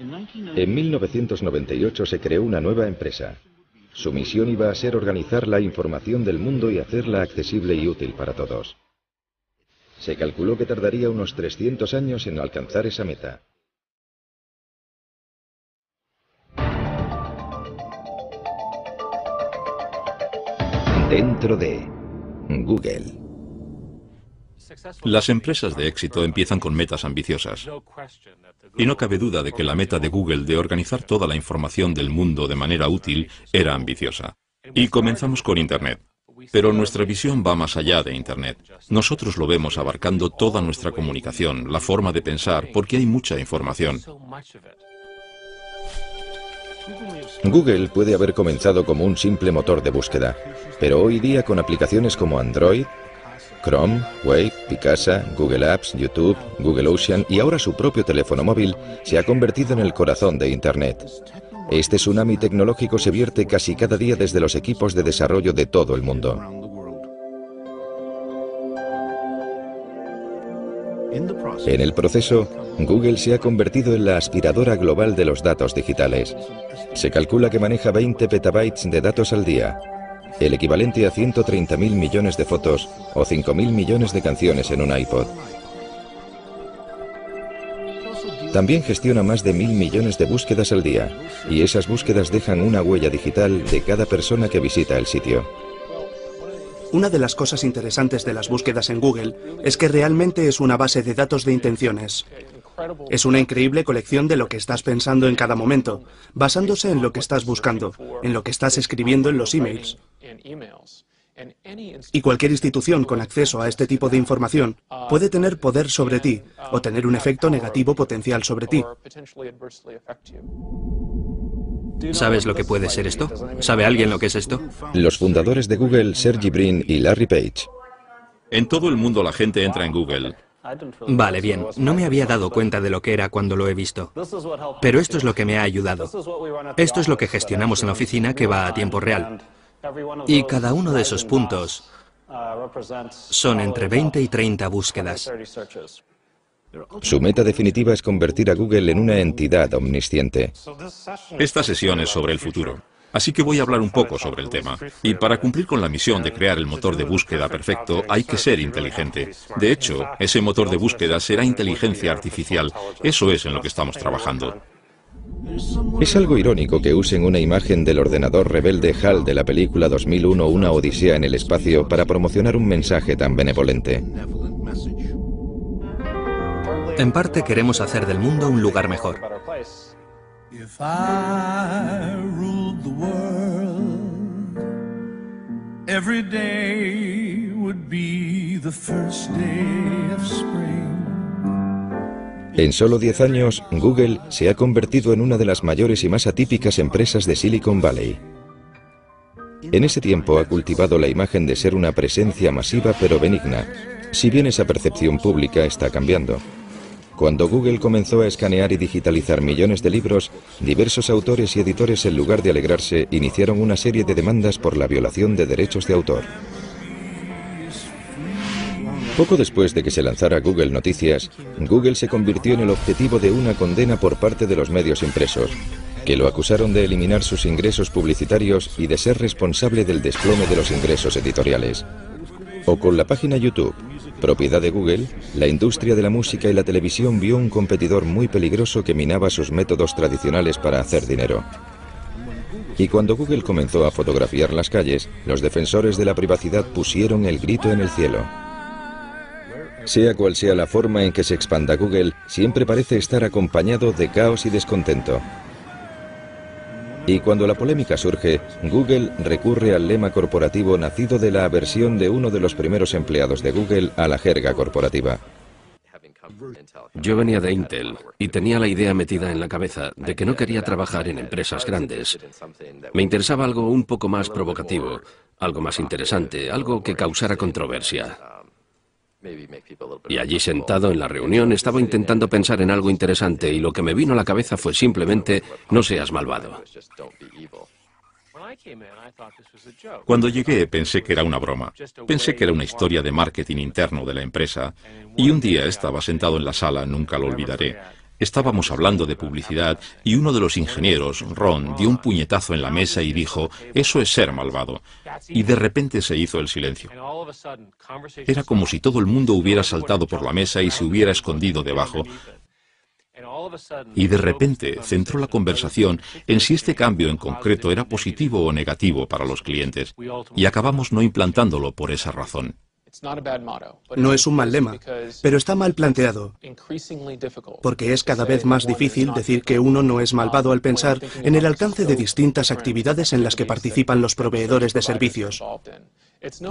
En 1998 se creó una nueva empresa. Su misión iba a ser organizar la información del mundo y hacerla accesible y útil para todos. Se calculó que tardaría unos 300 años en alcanzar esa meta. Dentro de Google. Las empresas de éxito empiezan con metas ambiciosas. Y no cabe duda de que la meta de Google de organizar toda la información del mundo de manera útil era ambiciosa. Y comenzamos con Internet. Pero nuestra visión va más allá de Internet. Nosotros lo vemos abarcando toda nuestra comunicación, la forma de pensar, porque hay mucha información. Google puede haber comenzado como un simple motor de búsqueda, pero hoy día con aplicaciones como Android, Chrome, Wave, Picasa, Google Apps, YouTube, Google Ocean y ahora su propio teléfono móvil se ha convertido en el corazón de Internet. Este tsunami tecnológico se vierte casi cada día desde los equipos de desarrollo de todo el mundo. En el proceso, Google se ha convertido en la aspiradora global de los datos digitales. Se calcula que maneja 20 petabytes de datos al día, el equivalente a 130.000 millones de fotos o 5.000 millones de canciones en un iPod. También gestiona más de mil millones de búsquedas al día, y esas búsquedas dejan una huella digital de cada persona que visita el sitio. Una de las cosas interesantes de las búsquedas en Google es que realmente es una base de datos de intenciones. Es una increíble colección de lo que estás pensando en cada momento, basándose en lo que estás buscando, en lo que estás escribiendo en los emails. Y cualquier institución con acceso a este tipo de información puede tener poder sobre ti o tener un efecto negativo potencial sobre ti. ¿Sabes lo que puede ser esto? ¿Sabe alguien lo que es esto? Los fundadores de Google, Sergey Brin y Larry Page. En todo el mundo la gente entra en Google Vale, bien. No me había dado cuenta de lo que era cuando lo he visto. Pero esto es lo que me ha ayudado. Esto es lo que gestionamos en la oficina que va a tiempo real. Y cada uno de esos puntos son entre 20 y 30 búsquedas. Su meta definitiva es convertir a Google en una entidad omnisciente. Esta sesión es sobre el futuro. Así que voy a hablar un poco sobre el tema. Y para cumplir con la misión de crear el motor de búsqueda perfecto, hay que ser inteligente. De hecho, ese motor de búsqueda será inteligencia artificial. Eso es en lo que estamos trabajando. Es algo irónico que usen una imagen del ordenador rebelde HAL de la película 2001 Una Odisea en el Espacio para promocionar un mensaje tan benevolente. En parte queremos hacer del mundo un lugar mejor. En solo 10 años, Google se ha convertido en una de las mayores y más atípicas empresas de Silicon Valley. En ese tiempo ha cultivado la imagen de ser una presencia masiva pero benigna, si bien esa percepción pública está cambiando. Cuando Google comenzó a escanear y digitalizar millones de libros, diversos autores y editores en lugar de alegrarse iniciaron una serie de demandas por la violación de derechos de autor. Poco después de que se lanzara Google Noticias, Google se convirtió en el objetivo de una condena por parte de los medios impresos, que lo acusaron de eliminar sus ingresos publicitarios y de ser responsable del desplome de los ingresos editoriales. O con la página YouTube, Propiedad de Google, la industria de la música y la televisión vio un competidor muy peligroso que minaba sus métodos tradicionales para hacer dinero. Y cuando Google comenzó a fotografiar las calles, los defensores de la privacidad pusieron el grito en el cielo. Sea cual sea la forma en que se expanda Google, siempre parece estar acompañado de caos y descontento. Y cuando la polémica surge, Google recurre al lema corporativo nacido de la aversión de uno de los primeros empleados de Google a la jerga corporativa. Yo venía de Intel y tenía la idea metida en la cabeza de que no quería trabajar en empresas grandes. Me interesaba algo un poco más provocativo, algo más interesante, algo que causara controversia. Y allí sentado en la reunión estaba intentando pensar en algo interesante y lo que me vino a la cabeza fue simplemente no seas malvado. Cuando llegué pensé que era una broma. Pensé que era una historia de marketing interno de la empresa y un día estaba sentado en la sala, nunca lo olvidaré. Estábamos hablando de publicidad y uno de los ingenieros, Ron, dio un puñetazo en la mesa y dijo, eso es ser malvado. Y de repente se hizo el silencio. Era como si todo el mundo hubiera saltado por la mesa y se hubiera escondido debajo. Y de repente centró la conversación en si este cambio en concreto era positivo o negativo para los clientes. Y acabamos no implantándolo por esa razón. No es un mal lema, pero está mal planteado, porque es cada vez más difícil decir que uno no es malvado al pensar en el alcance de distintas actividades en las que participan los proveedores de servicios.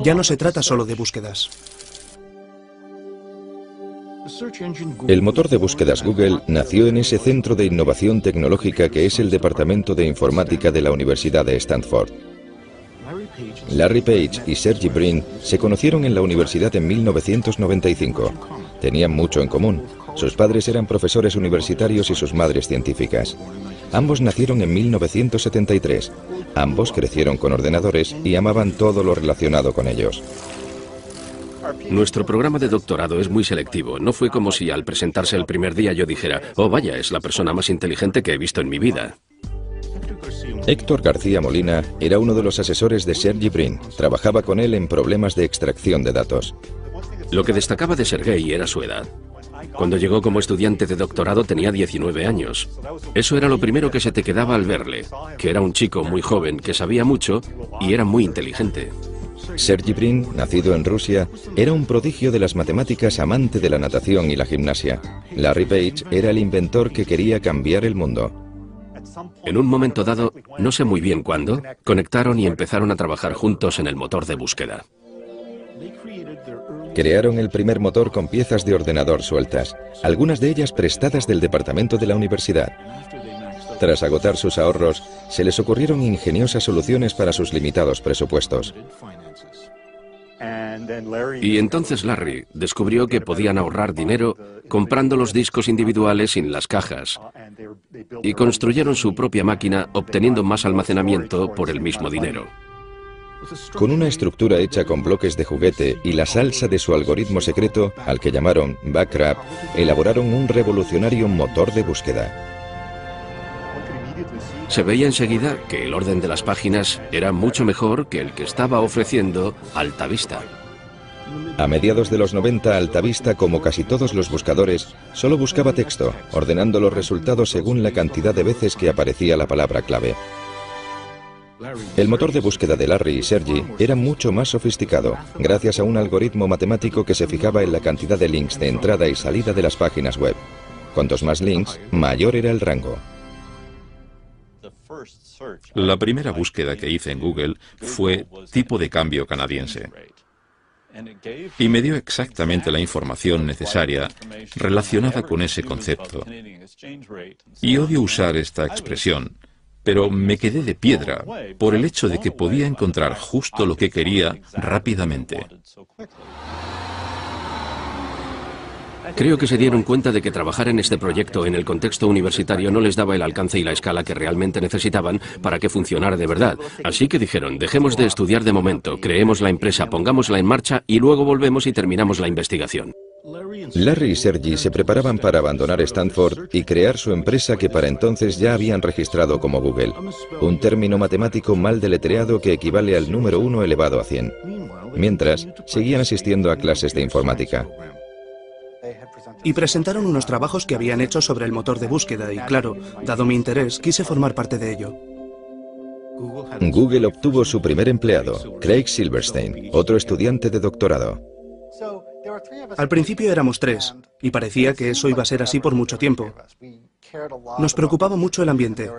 Ya no se trata solo de búsquedas. El motor de búsquedas Google nació en ese centro de innovación tecnológica que es el Departamento de Informática de la Universidad de Stanford. Larry Page y Sergey Brin se conocieron en la universidad en 1995. Tenían mucho en común. Sus padres eran profesores universitarios y sus madres científicas. Ambos nacieron en 1973. Ambos crecieron con ordenadores y amaban todo lo relacionado con ellos. Nuestro programa de doctorado es muy selectivo. No fue como si al presentarse el primer día yo dijera, oh vaya, es la persona más inteligente que he visto en mi vida. Héctor García Molina era uno de los asesores de Sergey Brin. Trabajaba con él en problemas de extracción de datos. Lo que destacaba de Sergey era su edad. Cuando llegó como estudiante de doctorado tenía 19 años. Eso era lo primero que se te quedaba al verle, que era un chico muy joven que sabía mucho y era muy inteligente. Sergey Brin, nacido en Rusia, era un prodigio de las matemáticas amante de la natación y la gimnasia. Larry Page era el inventor que quería cambiar el mundo. En un momento dado, no sé muy bien cuándo, conectaron y empezaron a trabajar juntos en el motor de búsqueda. Crearon el primer motor con piezas de ordenador sueltas, algunas de ellas prestadas del departamento de la universidad. Tras agotar sus ahorros, se les ocurrieron ingeniosas soluciones para sus limitados presupuestos. Y entonces Larry descubrió que podían ahorrar dinero comprando los discos individuales sin las cajas y construyeron su propia máquina obteniendo más almacenamiento por el mismo dinero. Con una estructura hecha con bloques de juguete y la salsa de su algoritmo secreto, al que llamaron Backrap, elaboraron un revolucionario motor de búsqueda. Se veía enseguida que el orden de las páginas era mucho mejor que el que estaba ofreciendo Altavista. A mediados de los 90, Altavista, como casi todos los buscadores, solo buscaba texto, ordenando los resultados según la cantidad de veces que aparecía la palabra clave. El motor de búsqueda de Larry y Sergi era mucho más sofisticado, gracias a un algoritmo matemático que se fijaba en la cantidad de links de entrada y salida de las páginas web. Cuantos más links, mayor era el rango. La primera búsqueda que hice en Google fue tipo de cambio canadiense y me dio exactamente la información necesaria relacionada con ese concepto. Y odio usar esta expresión, pero me quedé de piedra por el hecho de que podía encontrar justo lo que quería rápidamente. Creo que se dieron cuenta de que trabajar en este proyecto en el contexto universitario no les daba el alcance y la escala que realmente necesitaban para que funcionara de verdad. Así que dijeron, dejemos de estudiar de momento, creemos la empresa, pongámosla en marcha y luego volvemos y terminamos la investigación. Larry y Sergi se preparaban para abandonar Stanford y crear su empresa que para entonces ya habían registrado como Google, un término matemático mal deletreado que equivale al número 1 elevado a 100. Mientras, seguían asistiendo a clases de informática y presentaron unos trabajos que habían hecho sobre el motor de búsqueda y claro, dado mi interés, quise formar parte de ello. Google obtuvo su primer empleado, Craig Silverstein, otro estudiante de doctorado. Al principio éramos tres, y parecía que eso iba a ser así por mucho tiempo. Nos preocupaba mucho el ambiente.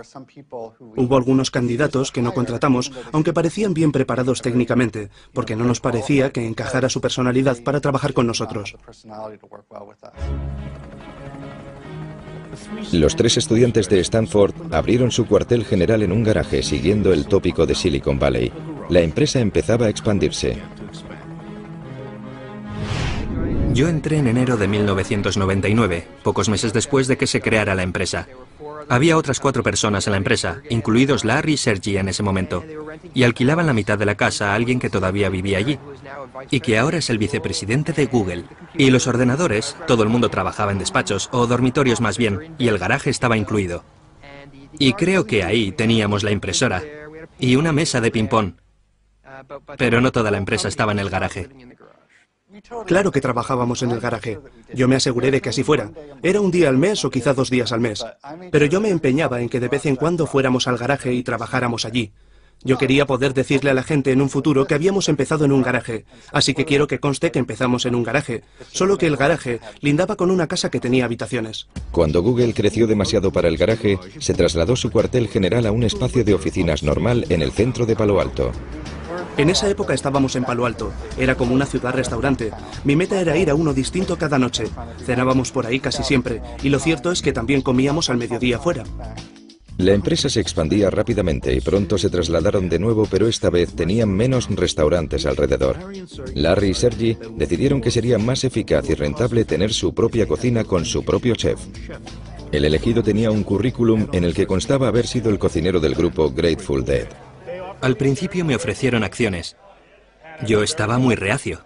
Hubo algunos candidatos que no contratamos, aunque parecían bien preparados técnicamente, porque no nos parecía que encajara su personalidad para trabajar con nosotros. Los tres estudiantes de Stanford abrieron su cuartel general en un garaje siguiendo el tópico de Silicon Valley. La empresa empezaba a expandirse. Yo entré en enero de 1999, pocos meses después de que se creara la empresa. Había otras cuatro personas en la empresa, incluidos Larry y Sergi en ese momento, y alquilaban la mitad de la casa a alguien que todavía vivía allí, y que ahora es el vicepresidente de Google. Y los ordenadores, todo el mundo trabajaba en despachos, o dormitorios más bien, y el garaje estaba incluido. Y creo que ahí teníamos la impresora, y una mesa de ping-pong. Pero no toda la empresa estaba en el garaje. Claro que trabajábamos en el garaje. Yo me aseguré de que así fuera. Era un día al mes o quizá dos días al mes. Pero yo me empeñaba en que de vez en cuando fuéramos al garaje y trabajáramos allí. Yo quería poder decirle a la gente en un futuro que habíamos empezado en un garaje, así que quiero que conste que empezamos en un garaje, solo que el garaje lindaba con una casa que tenía habitaciones. Cuando Google creció demasiado para el garaje, se trasladó su cuartel general a un espacio de oficinas normal en el centro de Palo Alto. En esa época estábamos en Palo Alto. Era como una ciudad-restaurante. Mi meta era ir a uno distinto cada noche. Cenábamos por ahí casi siempre. Y lo cierto es que también comíamos al mediodía fuera. La empresa se expandía rápidamente y pronto se trasladaron de nuevo, pero esta vez tenían menos restaurantes alrededor. Larry y Sergi decidieron que sería más eficaz y rentable tener su propia cocina con su propio chef. El elegido tenía un currículum en el que constaba haber sido el cocinero del grupo Grateful Dead. Al principio me ofrecieron acciones. Yo estaba muy reacio.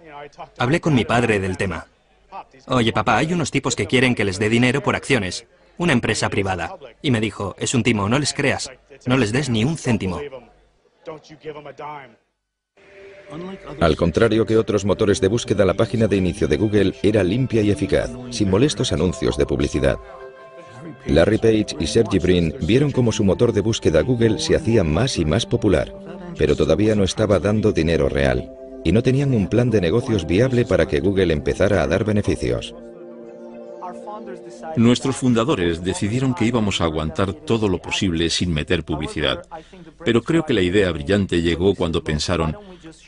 Hablé con mi padre del tema. Oye, papá, hay unos tipos que quieren que les dé dinero por acciones. Una empresa privada. Y me dijo, es un timo, no les creas. No les des ni un céntimo. Al contrario que otros motores de búsqueda, la página de inicio de Google era limpia y eficaz, sin molestos anuncios de publicidad. Larry Page y Sergey Brin vieron cómo su motor de búsqueda Google se hacía más y más popular, pero todavía no estaba dando dinero real, y no tenían un plan de negocios viable para que Google empezara a dar beneficios. Nuestros fundadores decidieron que íbamos a aguantar todo lo posible sin meter publicidad, pero creo que la idea brillante llegó cuando pensaron,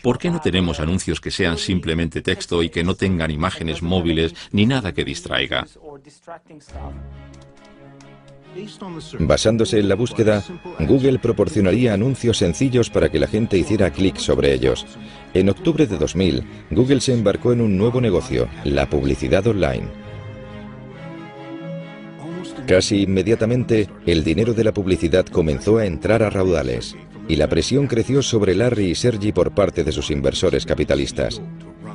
¿por qué no tenemos anuncios que sean simplemente texto y que no tengan imágenes móviles ni nada que distraiga? Basándose en la búsqueda, Google proporcionaría anuncios sencillos para que la gente hiciera clic sobre ellos. En octubre de 2000, Google se embarcó en un nuevo negocio, la publicidad online. Casi inmediatamente, el dinero de la publicidad comenzó a entrar a raudales, y la presión creció sobre Larry y Sergi por parte de sus inversores capitalistas.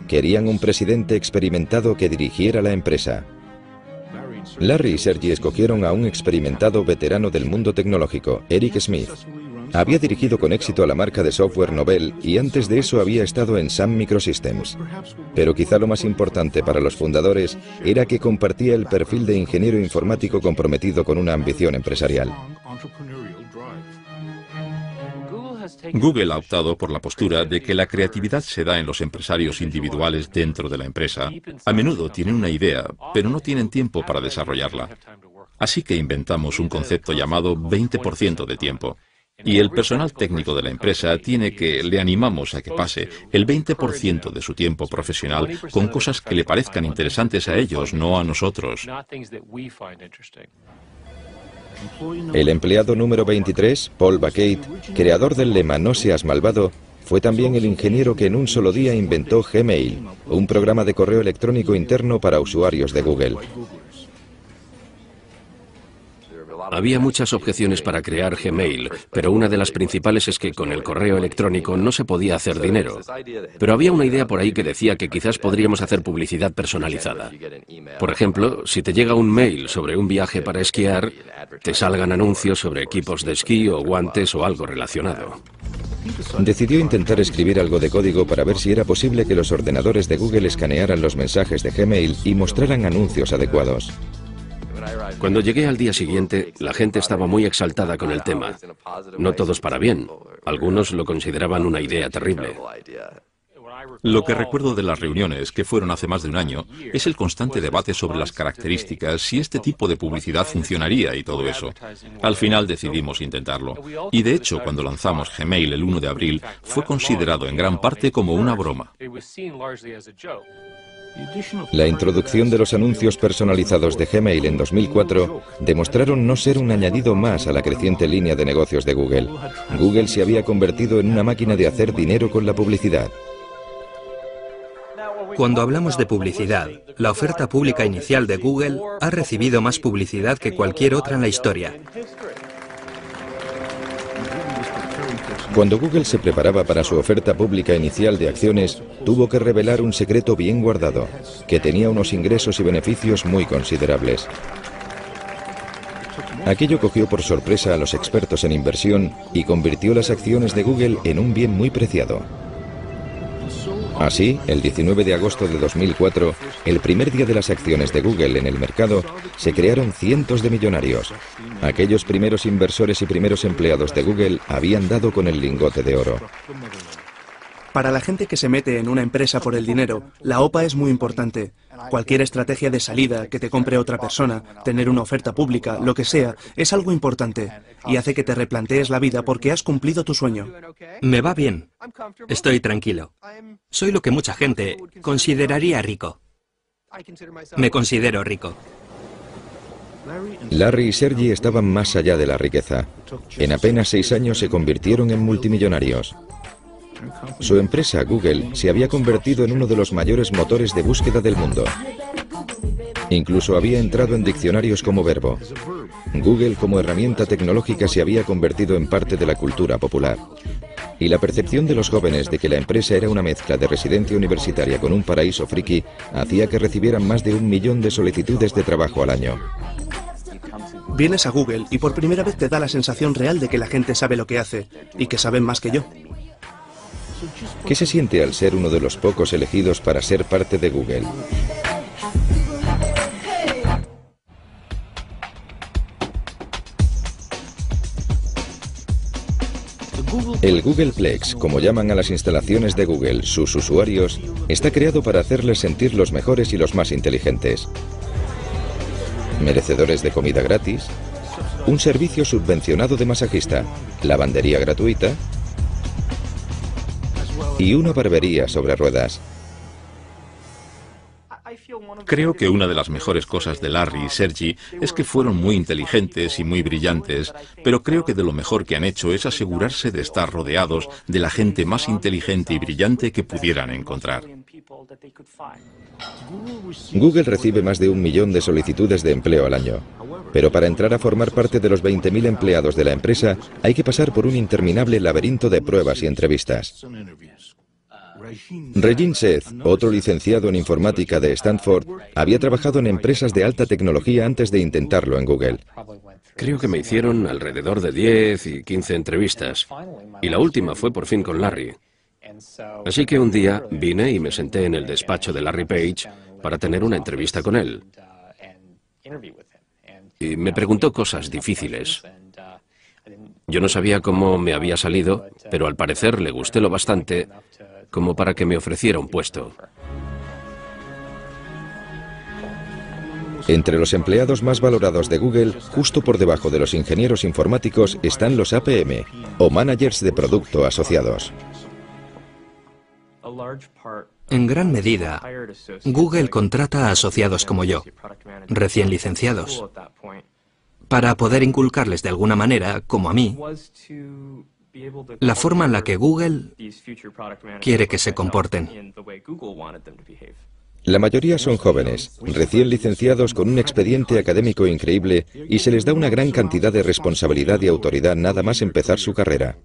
Querían un presidente experimentado que dirigiera la empresa. Larry y Sergi escogieron a un experimentado veterano del mundo tecnológico, Eric Smith. Había dirigido con éxito a la marca de software Novell y antes de eso había estado en Sun Microsystems. Pero quizá lo más importante para los fundadores era que compartía el perfil de ingeniero informático comprometido con una ambición empresarial. Google ha optado por la postura de que la creatividad se da en los empresarios individuales dentro de la empresa. A menudo tienen una idea, pero no tienen tiempo para desarrollarla. Así que inventamos un concepto llamado 20% de tiempo. Y el personal técnico de la empresa tiene que, le animamos a que pase el 20% de su tiempo profesional con cosas que le parezcan interesantes a ellos, no a nosotros. El empleado número 23, Paul Bacate, creador del lema No seas malvado, fue también el ingeniero que en un solo día inventó Gmail, un programa de correo electrónico interno para usuarios de Google. Había muchas objeciones para crear Gmail, pero una de las principales es que con el correo electrónico no se podía hacer dinero. Pero había una idea por ahí que decía que quizás podríamos hacer publicidad personalizada. Por ejemplo, si te llega un mail sobre un viaje para esquiar, te salgan anuncios sobre equipos de esquí o guantes o algo relacionado. Decidió intentar escribir algo de código para ver si era posible que los ordenadores de Google escanearan los mensajes de Gmail y mostraran anuncios adecuados. Cuando llegué al día siguiente, la gente estaba muy exaltada con el tema. No todos para bien. Algunos lo consideraban una idea terrible. Lo que recuerdo de las reuniones, que fueron hace más de un año, es el constante debate sobre las características, si este tipo de publicidad funcionaría y todo eso. Al final decidimos intentarlo. Y de hecho, cuando lanzamos Gmail el 1 de abril, fue considerado en gran parte como una broma. La introducción de los anuncios personalizados de Gmail en 2004 demostraron no ser un añadido más a la creciente línea de negocios de Google. Google se había convertido en una máquina de hacer dinero con la publicidad. Cuando hablamos de publicidad, la oferta pública inicial de Google ha recibido más publicidad que cualquier otra en la historia. Cuando Google se preparaba para su oferta pública inicial de acciones, tuvo que revelar un secreto bien guardado, que tenía unos ingresos y beneficios muy considerables. Aquello cogió por sorpresa a los expertos en inversión y convirtió las acciones de Google en un bien muy preciado. Así, el 19 de agosto de 2004, el primer día de las acciones de Google en el mercado, se crearon cientos de millonarios. Aquellos primeros inversores y primeros empleados de Google habían dado con el lingote de oro. Para la gente que se mete en una empresa por el dinero, la OPA es muy importante. Cualquier estrategia de salida, que te compre otra persona, tener una oferta pública, lo que sea, es algo importante y hace que te replantees la vida porque has cumplido tu sueño. Me va bien. Estoy tranquilo. Soy lo que mucha gente consideraría rico. Me considero rico. Larry y Sergi estaban más allá de la riqueza. En apenas seis años se convirtieron en multimillonarios. Su empresa, Google, se había convertido en uno de los mayores motores de búsqueda del mundo. Incluso había entrado en diccionarios como verbo. Google como herramienta tecnológica se había convertido en parte de la cultura popular. Y la percepción de los jóvenes de que la empresa era una mezcla de residencia universitaria con un paraíso friki hacía que recibieran más de un millón de solicitudes de trabajo al año. Vienes a Google y por primera vez te da la sensación real de que la gente sabe lo que hace y que saben más que yo. ¿Qué se siente al ser uno de los pocos elegidos para ser parte de Google? El Googleplex, como llaman a las instalaciones de Google sus usuarios, está creado para hacerles sentir los mejores y los más inteligentes. Merecedores de comida gratis, un servicio subvencionado de masajista, lavandería gratuita y una barbería sobre ruedas. Creo que una de las mejores cosas de Larry y Sergi es que fueron muy inteligentes y muy brillantes, pero creo que de lo mejor que han hecho es asegurarse de estar rodeados de la gente más inteligente y brillante que pudieran encontrar. Google recibe más de un millón de solicitudes de empleo al año, pero para entrar a formar parte de los 20.000 empleados de la empresa hay que pasar por un interminable laberinto de pruebas y entrevistas. Regine Seth, otro licenciado en informática de Stanford, había trabajado en empresas de alta tecnología antes de intentarlo en Google. Creo que me hicieron alrededor de 10 y 15 entrevistas. Y la última fue por fin con Larry. Así que un día vine y me senté en el despacho de Larry Page para tener una entrevista con él. Y me preguntó cosas difíciles. Yo no sabía cómo me había salido, pero al parecer le gusté lo bastante como para que me ofreciera un puesto. Entre los empleados más valorados de Google, justo por debajo de los ingenieros informáticos, están los APM, o Managers de Producto Asociados. En gran medida, Google contrata a asociados como yo, recién licenciados, para poder inculcarles de alguna manera, como a mí, la forma en la que Google quiere que se comporten. La mayoría son jóvenes, recién licenciados con un expediente académico increíble y se les da una gran cantidad de responsabilidad y autoridad nada más empezar su carrera.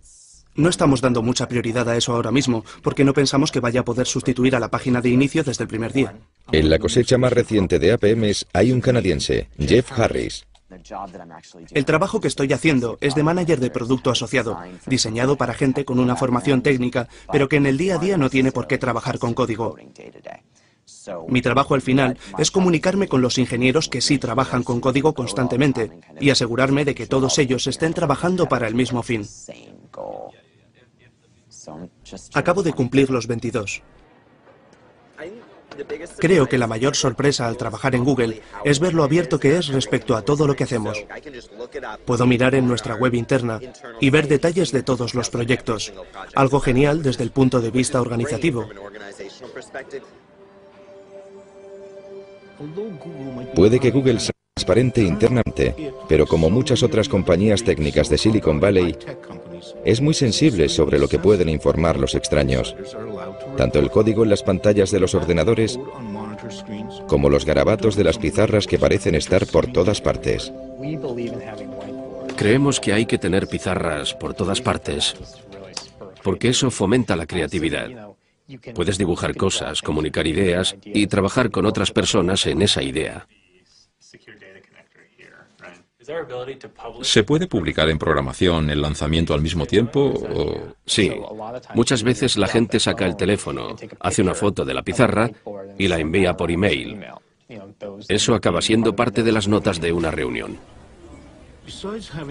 No estamos dando mucha prioridad a eso ahora mismo, porque no pensamos que vaya a poder sustituir a la página de inicio desde el primer día. En la cosecha más reciente de APMs hay un canadiense, Jeff Harris. El trabajo que estoy haciendo es de manager de producto asociado, diseñado para gente con una formación técnica, pero que en el día a día no tiene por qué trabajar con código. Mi trabajo al final es comunicarme con los ingenieros que sí trabajan con código constantemente y asegurarme de que todos ellos estén trabajando para el mismo fin. Acabo de cumplir los 22. Creo que la mayor sorpresa al trabajar en Google es ver lo abierto que es respecto a todo lo que hacemos. Puedo mirar en nuestra web interna y ver detalles de todos los proyectos, algo genial desde el punto de vista organizativo. Puede que Google transparente internamente, pero como muchas otras compañías técnicas de Silicon Valley, es muy sensible sobre lo que pueden informar los extraños. Tanto el código en las pantallas de los ordenadores como los garabatos de las pizarras que parecen estar por todas partes. Creemos que hay que tener pizarras por todas partes porque eso fomenta la creatividad. Puedes dibujar cosas, comunicar ideas y trabajar con otras personas en esa idea. ¿Se puede publicar en programación el lanzamiento al mismo tiempo? Sí. Muchas veces la gente saca el teléfono, hace una foto de la pizarra y la envía por email. Eso acaba siendo parte de las notas de una reunión.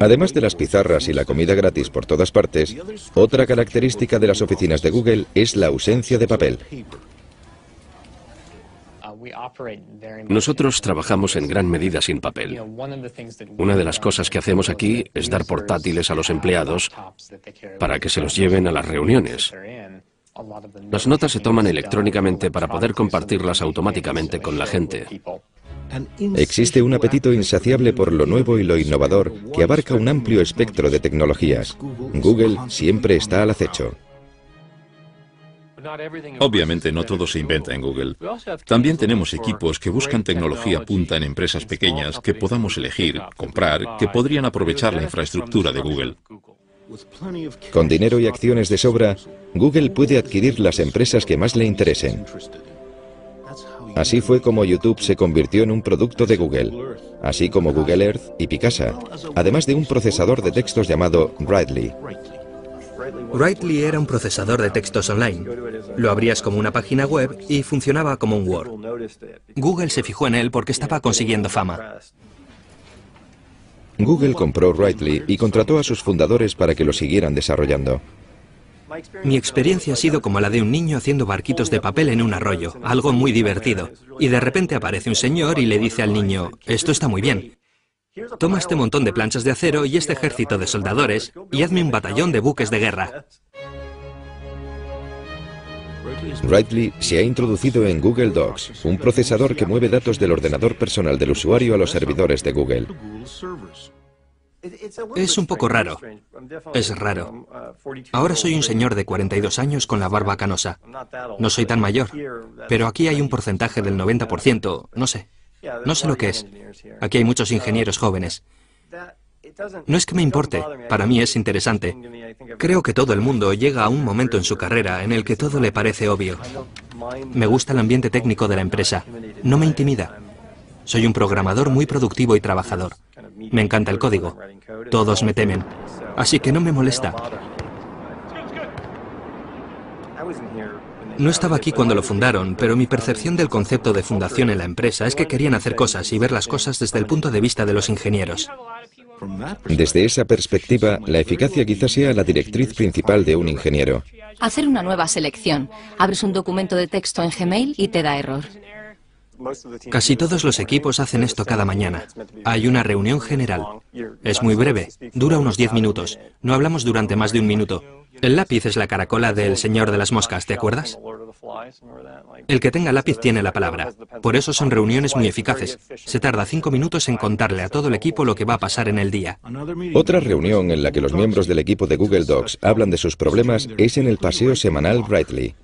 Además de las pizarras y la comida gratis por todas partes, otra característica de las oficinas de Google es la ausencia de papel. Nosotros trabajamos en gran medida sin papel. Una de las cosas que hacemos aquí es dar portátiles a los empleados para que se los lleven a las reuniones. Las notas se toman electrónicamente para poder compartirlas automáticamente con la gente. Existe un apetito insaciable por lo nuevo y lo innovador que abarca un amplio espectro de tecnologías. Google siempre está al acecho. Obviamente no todo se inventa en Google. También tenemos equipos que buscan tecnología punta en empresas pequeñas que podamos elegir, comprar, que podrían aprovechar la infraestructura de Google. Con dinero y acciones de sobra, Google puede adquirir las empresas que más le interesen. Así fue como YouTube se convirtió en un producto de Google, así como Google Earth y Picasa, además de un procesador de textos llamado Writely. Writely era un procesador de textos online. Lo abrías como una página web y funcionaba como un Word. Google se fijó en él porque estaba consiguiendo fama. Google compró Writely y contrató a sus fundadores para que lo siguieran desarrollando. Mi experiencia ha sido como la de un niño haciendo barquitos de papel en un arroyo, algo muy divertido. Y de repente aparece un señor y le dice al niño, esto está muy bien. Toma este montón de planchas de acero y este ejército de soldadores y hazme un batallón de buques de guerra. Writely se ha introducido en Google Docs, un procesador que mueve datos del ordenador personal del usuario a los servidores de Google. Es un poco raro. Es raro. Ahora soy un señor de 42 años con la barba canosa. No soy tan mayor, pero aquí hay un porcentaje del 90%, no sé. No sé lo que es. Aquí hay muchos ingenieros jóvenes. No es que me importe, para mí es interesante. Creo que todo el mundo llega a un momento en su carrera en el que todo le parece obvio. Me gusta el ambiente técnico de la empresa. No me intimida. Soy un programador muy productivo y trabajador. Me encanta el código. Todos me temen. Así que no me molesta. No estaba aquí cuando lo fundaron, pero mi percepción del concepto de fundación en la empresa es que querían hacer cosas y ver las cosas desde el punto de vista de los ingenieros. Desde esa perspectiva, la eficacia quizás sea la directriz principal de un ingeniero. Hacer una nueva selección. Abres un documento de texto en Gmail y te da error. Casi todos los equipos hacen esto cada mañana. Hay una reunión general. Es muy breve, dura unos 10 minutos. No hablamos durante más de un minuto. El lápiz es la caracola del señor de las moscas, ¿te acuerdas? El que tenga lápiz tiene la palabra. Por eso son reuniones muy eficaces. Se tarda cinco minutos en contarle a todo el equipo lo que va a pasar en el día. Otra reunión en la que los miembros del equipo de Google Docs hablan de sus problemas es en el paseo semanal Brightly.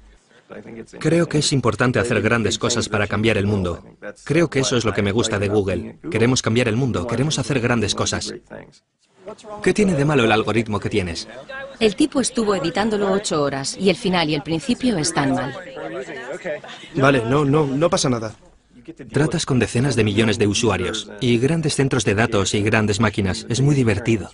Creo que es importante hacer grandes cosas para cambiar el mundo. Creo que eso es lo que me gusta de Google. Queremos cambiar el mundo, queremos hacer grandes cosas. ¿Qué tiene de malo el algoritmo que tienes? El tipo estuvo editándolo ocho horas y el final y el principio están mal. Vale, no, no, no pasa nada. Tratas con decenas de millones de usuarios y grandes centros de datos y grandes máquinas. Es muy divertido.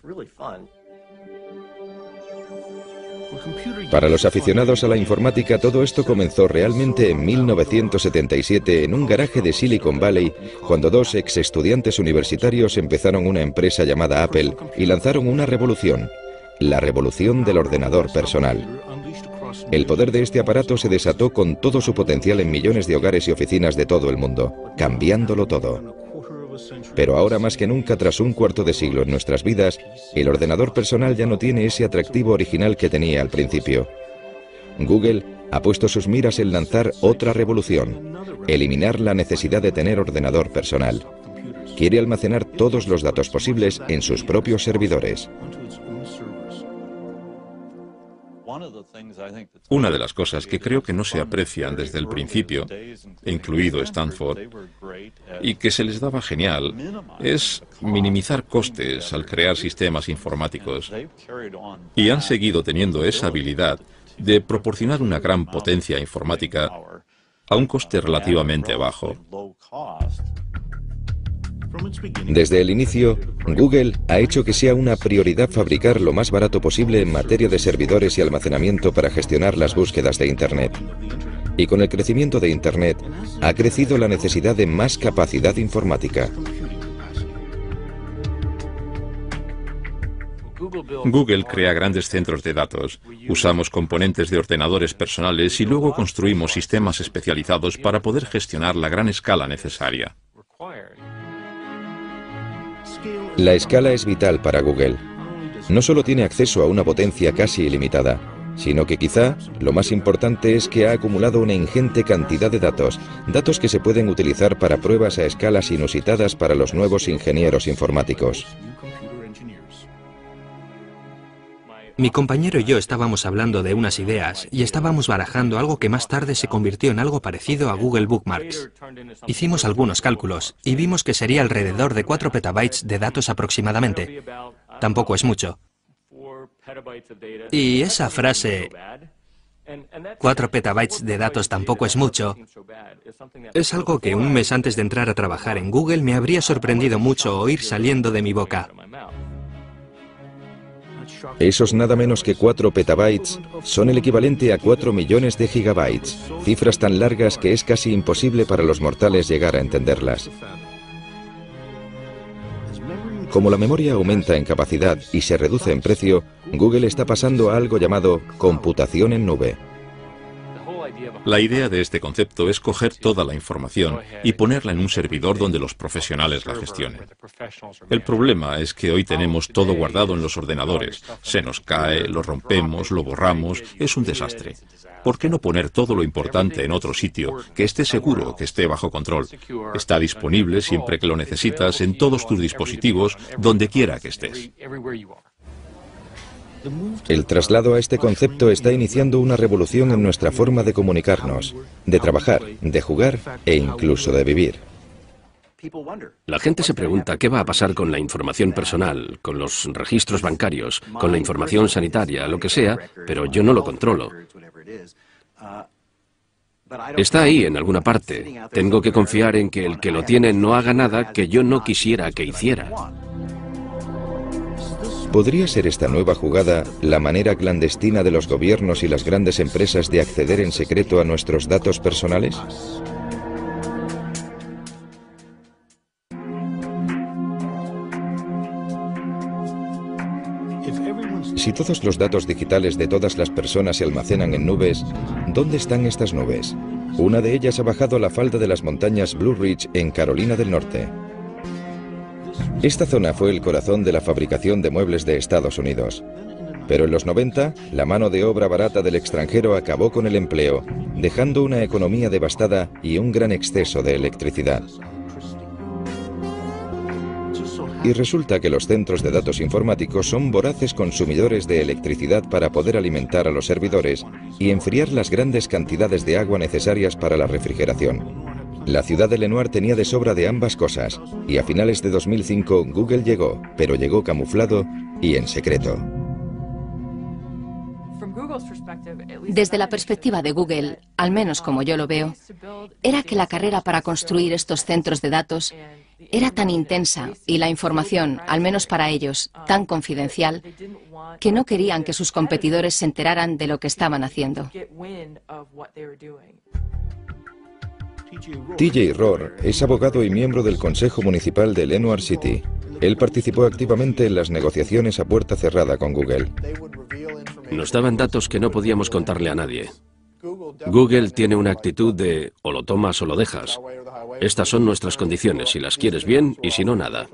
Para los aficionados a la informática, todo esto comenzó realmente en 1977 en un garaje de Silicon Valley, cuando dos ex estudiantes universitarios empezaron una empresa llamada Apple y lanzaron una revolución, la revolución del ordenador personal. El poder de este aparato se desató con todo su potencial en millones de hogares y oficinas de todo el mundo, cambiándolo todo. Pero ahora más que nunca, tras un cuarto de siglo en nuestras vidas, el ordenador personal ya no tiene ese atractivo original que tenía al principio. Google ha puesto sus miras en lanzar otra revolución, eliminar la necesidad de tener ordenador personal. Quiere almacenar todos los datos posibles en sus propios servidores. Una de las cosas que creo que no se aprecian desde el principio, incluido Stanford, y que se les daba genial, es minimizar costes al crear sistemas informáticos. Y han seguido teniendo esa habilidad de proporcionar una gran potencia informática a un coste relativamente bajo. Desde el inicio, Google ha hecho que sea una prioridad fabricar lo más barato posible en materia de servidores y almacenamiento para gestionar las búsquedas de Internet. Y con el crecimiento de Internet, ha crecido la necesidad de más capacidad informática. Google crea grandes centros de datos. Usamos componentes de ordenadores personales y luego construimos sistemas especializados para poder gestionar la gran escala necesaria. La escala es vital para Google. No solo tiene acceso a una potencia casi ilimitada, sino que quizá lo más importante es que ha acumulado una ingente cantidad de datos, datos que se pueden utilizar para pruebas a escalas inusitadas para los nuevos ingenieros informáticos. Mi compañero y yo estábamos hablando de unas ideas y estábamos barajando algo que más tarde se convirtió en algo parecido a Google Bookmarks. Hicimos algunos cálculos y vimos que sería alrededor de 4 petabytes de datos aproximadamente. Tampoco es mucho. Y esa frase, 4 petabytes de datos tampoco es mucho, es algo que un mes antes de entrar a trabajar en Google me habría sorprendido mucho oír saliendo de mi boca. Esos nada menos que 4 petabytes son el equivalente a 4 millones de gigabytes, cifras tan largas que es casi imposible para los mortales llegar a entenderlas. Como la memoria aumenta en capacidad y se reduce en precio, Google está pasando a algo llamado computación en nube. La idea de este concepto es coger toda la información y ponerla en un servidor donde los profesionales la gestionen. El problema es que hoy tenemos todo guardado en los ordenadores. Se nos cae, lo rompemos, lo borramos, es un desastre. ¿Por qué no poner todo lo importante en otro sitio, que esté seguro, que esté bajo control? Está disponible siempre que lo necesitas en todos tus dispositivos, donde quiera que estés. El traslado a este concepto está iniciando una revolución en nuestra forma de comunicarnos, de trabajar, de jugar e incluso de vivir. La gente se pregunta qué va a pasar con la información personal, con los registros bancarios, con la información sanitaria, lo que sea, pero yo no lo controlo. Está ahí en alguna parte. Tengo que confiar en que el que lo tiene no haga nada que yo no quisiera que hiciera. ¿Podría ser esta nueva jugada la manera clandestina de los gobiernos y las grandes empresas de acceder en secreto a nuestros datos personales? Si todos los datos digitales de todas las personas se almacenan en nubes, ¿dónde están estas nubes? Una de ellas ha bajado la falda de las montañas Blue Ridge en Carolina del Norte. Esta zona fue el corazón de la fabricación de muebles de Estados Unidos. Pero en los 90, la mano de obra barata del extranjero acabó con el empleo, dejando una economía devastada y un gran exceso de electricidad. Y resulta que los centros de datos informáticos son voraces consumidores de electricidad para poder alimentar a los servidores y enfriar las grandes cantidades de agua necesarias para la refrigeración. La ciudad de Lenoir tenía de sobra de ambas cosas, y a finales de 2005 Google llegó, pero llegó camuflado y en secreto. Desde la perspectiva de Google, al menos como yo lo veo, era que la carrera para construir estos centros de datos era tan intensa y la información, al menos para ellos, tan confidencial, que no querían que sus competidores se enteraran de lo que estaban haciendo. TJ Rohr es abogado y miembro del Consejo Municipal de Lenoir City. Él participó activamente en las negociaciones a puerta cerrada con Google. Nos daban datos que no podíamos contarle a nadie. Google tiene una actitud de o lo tomas o lo dejas. Estas son nuestras condiciones, si las quieres bien y si no, nada.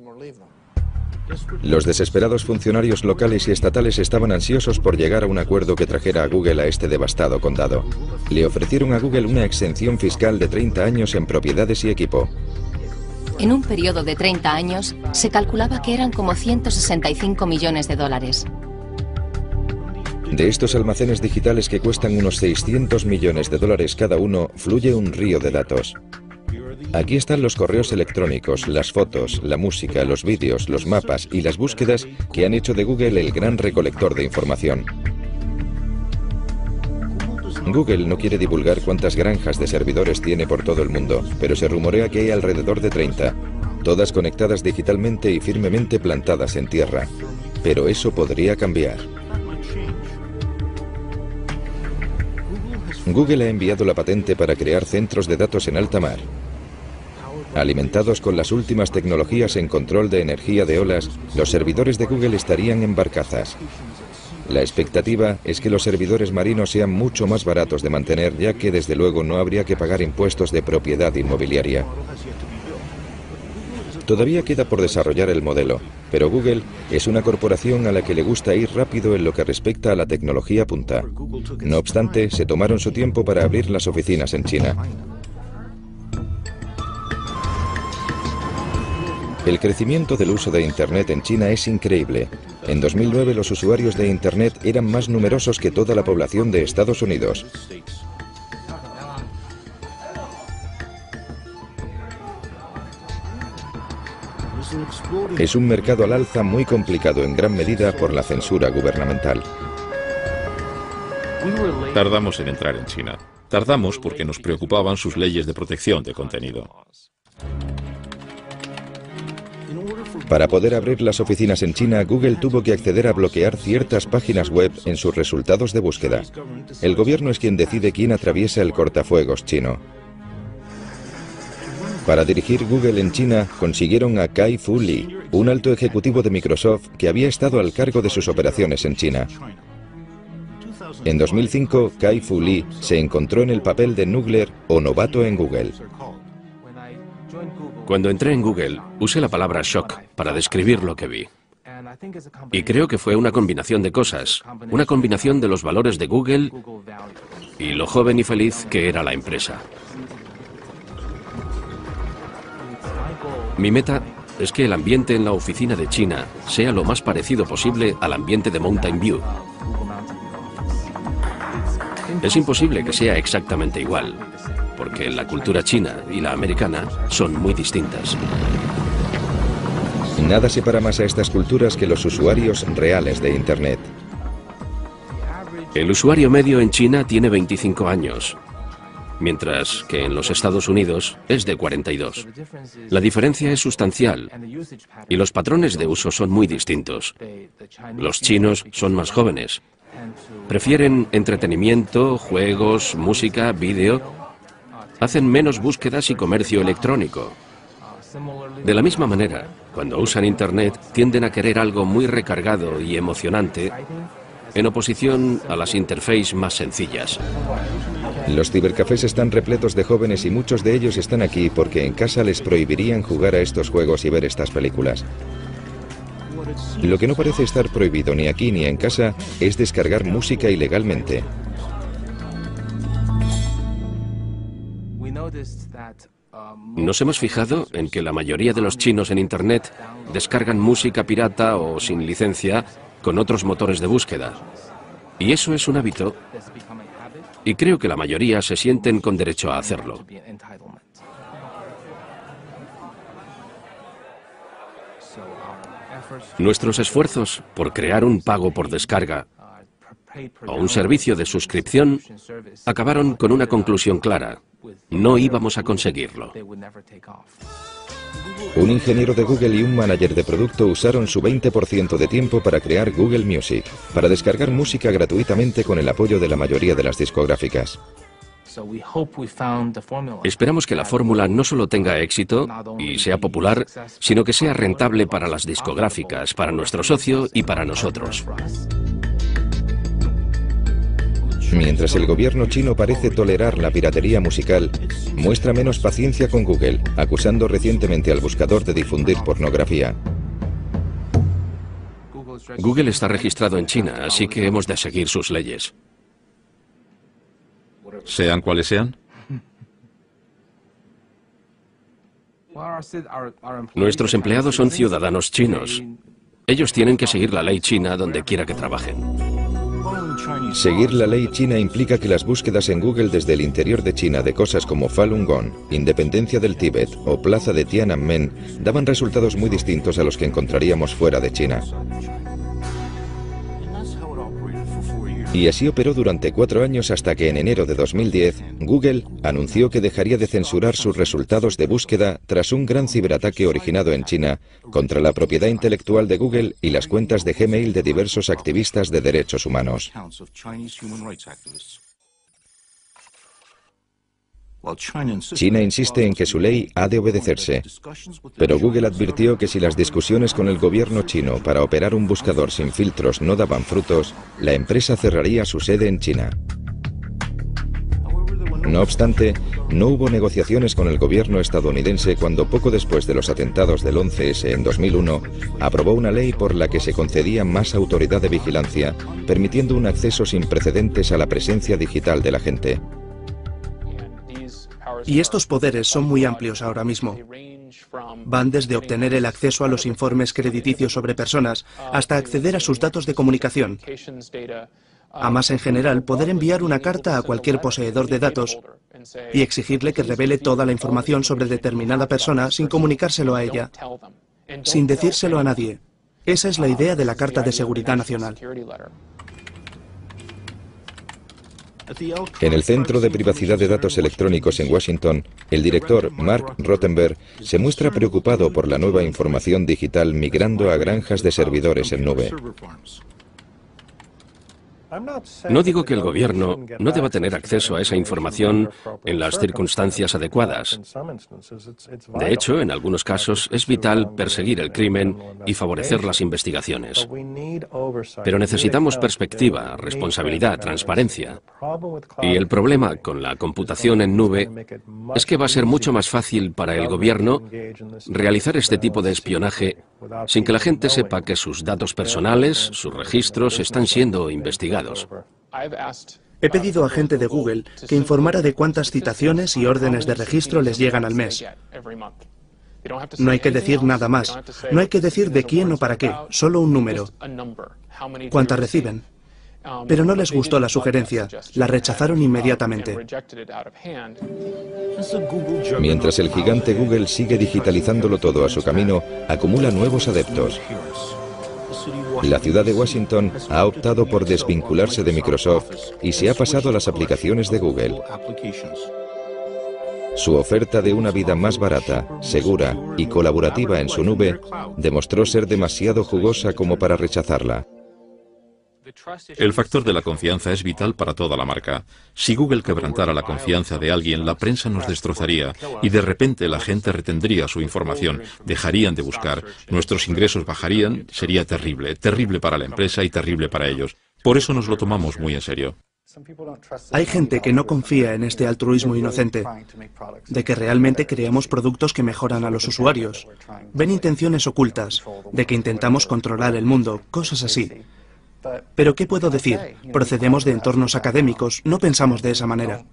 Los desesperados funcionarios locales y estatales estaban ansiosos por llegar a un acuerdo que trajera a Google a este devastado condado. Le ofrecieron a Google una exención fiscal de 30 años en propiedades y equipo. En un periodo de 30 años, se calculaba que eran como 165 millones de dólares. De estos almacenes digitales que cuestan unos 600 millones de dólares cada uno, fluye un río de datos. Aquí están los correos electrónicos, las fotos, la música, los vídeos, los mapas y las búsquedas que han hecho de Google el gran recolector de información. Google no quiere divulgar cuántas granjas de servidores tiene por todo el mundo, pero se rumorea que hay alrededor de 30, todas conectadas digitalmente y firmemente plantadas en tierra. Pero eso podría cambiar. Google ha enviado la patente para crear centros de datos en alta mar. Alimentados con las últimas tecnologías en control de energía de olas, los servidores de Google estarían en barcazas. La expectativa es que los servidores marinos sean mucho más baratos de mantener, ya que desde luego no habría que pagar impuestos de propiedad inmobiliaria. Todavía queda por desarrollar el modelo, pero Google es una corporación a la que le gusta ir rápido en lo que respecta a la tecnología punta. No obstante, se tomaron su tiempo para abrir las oficinas en China. El crecimiento del uso de Internet en China es increíble. En 2009 los usuarios de Internet eran más numerosos que toda la población de Estados Unidos. Es un mercado al alza muy complicado en gran medida por la censura gubernamental. Tardamos en entrar en China. Tardamos porque nos preocupaban sus leyes de protección de contenido. Para poder abrir las oficinas en China, Google tuvo que acceder a bloquear ciertas páginas web en sus resultados de búsqueda. El gobierno es quien decide quién atraviesa el cortafuegos chino. Para dirigir Google en China, consiguieron a Kai Fu Lee, un alto ejecutivo de Microsoft que había estado al cargo de sus operaciones en China. En 2005, Kai Fu Lee se encontró en el papel de Nugler o novato en Google. Cuando entré en Google, usé la palabra shock para describir lo que vi. Y creo que fue una combinación de cosas, una combinación de los valores de Google y lo joven y feliz que era la empresa. Mi meta es que el ambiente en la oficina de China sea lo más parecido posible al ambiente de Mountain View. Es imposible que sea exactamente igual, porque la cultura china y la americana son muy distintas. Nada separa más a estas culturas que los usuarios reales de Internet. El usuario medio en China tiene 25 años, mientras que en los Estados Unidos es de 42. La diferencia es sustancial y los patrones de uso son muy distintos. Los chinos son más jóvenes. Prefieren entretenimiento, juegos, música, vídeo. Hacen menos búsquedas y comercio electrónico. De la misma manera, cuando usan Internet tienden a querer algo muy recargado y emocionante en oposición a las interfaces más sencillas. Los cibercafés están repletos de jóvenes y muchos de ellos están aquí porque en casa les prohibirían jugar a estos juegos y ver estas películas. Lo que no parece estar prohibido ni aquí ni en casa es descargar música ilegalmente. Nos hemos fijado en que la mayoría de los chinos en Internet descargan música pirata o sin licencia con otros motores de búsqueda. Y eso es un hábito y creo que la mayoría se sienten con derecho a hacerlo. Nuestros esfuerzos por crear un pago por descarga o un servicio de suscripción acabaron con una conclusión clara. No íbamos a conseguirlo. Un ingeniero de Google y un manager de producto usaron su 20% de tiempo para crear Google Music, para descargar música gratuitamente con el apoyo de la mayoría de las discográficas. Esperamos que la fórmula no solo tenga éxito y sea popular, sino que sea rentable para las discográficas, para nuestro socio y para nosotros. Mientras el gobierno chino parece tolerar la piratería musical, muestra menos paciencia con Google, acusando recientemente al buscador de difundir pornografía. Google está registrado en China, así que hemos de seguir sus leyes. Sean cuales sean. Nuestros empleados son ciudadanos chinos. Ellos tienen que seguir la ley china donde quiera que trabajen. Seguir la ley china implica que las búsquedas en Google desde el interior de China de cosas como Falun Gong, Independencia del Tíbet o Plaza de Tiananmen daban resultados muy distintos a los que encontraríamos fuera de China. Y así operó durante cuatro años hasta que en enero de 2010 Google anunció que dejaría de censurar sus resultados de búsqueda tras un gran ciberataque originado en China contra la propiedad intelectual de Google y las cuentas de Gmail de diversos activistas de derechos humanos. China insiste en que su ley ha de obedecerse, pero Google advirtió que si las discusiones con el gobierno chino para operar un buscador sin filtros no daban frutos, la empresa cerraría su sede en China. No obstante, no hubo negociaciones con el gobierno estadounidense cuando poco después de los atentados del 11S en 2001, aprobó una ley por la que se concedía más autoridad de vigilancia, permitiendo un acceso sin precedentes a la presencia digital de la gente. Y estos poderes son muy amplios ahora mismo. Van desde obtener el acceso a los informes crediticios sobre personas hasta acceder a sus datos de comunicación. A más en general, poder enviar una carta a cualquier poseedor de datos y exigirle que revele toda la información sobre determinada persona sin comunicárselo a ella, sin decírselo a nadie. Esa es la idea de la Carta de Seguridad Nacional. En el Centro de Privacidad de Datos Electrónicos en Washington, el director Mark Rottenberg se muestra preocupado por la nueva información digital migrando a granjas de servidores en nube. No digo que el gobierno no deba tener acceso a esa información en las circunstancias adecuadas. De hecho, en algunos casos es vital perseguir el crimen y favorecer las investigaciones. Pero necesitamos perspectiva, responsabilidad, transparencia. Y el problema con la computación en nube es que va a ser mucho más fácil para el gobierno realizar este tipo de espionaje sin que la gente sepa que sus datos personales, sus registros están siendo investigados. He pedido a gente de Google que informara de cuántas citaciones y órdenes de registro les llegan al mes. No hay que decir nada más. No hay que decir de quién o para qué, solo un número. ¿Cuántas reciben? Pero no les gustó la sugerencia, la rechazaron inmediatamente. Mientras el gigante Google sigue digitalizándolo todo a su camino, acumula nuevos adeptos. La ciudad de Washington ha optado por desvincularse de Microsoft y se ha pasado a las aplicaciones de Google. Su oferta de una vida más barata, segura y colaborativa en su nube demostró ser demasiado jugosa como para rechazarla. El factor de la confianza es vital para toda la marca. Si Google quebrantara la confianza de alguien, la prensa nos destrozaría y de repente la gente retendría su información, dejarían de buscar, nuestros ingresos bajarían, sería terrible, terrible para la empresa y terrible para ellos. Por eso nos lo tomamos muy en serio. Hay gente que no confía en este altruismo inocente, de que realmente creamos productos que mejoran a los usuarios. Ven intenciones ocultas, de que intentamos controlar el mundo, cosas así. Pero ¿qué puedo decir? Procedemos de entornos académicos, no pensamos de esa manera.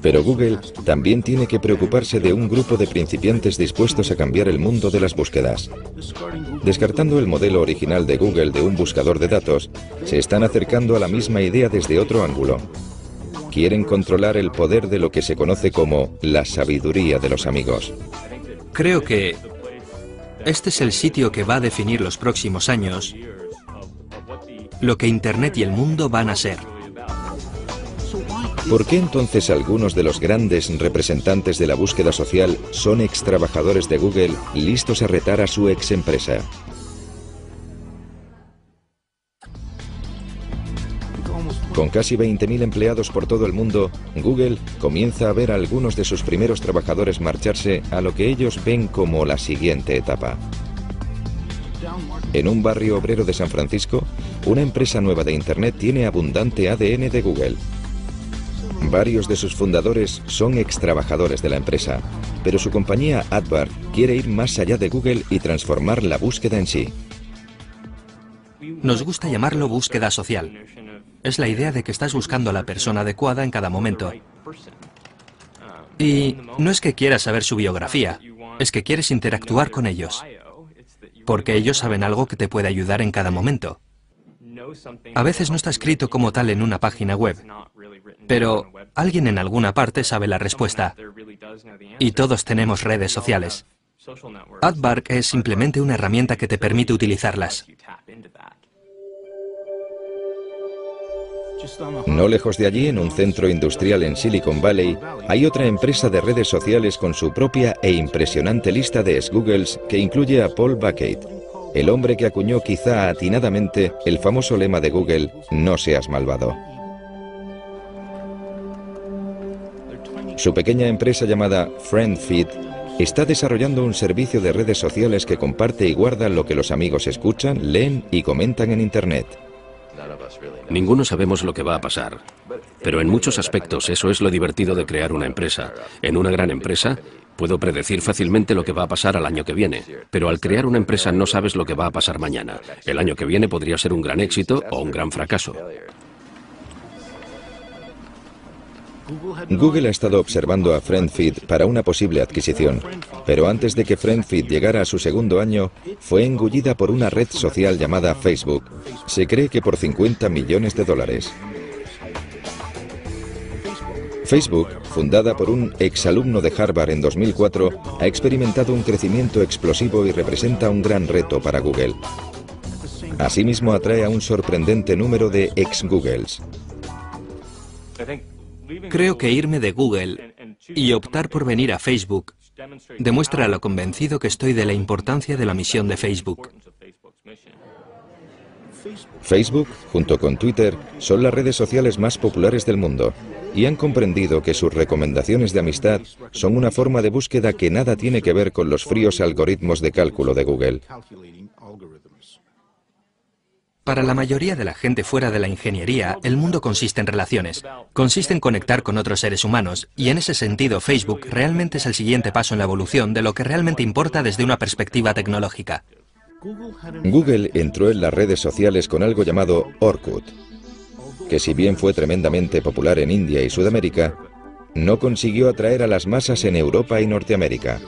Pero Google también tiene que preocuparse de un grupo de principiantes dispuestos a cambiar el mundo de las búsquedas. Descartando el modelo original de Google de un buscador de datos, se están acercando a la misma idea desde otro ángulo. Quieren controlar el poder de lo que se conoce como la sabiduría de los amigos. Creo que este es el sitio que va a definir los próximos años lo que Internet y el mundo van a ser. ¿Por qué entonces algunos de los grandes representantes de la búsqueda social son ex trabajadores de Google listos a retar a su ex empresa? Con casi 20.000 empleados por todo el mundo, Google comienza a ver a algunos de sus primeros trabajadores marcharse a lo que ellos ven como la siguiente etapa. En un barrio obrero de San Francisco, una empresa nueva de Internet tiene abundante ADN de Google. Varios de sus fundadores son ex trabajadores de la empresa, pero su compañía Advar quiere ir más allá de Google y transformar la búsqueda en sí. Nos gusta llamarlo búsqueda social. Es la idea de que estás buscando a la persona adecuada en cada momento. Y no es que quieras saber su biografía, es que quieres interactuar con ellos. Porque ellos saben algo que te puede ayudar en cada momento. A veces no está escrito como tal en una página web, pero alguien en alguna parte sabe la respuesta. Y todos tenemos redes sociales. AdBark es simplemente una herramienta que te permite utilizarlas. No lejos de allí, en un centro industrial en Silicon Valley, hay otra empresa de redes sociales con su propia e impresionante lista de Googles que incluye a Paul Bucket, el hombre que acuñó quizá atinadamente el famoso lema de Google, no seas malvado. Su pequeña empresa llamada FriendFeed está desarrollando un servicio de redes sociales que comparte y guarda lo que los amigos escuchan, leen y comentan en Internet. Ninguno sabemos lo que va a pasar, pero en muchos aspectos eso es lo divertido de crear una empresa. En una gran empresa puedo predecir fácilmente lo que va a pasar al año que viene, pero al crear una empresa no sabes lo que va a pasar mañana. El año que viene podría ser un gran éxito o un gran fracaso. Google ha estado observando a FriendFeed para una posible adquisición, pero antes de que FriendFeed llegara a su segundo año, fue engullida por una red social llamada Facebook. Se cree que por 50 millones de dólares. Facebook, fundada por un exalumno de Harvard en 2004, ha experimentado un crecimiento explosivo y representa un gran reto para Google. Asimismo, atrae a un sorprendente número de ex-Googles. Creo que irme de Google y optar por venir a Facebook demuestra lo convencido que estoy de la importancia de la misión de Facebook. Facebook, junto con Twitter, son las redes sociales más populares del mundo y han comprendido que sus recomendaciones de amistad son una forma de búsqueda que nada tiene que ver con los fríos algoritmos de cálculo de Google. Para la mayoría de la gente fuera de la ingeniería, el mundo consiste en relaciones, consiste en conectar con otros seres humanos, y en ese sentido Facebook realmente es el siguiente paso en la evolución de lo que realmente importa desde una perspectiva tecnológica. Google entró en las redes sociales con algo llamado Orkut, que si bien fue tremendamente popular en India y Sudamérica, no consiguió atraer a las masas en Europa y Norteamérica.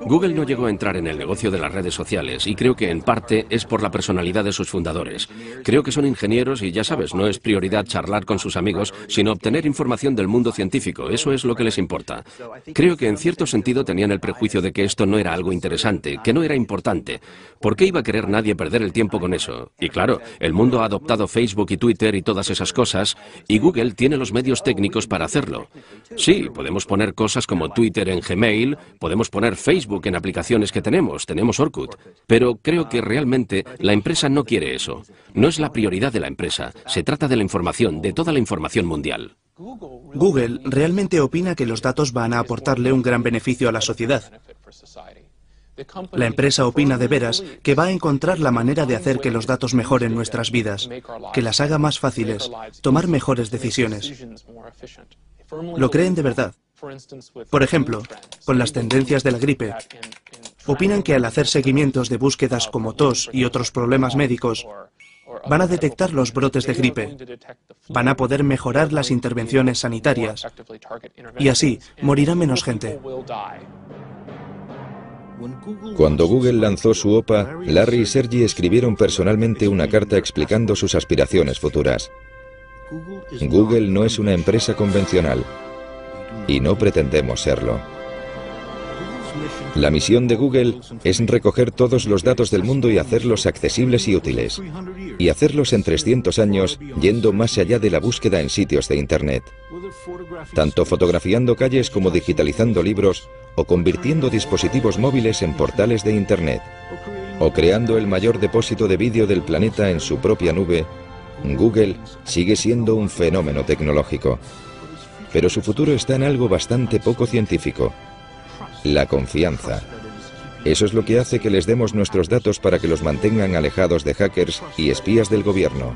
Google no llegó a entrar en el negocio de las redes sociales y creo que en parte es por la personalidad de sus fundadores. Creo que son ingenieros y ya sabes, no es prioridad charlar con sus amigos, sino obtener información del mundo científico. Eso es lo que les importa. Creo que en cierto sentido tenían el prejuicio de que esto no era algo interesante, que no era importante. ¿Por qué iba a querer nadie perder el tiempo con eso? Y claro, el mundo ha adoptado Facebook y Twitter y todas esas cosas, y Google tiene los medios técnicos para hacerlo. Sí, podemos poner cosas como Twitter en Gmail, podemos poner Facebook en aplicaciones que tenemos, tenemos Orkut, pero creo que realmente la empresa no quiere eso. No es la prioridad de la empresa, se trata de la información, de toda la información mundial. Google realmente opina que los datos van a aportarle un gran beneficio a la sociedad. La empresa opina de veras que va a encontrar la manera de hacer que los datos mejoren nuestras vidas, que las haga más fáciles, tomar mejores decisiones. Lo creen de verdad. Por ejemplo, con las tendencias de la gripe, opinan que al hacer seguimientos de búsquedas como tos y otros problemas médicos, van a detectar los brotes de gripe, van a poder mejorar las intervenciones sanitarias. y así morirá menos gente. Cuando Google lanzó su OPA, Larry y Sergi escribieron personalmente una carta explicando sus aspiraciones futuras. Google no es una empresa convencional y no pretendemos serlo. La misión de Google es recoger todos los datos del mundo y hacerlos accesibles y útiles. Y hacerlos en 300 años yendo más allá de la búsqueda en sitios de Internet. Tanto fotografiando calles como digitalizando libros o convirtiendo dispositivos móviles en portales de Internet. O creando el mayor depósito de vídeo del planeta en su propia nube, Google sigue siendo un fenómeno tecnológico pero su futuro está en algo bastante poco científico, la confianza. Eso es lo que hace que les demos nuestros datos para que los mantengan alejados de hackers y espías del gobierno.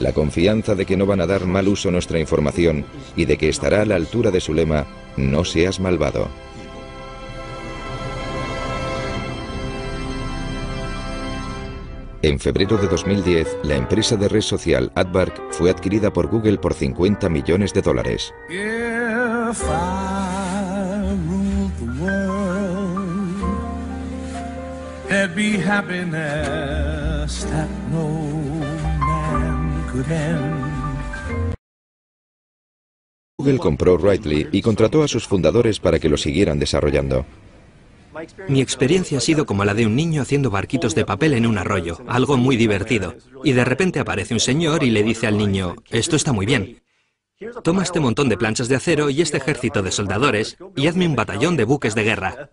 La confianza de que no van a dar mal uso nuestra información y de que estará a la altura de su lema, no seas malvado. En febrero de 2010, la empresa de red social AdBark fue adquirida por Google por 50 millones de dólares. Google compró Rightly y contrató a sus fundadores para que lo siguieran desarrollando. Mi experiencia ha sido como la de un niño haciendo barquitos de papel en un arroyo, algo muy divertido. Y de repente aparece un señor y le dice al niño, esto está muy bien. Toma este montón de planchas de acero y este ejército de soldadores y hazme un batallón de buques de guerra.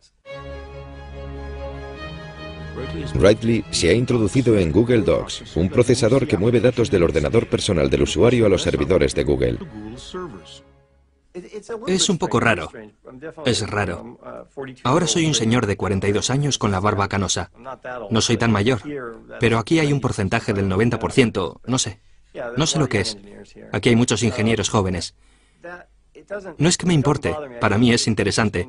Rightly se ha introducido en Google Docs, un procesador que mueve datos del ordenador personal del usuario a los servidores de Google. Es un poco raro. Es raro. Ahora soy un señor de 42 años con la barba canosa. No soy tan mayor, pero aquí hay un porcentaje del 90%, no sé. No sé lo que es. Aquí hay muchos ingenieros jóvenes. No es que me importe, para mí es interesante.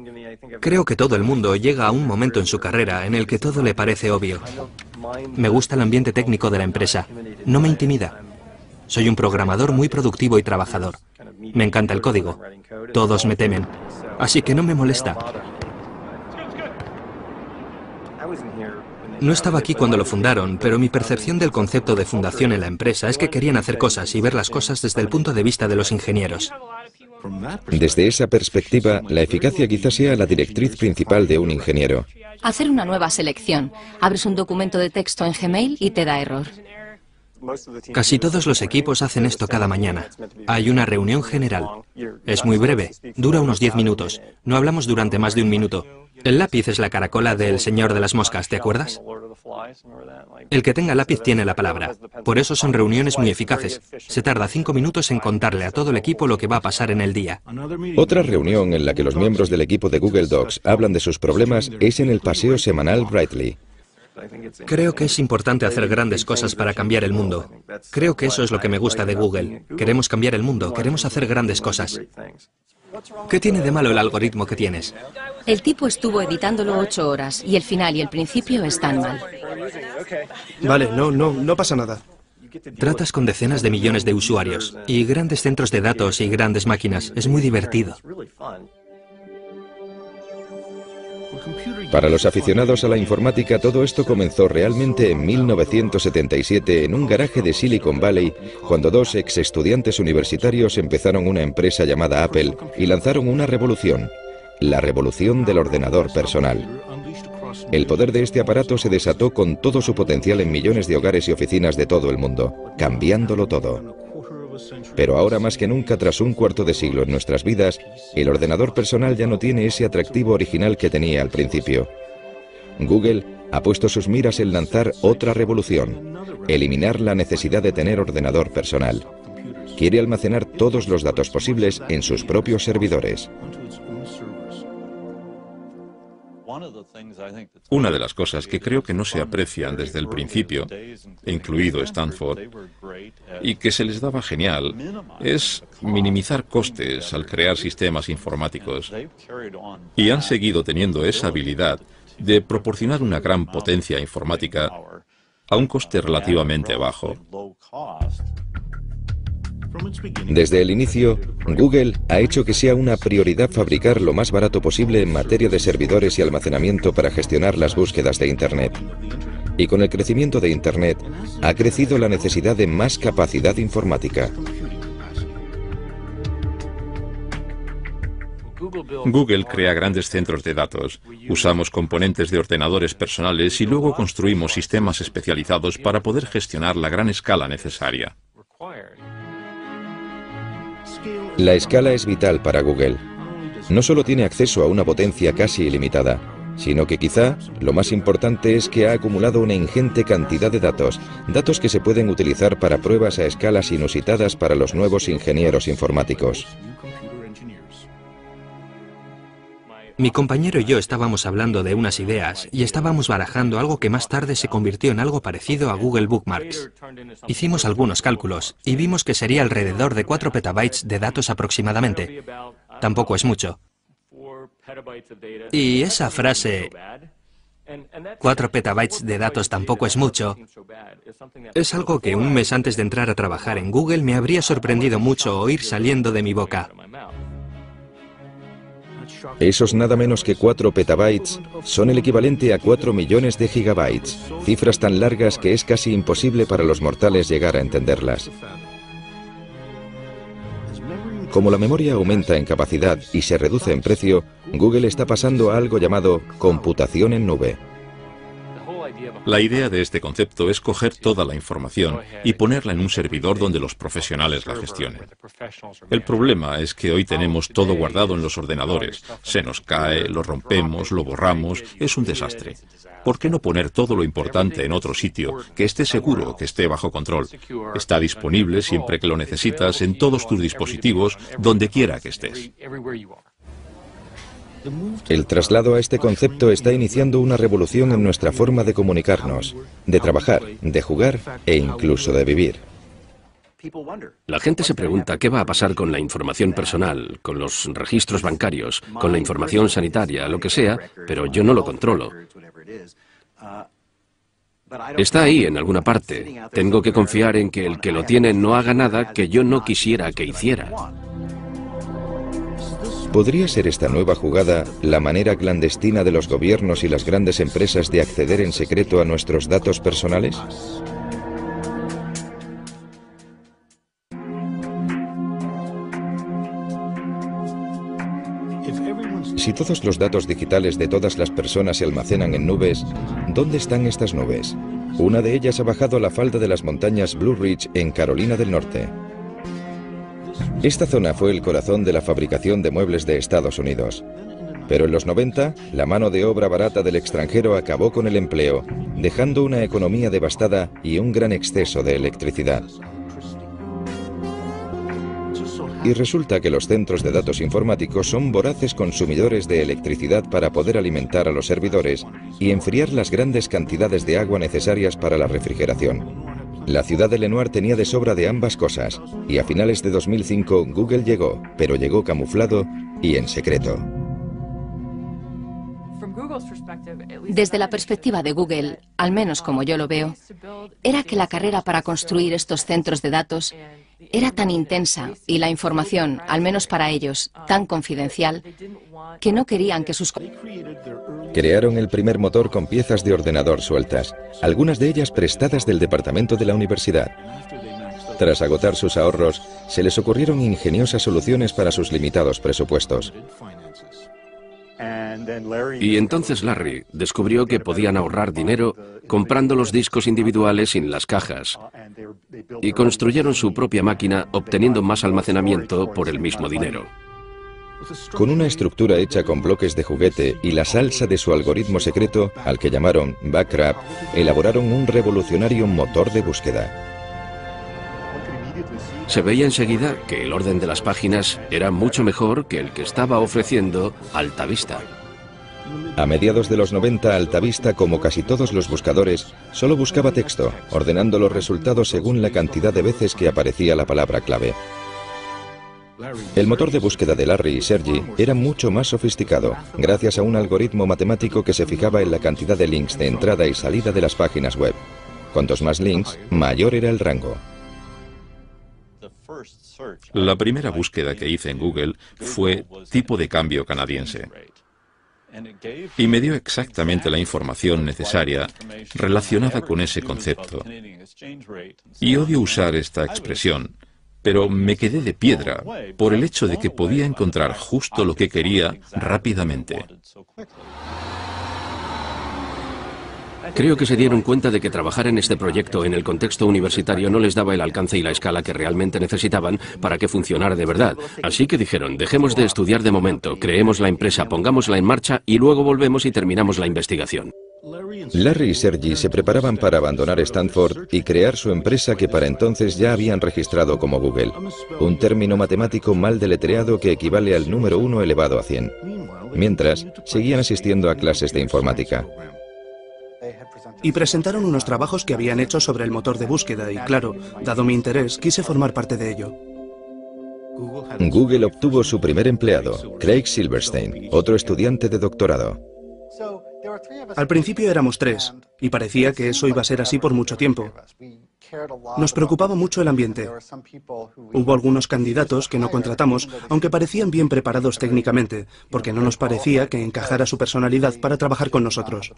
Creo que todo el mundo llega a un momento en su carrera en el que todo le parece obvio. Me gusta el ambiente técnico de la empresa. No me intimida. Soy un programador muy productivo y trabajador. Me encanta el código. Todos me temen. Así que no me molesta. No estaba aquí cuando lo fundaron, pero mi percepción del concepto de fundación en la empresa es que querían hacer cosas y ver las cosas desde el punto de vista de los ingenieros. Desde esa perspectiva, la eficacia quizás sea la directriz principal de un ingeniero. Hacer una nueva selección. Abres un documento de texto en Gmail y te da error. Casi todos los equipos hacen esto cada mañana. Hay una reunión general. Es muy breve, dura unos 10 minutos. No hablamos durante más de un minuto. El lápiz es la caracola del señor de las moscas, ¿te acuerdas? El que tenga lápiz tiene la palabra. Por eso son reuniones muy eficaces. Se tarda cinco minutos en contarle a todo el equipo lo que va a pasar en el día. Otra reunión en la que los miembros del equipo de Google Docs hablan de sus problemas es en el paseo semanal Brightly. Creo que es importante hacer grandes cosas para cambiar el mundo. Creo que eso es lo que me gusta de Google. Queremos cambiar el mundo, queremos hacer grandes cosas. ¿Qué tiene de malo el algoritmo que tienes? El tipo estuvo editándolo ocho horas y el final y el principio están mal. Vale, no, no, no pasa nada. Tratas con decenas de millones de usuarios y grandes centros de datos y grandes máquinas. Es muy divertido. Para los aficionados a la informática, todo esto comenzó realmente en 1977 en un garaje de Silicon Valley, cuando dos ex estudiantes universitarios empezaron una empresa llamada Apple y lanzaron una revolución, la revolución del ordenador personal. El poder de este aparato se desató con todo su potencial en millones de hogares y oficinas de todo el mundo, cambiándolo todo. Pero ahora más que nunca, tras un cuarto de siglo en nuestras vidas, el ordenador personal ya no tiene ese atractivo original que tenía al principio. Google ha puesto sus miras en lanzar otra revolución, eliminar la necesidad de tener ordenador personal. Quiere almacenar todos los datos posibles en sus propios servidores. Una de las cosas que creo que no se aprecian desde el principio, incluido Stanford, y que se les daba genial, es minimizar costes al crear sistemas informáticos. Y han seguido teniendo esa habilidad de proporcionar una gran potencia informática a un coste relativamente bajo. Desde el inicio, Google ha hecho que sea una prioridad fabricar lo más barato posible en materia de servidores y almacenamiento para gestionar las búsquedas de Internet. Y con el crecimiento de Internet, ha crecido la necesidad de más capacidad informática. Google crea grandes centros de datos. Usamos componentes de ordenadores personales y luego construimos sistemas especializados para poder gestionar la gran escala necesaria. La escala es vital para Google. No solo tiene acceso a una potencia casi ilimitada, sino que quizá lo más importante es que ha acumulado una ingente cantidad de datos, datos que se pueden utilizar para pruebas a escalas inusitadas para los nuevos ingenieros informáticos. Mi compañero y yo estábamos hablando de unas ideas y estábamos barajando algo que más tarde se convirtió en algo parecido a Google Bookmarks. Hicimos algunos cálculos y vimos que sería alrededor de 4 petabytes de datos aproximadamente. Tampoco es mucho. Y esa frase, 4 petabytes de datos tampoco es mucho, es algo que un mes antes de entrar a trabajar en Google me habría sorprendido mucho oír saliendo de mi boca. Esos nada menos que 4 petabytes son el equivalente a 4 millones de gigabytes, cifras tan largas que es casi imposible para los mortales llegar a entenderlas. Como la memoria aumenta en capacidad y se reduce en precio, Google está pasando a algo llamado computación en nube. La idea de este concepto es coger toda la información y ponerla en un servidor donde los profesionales la gestionen. El problema es que hoy tenemos todo guardado en los ordenadores. Se nos cae, lo rompemos, lo borramos, es un desastre. ¿Por qué no poner todo lo importante en otro sitio, que esté seguro, que esté bajo control? Está disponible siempre que lo necesitas en todos tus dispositivos, donde quiera que estés. El traslado a este concepto está iniciando una revolución en nuestra forma de comunicarnos, de trabajar, de jugar e incluso de vivir. La gente se pregunta qué va a pasar con la información personal, con los registros bancarios, con la información sanitaria, lo que sea, pero yo no lo controlo. Está ahí en alguna parte. Tengo que confiar en que el que lo tiene no haga nada que yo no quisiera que hiciera. ¿Podría ser esta nueva jugada la manera clandestina de los gobiernos y las grandes empresas de acceder en secreto a nuestros datos personales? Si todos los datos digitales de todas las personas se almacenan en nubes, ¿dónde están estas nubes? Una de ellas ha bajado a la falda de las montañas Blue Ridge en Carolina del Norte. Esta zona fue el corazón de la fabricación de muebles de Estados Unidos. Pero en los 90, la mano de obra barata del extranjero acabó con el empleo, dejando una economía devastada y un gran exceso de electricidad. Y resulta que los centros de datos informáticos son voraces consumidores de electricidad para poder alimentar a los servidores y enfriar las grandes cantidades de agua necesarias para la refrigeración. La ciudad de Lenoir tenía de sobra de ambas cosas, y a finales de 2005 Google llegó, pero llegó camuflado y en secreto. Desde la perspectiva de Google, al menos como yo lo veo, era que la carrera para construir estos centros de datos era tan intensa y la información, al menos para ellos, tan confidencial, que no querían que sus... Crearon el primer motor con piezas de ordenador sueltas, algunas de ellas prestadas del departamento de la universidad. Tras agotar sus ahorros, se les ocurrieron ingeniosas soluciones para sus limitados presupuestos. Y entonces Larry descubrió que podían ahorrar dinero comprando los discos individuales sin las cajas. Y construyeron su propia máquina obteniendo más almacenamiento por el mismo dinero. Con una estructura hecha con bloques de juguete y la salsa de su algoritmo secreto, al que llamaron Backrap, elaboraron un revolucionario motor de búsqueda. Se veía enseguida que el orden de las páginas era mucho mejor que el que estaba ofreciendo Altavista. A mediados de los 90, Altavista, como casi todos los buscadores, solo buscaba texto, ordenando los resultados según la cantidad de veces que aparecía la palabra clave. El motor de búsqueda de Larry y Sergi era mucho más sofisticado, gracias a un algoritmo matemático que se fijaba en la cantidad de links de entrada y salida de las páginas web. Cuantos más links, mayor era el rango. La primera búsqueda que hice en Google fue tipo de cambio canadiense. Y me dio exactamente la información necesaria relacionada con ese concepto. Y odio usar esta expresión, pero me quedé de piedra por el hecho de que podía encontrar justo lo que quería rápidamente. Creo que se dieron cuenta de que trabajar en este proyecto en el contexto universitario no les daba el alcance y la escala que realmente necesitaban para que funcionara de verdad. Así que dijeron, dejemos de estudiar de momento, creemos la empresa, pongámosla en marcha y luego volvemos y terminamos la investigación. Larry y Sergi se preparaban para abandonar Stanford y crear su empresa que para entonces ya habían registrado como Google, un término matemático mal deletreado que equivale al número 1 elevado a 100. Mientras, seguían asistiendo a clases de informática y presentaron unos trabajos que habían hecho sobre el motor de búsqueda y claro, dado mi interés, quise formar parte de ello. Google obtuvo su primer empleado, Craig Silverstein, otro estudiante de doctorado. Al principio éramos tres, y parecía que eso iba a ser así por mucho tiempo. Nos preocupaba mucho el ambiente. Hubo algunos candidatos que no contratamos, aunque parecían bien preparados técnicamente, porque no nos parecía que encajara su personalidad para trabajar con nosotros.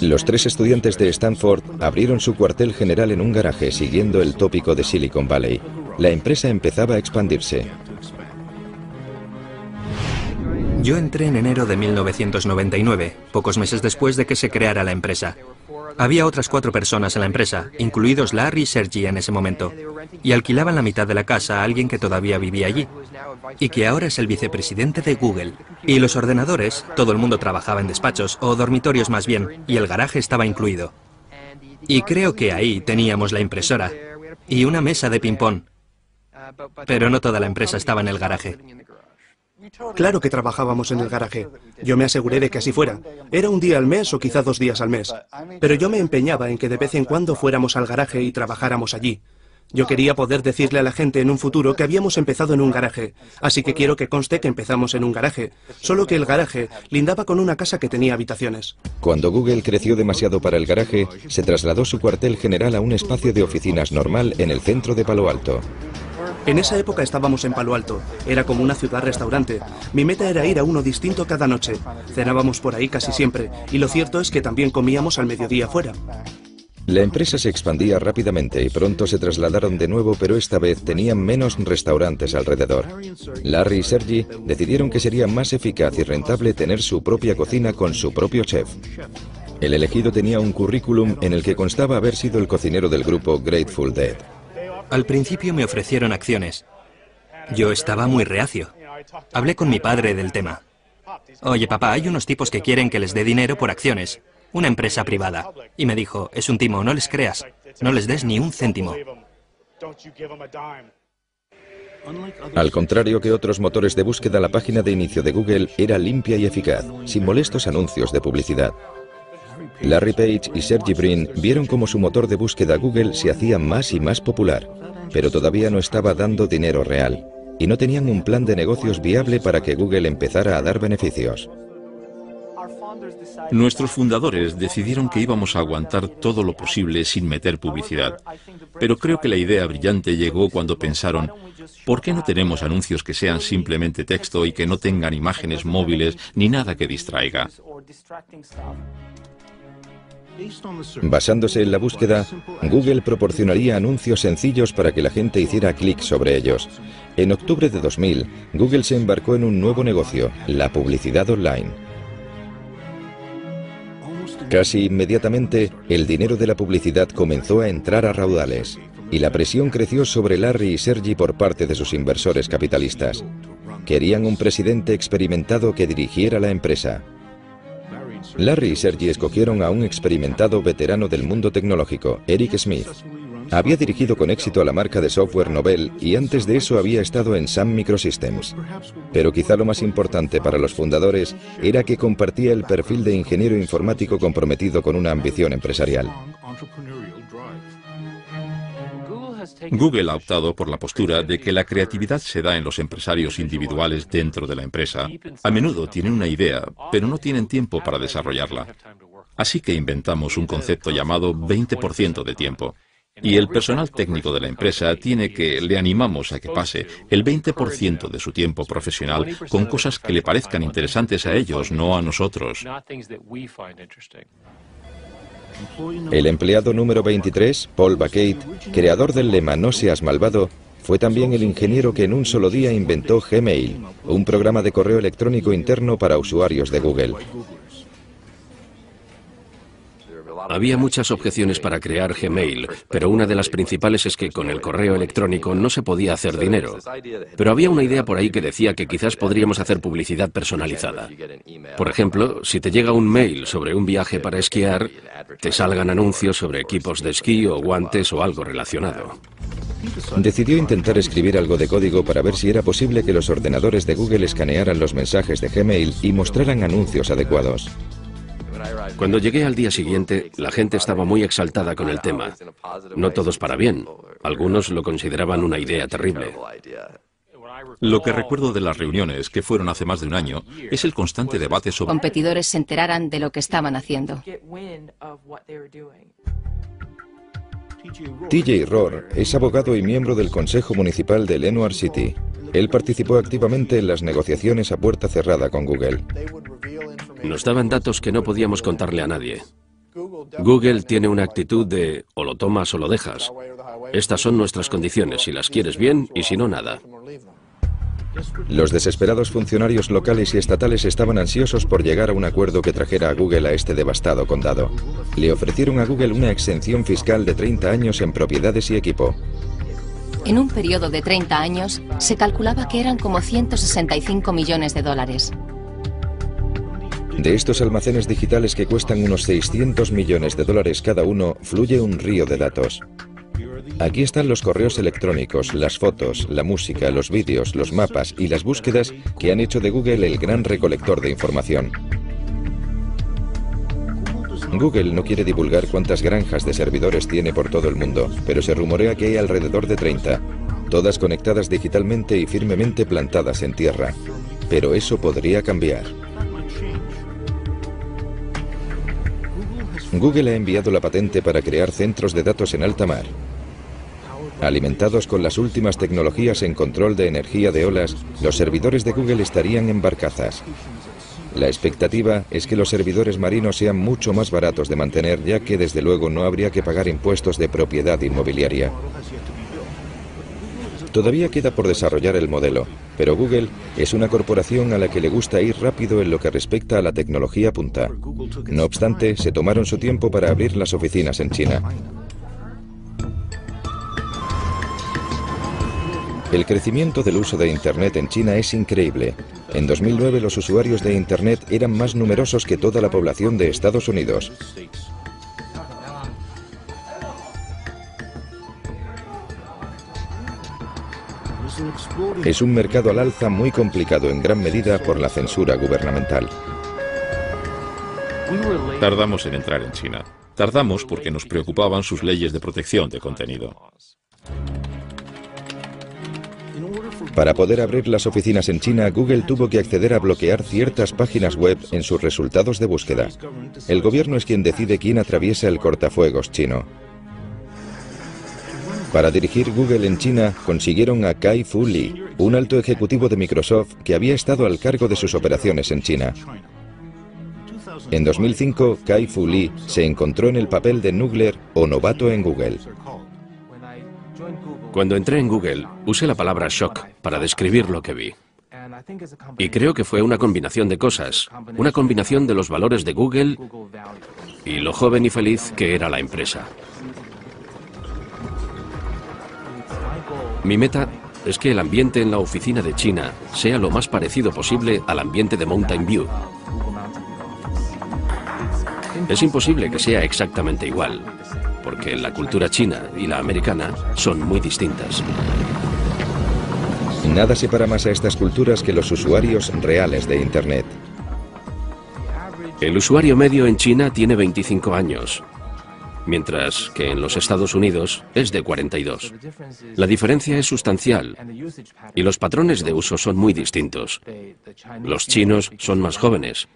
Los tres estudiantes de Stanford abrieron su cuartel general en un garaje siguiendo el tópico de Silicon Valley. La empresa empezaba a expandirse. Yo entré en enero de 1999, pocos meses después de que se creara la empresa. Había otras cuatro personas en la empresa, incluidos Larry y Sergi en ese momento, y alquilaban la mitad de la casa a alguien que todavía vivía allí, y que ahora es el vicepresidente de Google. Y los ordenadores, todo el mundo trabajaba en despachos, o dormitorios más bien, y el garaje estaba incluido. Y creo que ahí teníamos la impresora, y una mesa de ping-pong. Pero no toda la empresa estaba en el garaje. Claro que trabajábamos en el garaje. Yo me aseguré de que así fuera. Era un día al mes o quizá dos días al mes. Pero yo me empeñaba en que de vez en cuando fuéramos al garaje y trabajáramos allí. Yo quería poder decirle a la gente en un futuro que habíamos empezado en un garaje, así que quiero que conste que empezamos en un garaje, solo que el garaje lindaba con una casa que tenía habitaciones. Cuando Google creció demasiado para el garaje, se trasladó su cuartel general a un espacio de oficinas normal en el centro de Palo Alto. En esa época estábamos en Palo Alto. Era como una ciudad-restaurante. Mi meta era ir a uno distinto cada noche. Cenábamos por ahí casi siempre. Y lo cierto es que también comíamos al mediodía fuera. La empresa se expandía rápidamente y pronto se trasladaron de nuevo, pero esta vez tenían menos restaurantes alrededor. Larry y Sergi decidieron que sería más eficaz y rentable tener su propia cocina con su propio chef. El elegido tenía un currículum en el que constaba haber sido el cocinero del grupo Grateful Dead. Al principio me ofrecieron acciones. Yo estaba muy reacio. Hablé con mi padre del tema. Oye, papá, hay unos tipos que quieren que les dé dinero por acciones. Una empresa privada. Y me dijo, es un timo, no les creas. No les des ni un céntimo. Al contrario que otros motores de búsqueda, la página de inicio de Google era limpia y eficaz, sin molestos anuncios de publicidad. Larry Page y Sergey Brin vieron cómo su motor de búsqueda Google se hacía más y más popular, pero todavía no estaba dando dinero real, y no tenían un plan de negocios viable para que Google empezara a dar beneficios. Nuestros fundadores decidieron que íbamos a aguantar todo lo posible sin meter publicidad, pero creo que la idea brillante llegó cuando pensaron, ¿por qué no tenemos anuncios que sean simplemente texto y que no tengan imágenes móviles ni nada que distraiga? Basándose en la búsqueda, Google proporcionaría anuncios sencillos para que la gente hiciera clic sobre ellos. En octubre de 2000, Google se embarcó en un nuevo negocio, la publicidad online. Casi inmediatamente, el dinero de la publicidad comenzó a entrar a raudales, y la presión creció sobre Larry y Sergi por parte de sus inversores capitalistas. Querían un presidente experimentado que dirigiera la empresa. Larry y Sergi escogieron a un experimentado veterano del mundo tecnológico, Eric Smith. Había dirigido con éxito a la marca de software Novell y antes de eso había estado en Sun Microsystems. Pero quizá lo más importante para los fundadores era que compartía el perfil de ingeniero informático comprometido con una ambición empresarial. Google ha optado por la postura de que la creatividad se da en los empresarios individuales dentro de la empresa. A menudo tienen una idea, pero no tienen tiempo para desarrollarla. Así que inventamos un concepto llamado 20% de tiempo. Y el personal técnico de la empresa tiene que, le animamos a que pase el 20% de su tiempo profesional con cosas que le parezcan interesantes a ellos, no a nosotros. El empleado número 23, Paul Bacate, creador del lema No seas malvado, fue también el ingeniero que en un solo día inventó Gmail, un programa de correo electrónico interno para usuarios de Google. Había muchas objeciones para crear Gmail, pero una de las principales es que con el correo electrónico no se podía hacer dinero. Pero había una idea por ahí que decía que quizás podríamos hacer publicidad personalizada. Por ejemplo, si te llega un mail sobre un viaje para esquiar, te salgan anuncios sobre equipos de esquí o guantes o algo relacionado. Decidió intentar escribir algo de código para ver si era posible que los ordenadores de Google escanearan los mensajes de Gmail y mostraran anuncios adecuados. Cuando llegué al día siguiente, la gente estaba muy exaltada con el tema. No todos para bien. Algunos lo consideraban una idea terrible. Lo que recuerdo de las reuniones, que fueron hace más de un año, es el constante debate sobre... Competidores se enteraran de lo que estaban haciendo. TJ Rohr es abogado y miembro del Consejo Municipal de Lenoir City. Él participó activamente en las negociaciones a puerta cerrada con Google. Nos daban datos que no podíamos contarle a nadie. Google tiene una actitud de o lo tomas o lo dejas. Estas son nuestras condiciones, si las quieres bien y si no, nada. Los desesperados funcionarios locales y estatales estaban ansiosos por llegar a un acuerdo que trajera a Google a este devastado condado. Le ofrecieron a Google una exención fiscal de 30 años en propiedades y equipo. En un periodo de 30 años, se calculaba que eran como 165 millones de dólares. De estos almacenes digitales que cuestan unos 600 millones de dólares cada uno, fluye un río de datos. Aquí están los correos electrónicos, las fotos, la música, los vídeos, los mapas y las búsquedas que han hecho de Google el gran recolector de información. Google no quiere divulgar cuántas granjas de servidores tiene por todo el mundo, pero se rumorea que hay alrededor de 30, todas conectadas digitalmente y firmemente plantadas en tierra. Pero eso podría cambiar. Google ha enviado la patente para crear centros de datos en alta mar. Alimentados con las últimas tecnologías en control de energía de olas, los servidores de Google estarían en barcazas. La expectativa es que los servidores marinos sean mucho más baratos de mantener, ya que desde luego no habría que pagar impuestos de propiedad inmobiliaria. Todavía queda por desarrollar el modelo, pero Google es una corporación a la que le gusta ir rápido en lo que respecta a la tecnología punta. No obstante, se tomaron su tiempo para abrir las oficinas en China. El crecimiento del uso de Internet en China es increíble. En 2009 los usuarios de Internet eran más numerosos que toda la población de Estados Unidos. Es un mercado al alza muy complicado en gran medida por la censura gubernamental. Tardamos en entrar en China. Tardamos porque nos preocupaban sus leyes de protección de contenido. Para poder abrir las oficinas en China, Google tuvo que acceder a bloquear ciertas páginas web en sus resultados de búsqueda. El gobierno es quien decide quién atraviesa el cortafuegos chino. Para dirigir Google en China, consiguieron a Kai Fu Lee, un alto ejecutivo de Microsoft que había estado al cargo de sus operaciones en China. En 2005, Kai Fu Lee se encontró en el papel de Nugler o novato en Google. Cuando entré en Google, usé la palabra shock para describir lo que vi. Y creo que fue una combinación de cosas, una combinación de los valores de Google y lo joven y feliz que era la empresa. Mi meta es que el ambiente en la oficina de China sea lo más parecido posible al ambiente de Mountain View. Es imposible que sea exactamente igual, porque la cultura china y la americana son muy distintas. Nada separa más a estas culturas que los usuarios reales de Internet. El usuario medio en China tiene 25 años, mientras que en los Estados Unidos es de 42. La diferencia es sustancial y los patrones de uso son muy distintos. Los chinos son más jóvenes.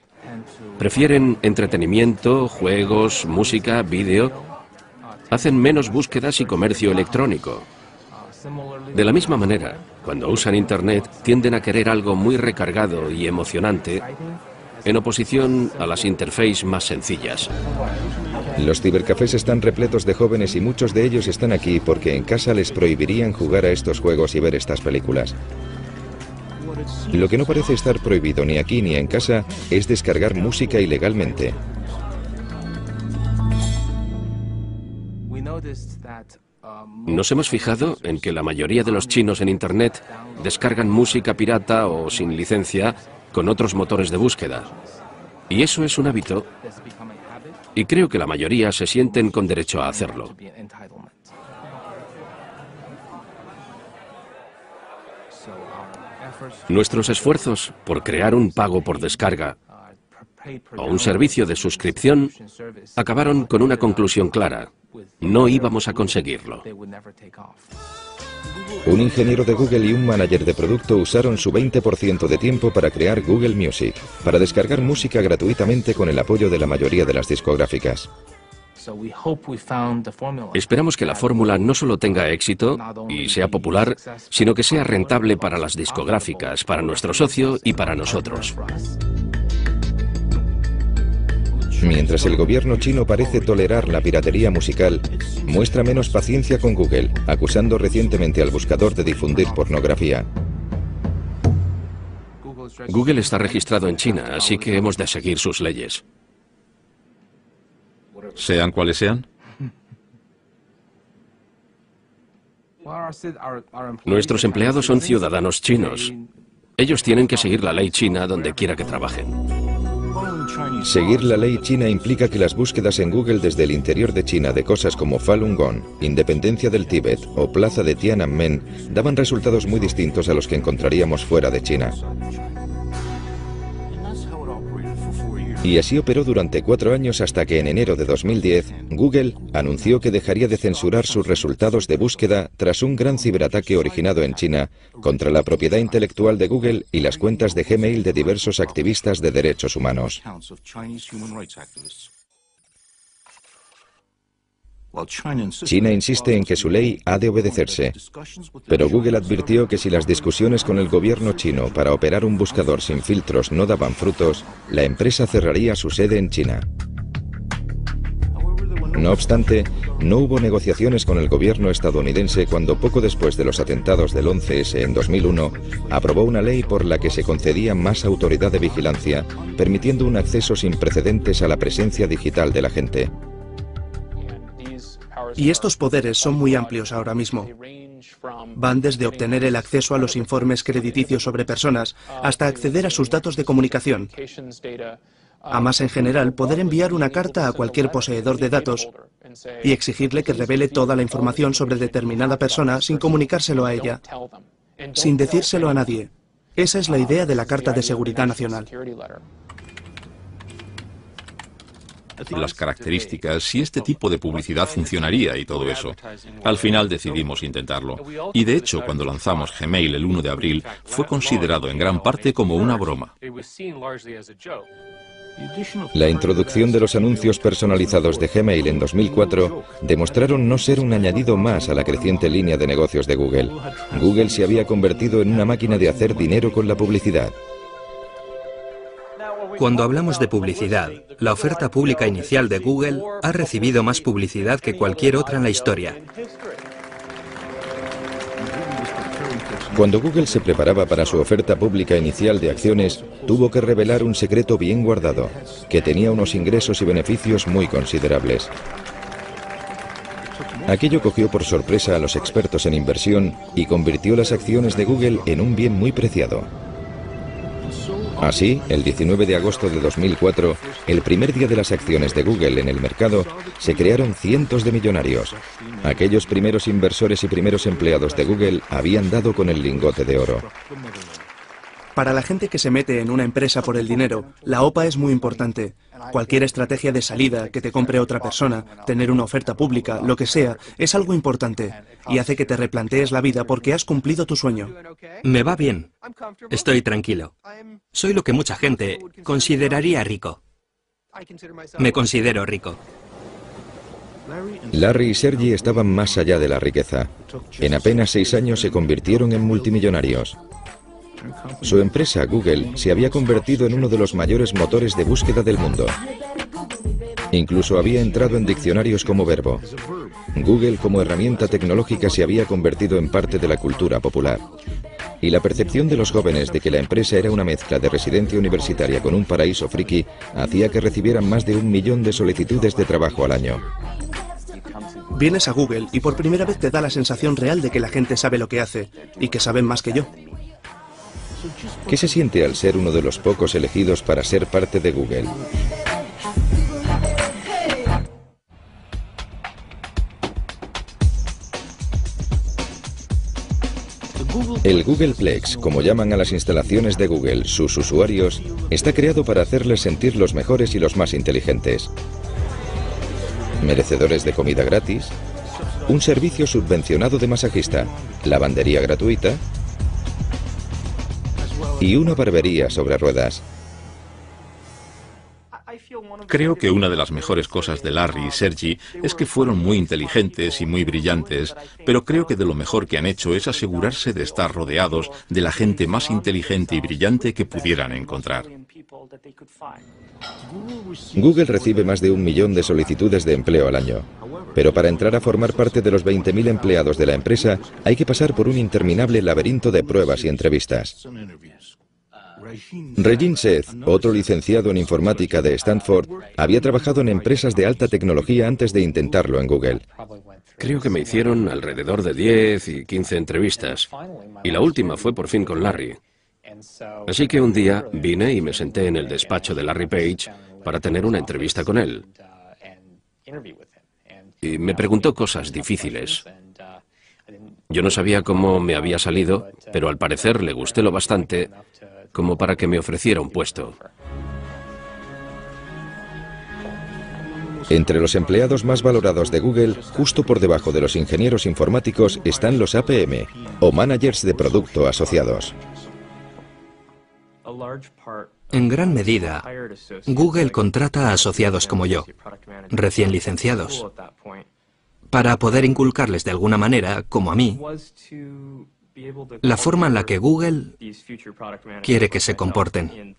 Prefieren entretenimiento, juegos, música, vídeo hacen menos búsquedas y comercio electrónico. De la misma manera, cuando usan Internet, tienden a querer algo muy recargado y emocionante en oposición a las interfaces más sencillas. Los cibercafés están repletos de jóvenes y muchos de ellos están aquí porque en casa les prohibirían jugar a estos juegos y ver estas películas. Lo que no parece estar prohibido ni aquí ni en casa es descargar música ilegalmente. Nos hemos fijado en que la mayoría de los chinos en Internet descargan música pirata o sin licencia con otros motores de búsqueda. Y eso es un hábito y creo que la mayoría se sienten con derecho a hacerlo. Nuestros esfuerzos por crear un pago por descarga o un servicio de suscripción, acabaron con una conclusión clara. No íbamos a conseguirlo. Un ingeniero de Google y un manager de producto usaron su 20% de tiempo para crear Google Music, para descargar música gratuitamente con el apoyo de la mayoría de las discográficas. Esperamos que la fórmula no solo tenga éxito y sea popular, sino que sea rentable para las discográficas, para nuestro socio y para nosotros. Mientras el gobierno chino parece tolerar la piratería musical, muestra menos paciencia con Google, acusando recientemente al buscador de difundir pornografía. Google está registrado en China, así que hemos de seguir sus leyes. Sean cuales sean. Nuestros empleados son ciudadanos chinos. Ellos tienen que seguir la ley china donde quiera que trabajen. Seguir la ley china implica que las búsquedas en Google desde el interior de China de cosas como Falun Gong, Independencia del Tíbet o Plaza de Tiananmen daban resultados muy distintos a los que encontraríamos fuera de China. Y así operó durante cuatro años hasta que en enero de 2010 Google anunció que dejaría de censurar sus resultados de búsqueda tras un gran ciberataque originado en China contra la propiedad intelectual de Google y las cuentas de Gmail de diversos activistas de derechos humanos. China insiste en que su ley ha de obedecerse, pero Google advirtió que si las discusiones con el gobierno chino para operar un buscador sin filtros no daban frutos, la empresa cerraría su sede en China. No obstante, no hubo negociaciones con el gobierno estadounidense cuando poco después de los atentados del 11S en 2001, aprobó una ley por la que se concedía más autoridad de vigilancia, permitiendo un acceso sin precedentes a la presencia digital de la gente. Y estos poderes son muy amplios ahora mismo. Van desde obtener el acceso a los informes crediticios sobre personas hasta acceder a sus datos de comunicación. A más en general, poder enviar una carta a cualquier poseedor de datos y exigirle que revele toda la información sobre determinada persona sin comunicárselo a ella, sin decírselo a nadie. Esa es la idea de la Carta de Seguridad Nacional las características, si este tipo de publicidad funcionaría y todo eso. Al final decidimos intentarlo. Y de hecho, cuando lanzamos Gmail el 1 de abril, fue considerado en gran parte como una broma. La introducción de los anuncios personalizados de Gmail en 2004 demostraron no ser un añadido más a la creciente línea de negocios de Google. Google se había convertido en una máquina de hacer dinero con la publicidad. Cuando hablamos de publicidad, la oferta pública inicial de Google ha recibido más publicidad que cualquier otra en la historia. Cuando Google se preparaba para su oferta pública inicial de acciones, tuvo que revelar un secreto bien guardado, que tenía unos ingresos y beneficios muy considerables. Aquello cogió por sorpresa a los expertos en inversión y convirtió las acciones de Google en un bien muy preciado. Así, el 19 de agosto de 2004, el primer día de las acciones de Google en el mercado, se crearon cientos de millonarios. Aquellos primeros inversores y primeros empleados de Google habían dado con el lingote de oro. Para la gente que se mete en una empresa por el dinero, la OPA es muy importante. Cualquier estrategia de salida, que te compre otra persona, tener una oferta pública, lo que sea, es algo importante y hace que te replantees la vida porque has cumplido tu sueño. Me va bien. Estoy tranquilo. Soy lo que mucha gente consideraría rico. Me considero rico. Larry y Sergi estaban más allá de la riqueza. En apenas seis años se convirtieron en multimillonarios. Su empresa, Google, se había convertido en uno de los mayores motores de búsqueda del mundo. Incluso había entrado en diccionarios como verbo. Google como herramienta tecnológica se había convertido en parte de la cultura popular. Y la percepción de los jóvenes de que la empresa era una mezcla de residencia universitaria con un paraíso friki hacía que recibieran más de un millón de solicitudes de trabajo al año. Vienes a Google y por primera vez te da la sensación real de que la gente sabe lo que hace y que saben más que yo. ¿Qué se siente al ser uno de los pocos elegidos para ser parte de Google? El Googleplex, como llaman a las instalaciones de Google sus usuarios, está creado para hacerles sentir los mejores y los más inteligentes. Merecedores de comida gratis, un servicio subvencionado de masajista, lavandería gratuita y una barbería sobre ruedas. Creo que una de las mejores cosas de Larry y Sergi es que fueron muy inteligentes y muy brillantes, pero creo que de lo mejor que han hecho es asegurarse de estar rodeados de la gente más inteligente y brillante que pudieran encontrar. Google recibe más de un millón de solicitudes de empleo al año. Pero para entrar a formar parte de los 20.000 empleados de la empresa hay que pasar por un interminable laberinto de pruebas y entrevistas. Regin Seth, otro licenciado en informática de Stanford, había trabajado en empresas de alta tecnología antes de intentarlo en Google. Creo que me hicieron alrededor de 10 y 15 entrevistas. Y la última fue por fin con Larry. Así que un día vine y me senté en el despacho de Larry Page para tener una entrevista con él. Y me preguntó cosas difíciles. Yo no sabía cómo me había salido, pero al parecer le gusté lo bastante como para que me ofreciera un puesto. Entre los empleados más valorados de Google, justo por debajo de los ingenieros informáticos, están los APM, o managers de producto asociados. En gran medida, Google contrata a asociados como yo, recién licenciados, para poder inculcarles de alguna manera, como a mí, la forma en la que Google quiere que se comporten.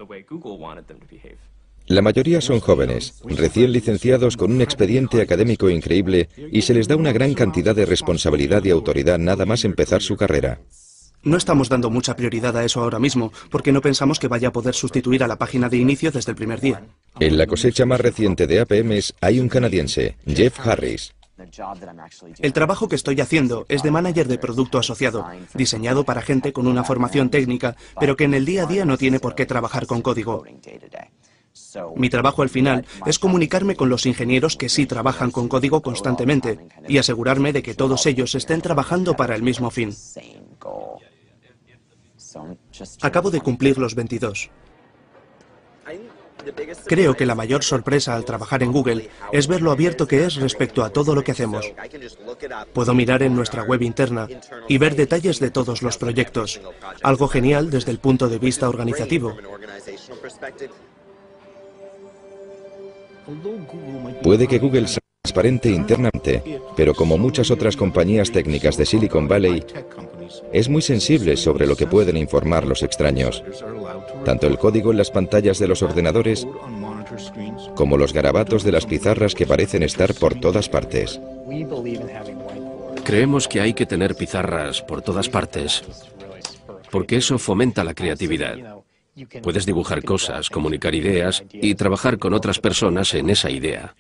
La mayoría son jóvenes, recién licenciados con un expediente académico increíble y se les da una gran cantidad de responsabilidad y autoridad nada más empezar su carrera. No estamos dando mucha prioridad a eso ahora mismo, porque no pensamos que vaya a poder sustituir a la página de inicio desde el primer día. En la cosecha más reciente de APMs hay un canadiense, Jeff Harris. El trabajo que estoy haciendo es de manager de producto asociado, diseñado para gente con una formación técnica, pero que en el día a día no tiene por qué trabajar con código. Mi trabajo al final es comunicarme con los ingenieros que sí trabajan con código constantemente y asegurarme de que todos ellos estén trabajando para el mismo fin. Acabo de cumplir los 22. Creo que la mayor sorpresa al trabajar en Google es ver lo abierto que es respecto a todo lo que hacemos. Puedo mirar en nuestra web interna y ver detalles de todos los proyectos, algo genial desde el punto de vista organizativo. Puede que Google sea transparente internamente, pero como muchas otras compañías técnicas de Silicon Valley, es muy sensible sobre lo que pueden informar los extraños. Tanto el código en las pantallas de los ordenadores como los garabatos de las pizarras que parecen estar por todas partes. Creemos que hay que tener pizarras por todas partes porque eso fomenta la creatividad. Puedes dibujar cosas, comunicar ideas y trabajar con otras personas en esa idea.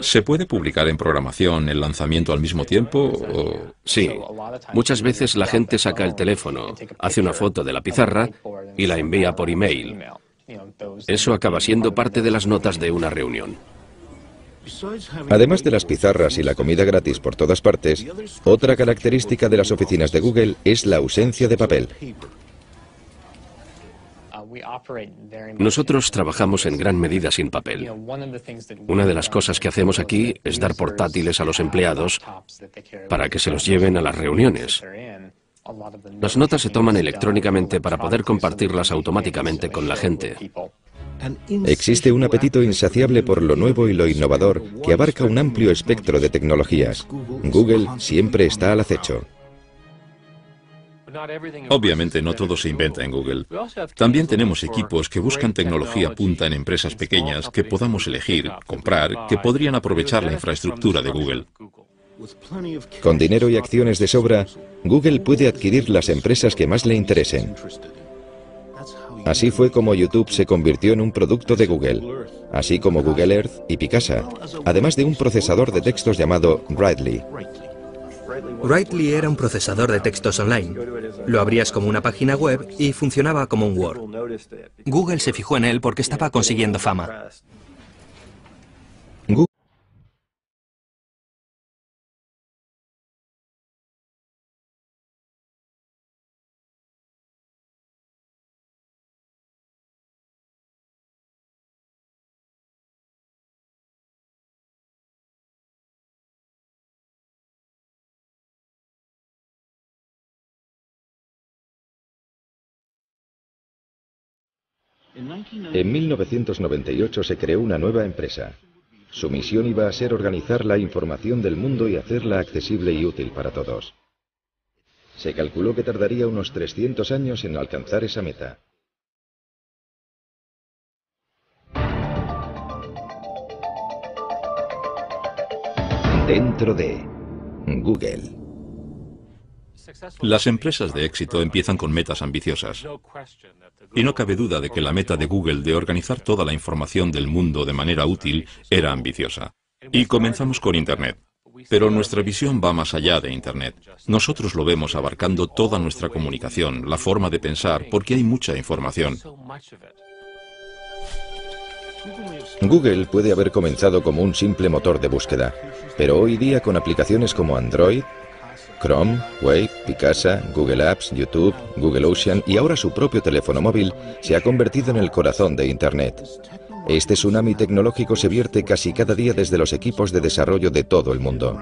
¿Se puede publicar en programación el lanzamiento al mismo tiempo? Sí. Muchas veces la gente saca el teléfono, hace una foto de la pizarra y la envía por email. Eso acaba siendo parte de las notas de una reunión. Además de las pizarras y la comida gratis por todas partes, otra característica de las oficinas de Google es la ausencia de papel. Nosotros trabajamos en gran medida sin papel. Una de las cosas que hacemos aquí es dar portátiles a los empleados para que se los lleven a las reuniones. Las notas se toman electrónicamente para poder compartirlas automáticamente con la gente. Existe un apetito insaciable por lo nuevo y lo innovador que abarca un amplio espectro de tecnologías. Google siempre está al acecho. Obviamente no todo se inventa en Google. También tenemos equipos que buscan tecnología punta en empresas pequeñas que podamos elegir, comprar, que podrían aprovechar la infraestructura de Google. Con dinero y acciones de sobra, Google puede adquirir las empresas que más le interesen. Así fue como YouTube se convirtió en un producto de Google, así como Google Earth y Picasa, además de un procesador de textos llamado Writely. Writely era un procesador de textos online. Lo abrías como una página web y funcionaba como un Word. Google se fijó en él porque estaba consiguiendo fama. En 1998 se creó una nueva empresa. Su misión iba a ser organizar la información del mundo y hacerla accesible y útil para todos. Se calculó que tardaría unos 300 años en alcanzar esa meta. Dentro de Google. Las empresas de éxito empiezan con metas ambiciosas. Y no cabe duda de que la meta de Google de organizar toda la información del mundo de manera útil era ambiciosa. Y comenzamos con Internet. Pero nuestra visión va más allá de Internet. Nosotros lo vemos abarcando toda nuestra comunicación, la forma de pensar, porque hay mucha información. Google puede haber comenzado como un simple motor de búsqueda, pero hoy día con aplicaciones como Android, Chrome, Wave, Picasa, Google Apps, YouTube, Google Ocean y ahora su propio teléfono móvil se ha convertido en el corazón de Internet. Este tsunami tecnológico se vierte casi cada día desde los equipos de desarrollo de todo el mundo.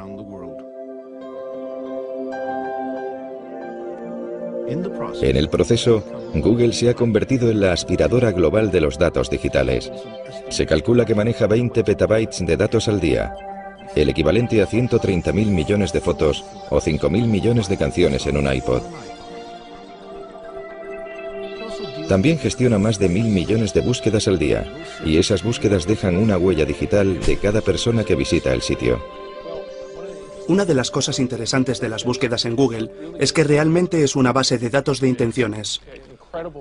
En el proceso, Google se ha convertido en la aspiradora global de los datos digitales. Se calcula que maneja 20 petabytes de datos al día, el equivalente a 130.000 millones de fotos o 5.000 millones de canciones en un iPod. También gestiona más de mil millones de búsquedas al día, y esas búsquedas dejan una huella digital de cada persona que visita el sitio. Una de las cosas interesantes de las búsquedas en Google es que realmente es una base de datos de intenciones.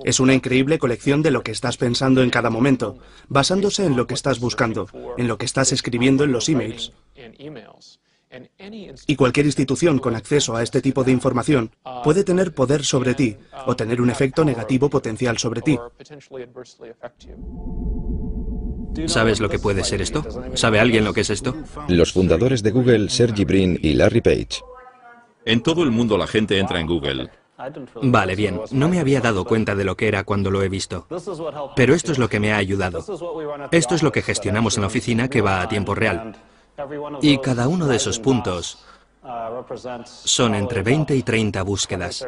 Es una increíble colección de lo que estás pensando en cada momento, basándose en lo que estás buscando, en lo que estás escribiendo en los emails. Y cualquier institución con acceso a este tipo de información puede tener poder sobre ti o tener un efecto negativo potencial sobre ti. ¿Sabes lo que puede ser esto? ¿Sabe alguien lo que es esto? Los fundadores de Google, Sergey Brin y Larry Page. En todo el mundo la gente entra en Google. Vale, bien. No me había dado cuenta de lo que era cuando lo he visto. Pero esto es lo que me ha ayudado. Esto es lo que gestionamos en la oficina que va a tiempo real. Y cada uno de esos puntos son entre 20 y 30 búsquedas.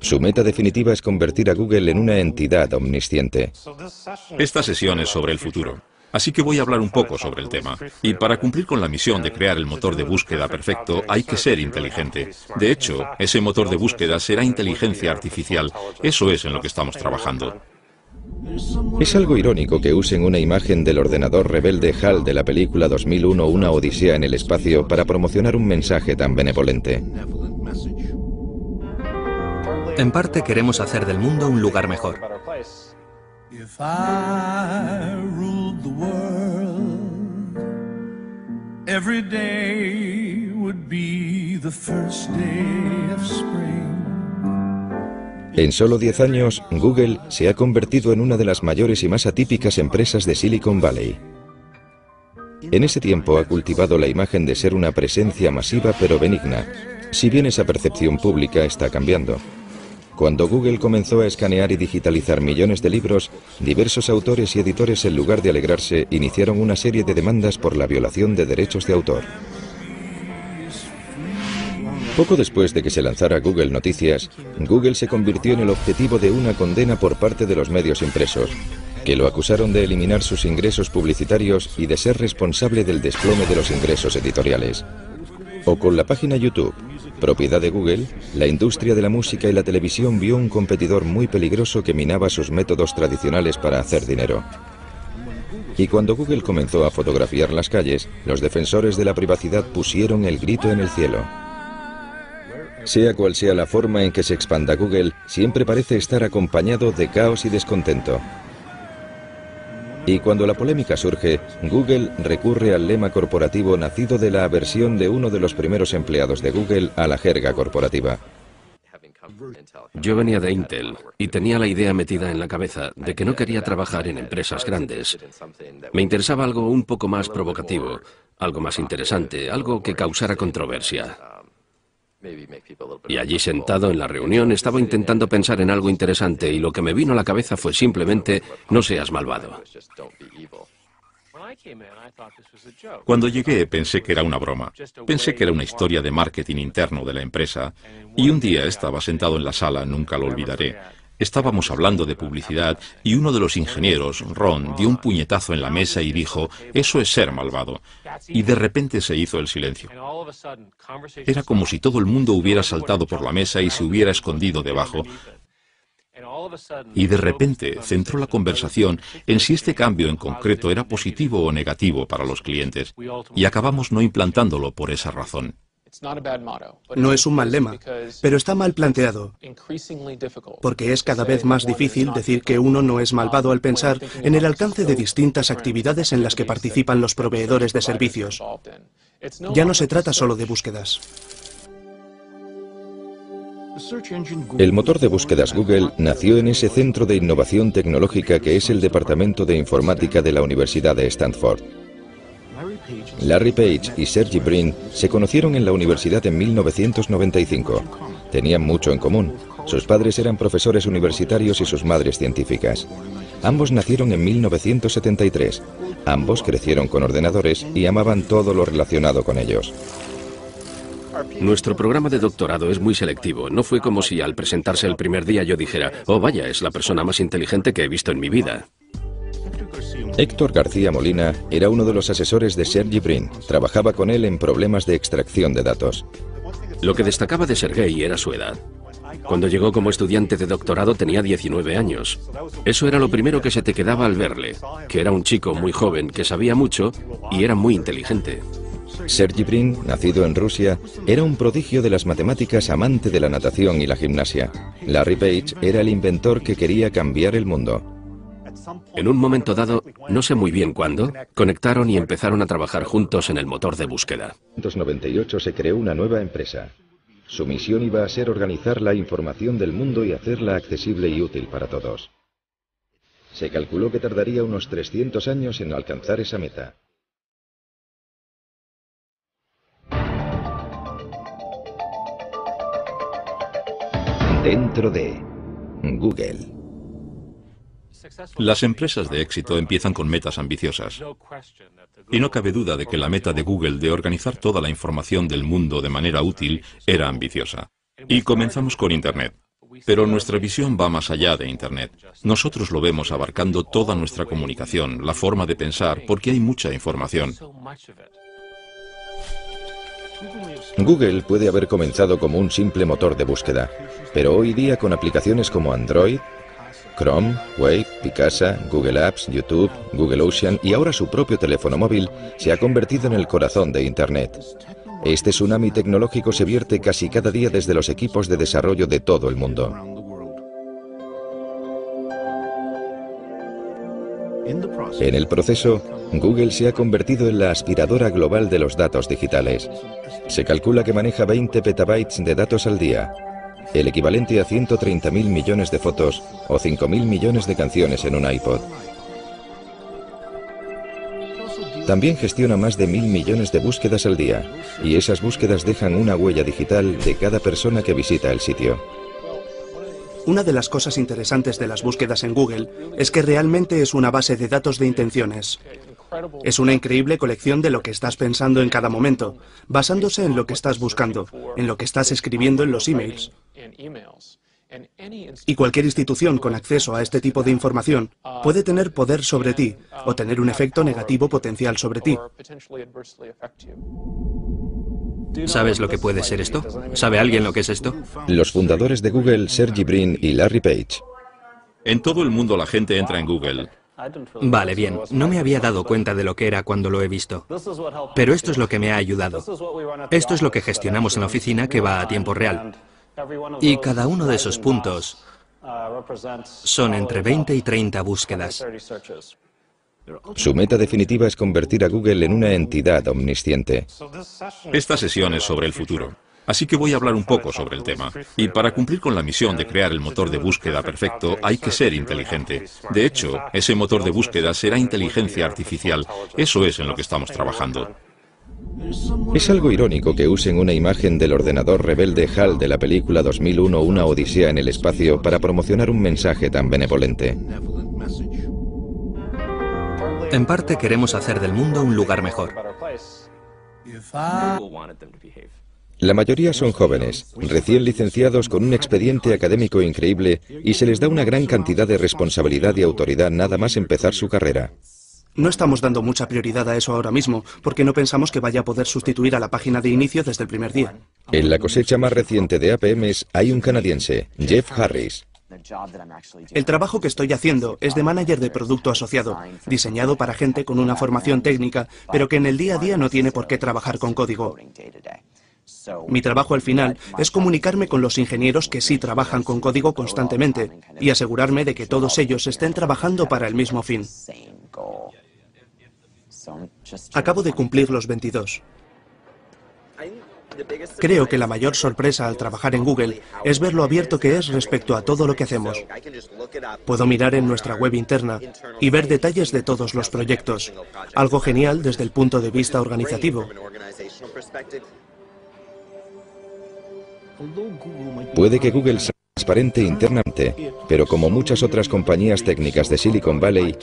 Su meta definitiva es convertir a Google en una entidad omnisciente. Esta sesión es sobre el futuro. Así que voy a hablar un poco sobre el tema. Y para cumplir con la misión de crear el motor de búsqueda perfecto, hay que ser inteligente. De hecho, ese motor de búsqueda será inteligencia artificial. Eso es en lo que estamos trabajando. Es algo irónico que usen una imagen del ordenador rebelde HAL de la película 2001 Una Odisea en el espacio para promocionar un mensaje tan benevolente. En parte queremos hacer del mundo un lugar mejor. En solo 10 años, Google se ha convertido en una de las mayores y más atípicas empresas de Silicon Valley. En ese tiempo ha cultivado la imagen de ser una presencia masiva pero benigna, si bien esa percepción pública está cambiando. Cuando Google comenzó a escanear y digitalizar millones de libros, diversos autores y editores en lugar de alegrarse iniciaron una serie de demandas por la violación de derechos de autor. Poco después de que se lanzara Google Noticias, Google se convirtió en el objetivo de una condena por parte de los medios impresos, que lo acusaron de eliminar sus ingresos publicitarios y de ser responsable del desplome de los ingresos editoriales. O con la página YouTube, propiedad de Google, la industria de la música y la televisión vio un competidor muy peligroso que minaba sus métodos tradicionales para hacer dinero. Y cuando Google comenzó a fotografiar las calles, los defensores de la privacidad pusieron el grito en el cielo. Sea cual sea la forma en que se expanda Google, siempre parece estar acompañado de caos y descontento. Y cuando la polémica surge, Google recurre al lema corporativo nacido de la aversión de uno de los primeros empleados de Google a la jerga corporativa. Yo venía de Intel y tenía la idea metida en la cabeza de que no quería trabajar en empresas grandes. Me interesaba algo un poco más provocativo, algo más interesante, algo que causara controversia. Y allí sentado en la reunión estaba intentando pensar en algo interesante y lo que me vino a la cabeza fue simplemente no seas malvado. Cuando llegué pensé que era una broma. Pensé que era una historia de marketing interno de la empresa y un día estaba sentado en la sala, nunca lo olvidaré. Estábamos hablando de publicidad y uno de los ingenieros, Ron, dio un puñetazo en la mesa y dijo, eso es ser malvado. Y de repente se hizo el silencio. Era como si todo el mundo hubiera saltado por la mesa y se hubiera escondido debajo. Y de repente centró la conversación en si este cambio en concreto era positivo o negativo para los clientes. Y acabamos no implantándolo por esa razón. No es un mal lema, pero está mal planteado, porque es cada vez más difícil decir que uno no es malvado al pensar en el alcance de distintas actividades en las que participan los proveedores de servicios. Ya no se trata solo de búsquedas. El motor de búsquedas Google nació en ese centro de innovación tecnológica que es el Departamento de Informática de la Universidad de Stanford. Larry Page y Sergey Brin se conocieron en la universidad en 1995. Tenían mucho en común. Sus padres eran profesores universitarios y sus madres científicas. Ambos nacieron en 1973. Ambos crecieron con ordenadores y amaban todo lo relacionado con ellos. Nuestro programa de doctorado es muy selectivo. No fue como si al presentarse el primer día yo dijera, oh vaya, es la persona más inteligente que he visto en mi vida. Héctor García Molina era uno de los asesores de Sergi Brin. Trabajaba con él en problemas de extracción de datos. Lo que destacaba de Sergei era su edad. Cuando llegó como estudiante de doctorado tenía 19 años. Eso era lo primero que se te quedaba al verle, que era un chico muy joven, que sabía mucho y era muy inteligente. Sergi Brin, nacido en Rusia, era un prodigio de las matemáticas amante de la natación y la gimnasia. Larry Page era el inventor que quería cambiar el mundo. En un momento dado, no sé muy bien cuándo, conectaron y empezaron a trabajar juntos en el motor de búsqueda. En 1998 se creó una nueva empresa. Su misión iba a ser organizar la información del mundo y hacerla accesible y útil para todos. Se calculó que tardaría unos 300 años en alcanzar esa meta. Dentro de Google. Las empresas de éxito empiezan con metas ambiciosas. Y no cabe duda de que la meta de Google de organizar toda la información del mundo de manera útil era ambiciosa. Y comenzamos con Internet. Pero nuestra visión va más allá de Internet. Nosotros lo vemos abarcando toda nuestra comunicación, la forma de pensar, porque hay mucha información. Google puede haber comenzado como un simple motor de búsqueda, pero hoy día con aplicaciones como Android, Chrome, Wave, Picasa, Google Apps, YouTube, Google Ocean y ahora su propio teléfono móvil se ha convertido en el corazón de Internet. Este tsunami tecnológico se vierte casi cada día desde los equipos de desarrollo de todo el mundo. En el proceso, Google se ha convertido en la aspiradora global de los datos digitales. Se calcula que maneja 20 petabytes de datos al día, el equivalente a 130.000 millones de fotos o 5.000 millones de canciones en un iPod. También gestiona más de mil millones de búsquedas al día, y esas búsquedas dejan una huella digital de cada persona que visita el sitio. Una de las cosas interesantes de las búsquedas en Google es que realmente es una base de datos de intenciones. Es una increíble colección de lo que estás pensando en cada momento, basándose en lo que estás buscando, en lo que estás escribiendo en los emails. Y cualquier institución con acceso a este tipo de información puede tener poder sobre ti o tener un efecto negativo potencial sobre ti. ¿Sabes lo que puede ser esto? ¿Sabe alguien lo que es esto? Los fundadores de Google, Sergey Brin y Larry Page. En todo el mundo la gente entra en Google. Vale, bien. No me había dado cuenta de lo que era cuando lo he visto. Pero esto es lo que me ha ayudado. Esto es lo que gestionamos en la oficina que va a tiempo real. Y cada uno de esos puntos son entre 20 y 30 búsquedas. Su meta definitiva es convertir a Google en una entidad omnisciente. Esta sesión es sobre el futuro. Así que voy a hablar un poco sobre el tema. Y para cumplir con la misión de crear el motor de búsqueda perfecto, hay que ser inteligente. De hecho, ese motor de búsqueda será inteligencia artificial. Eso es en lo que estamos trabajando. Es algo irónico que usen una imagen del ordenador rebelde HAL de la película 2001 Una Odisea en el Espacio para promocionar un mensaje tan benevolente. En parte queremos hacer del mundo un lugar mejor. La mayoría son jóvenes, recién licenciados con un expediente académico increíble y se les da una gran cantidad de responsabilidad y autoridad nada más empezar su carrera. No estamos dando mucha prioridad a eso ahora mismo, porque no pensamos que vaya a poder sustituir a la página de inicio desde el primer día. En la cosecha más reciente de APMs hay un canadiense, Jeff Harris. El trabajo que estoy haciendo es de manager de producto asociado, diseñado para gente con una formación técnica, pero que en el día a día no tiene por qué trabajar con código. Mi trabajo al final es comunicarme con los ingenieros que sí trabajan con código constantemente y asegurarme de que todos ellos estén trabajando para el mismo fin. Acabo de cumplir los 22. Creo que la mayor sorpresa al trabajar en Google es ver lo abierto que es respecto a todo lo que hacemos. Puedo mirar en nuestra web interna y ver detalles de todos los proyectos, algo genial desde el punto de vista organizativo. Puede que Google sea transparente internamente, pero como muchas otras compañías técnicas de Silicon Valley,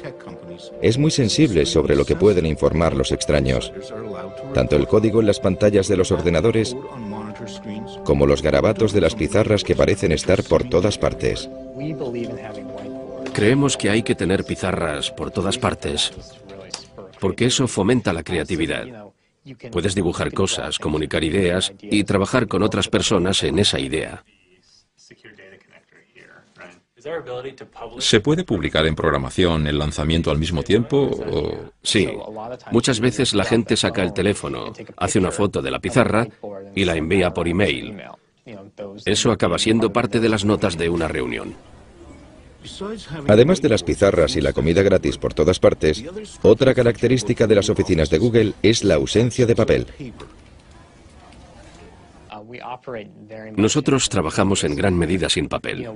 es muy sensible sobre lo que pueden informar los extraños. Tanto el código en las pantallas de los ordenadores como los garabatos de las pizarras que parecen estar por todas partes. Creemos que hay que tener pizarras por todas partes porque eso fomenta la creatividad. Puedes dibujar cosas, comunicar ideas y trabajar con otras personas en esa idea. ¿Se puede publicar en programación el lanzamiento al mismo tiempo? O... Sí. Muchas veces la gente saca el teléfono, hace una foto de la pizarra y la envía por email. Eso acaba siendo parte de las notas de una reunión. Además de las pizarras y la comida gratis por todas partes, otra característica de las oficinas de Google es la ausencia de papel. Nosotros trabajamos en gran medida sin papel.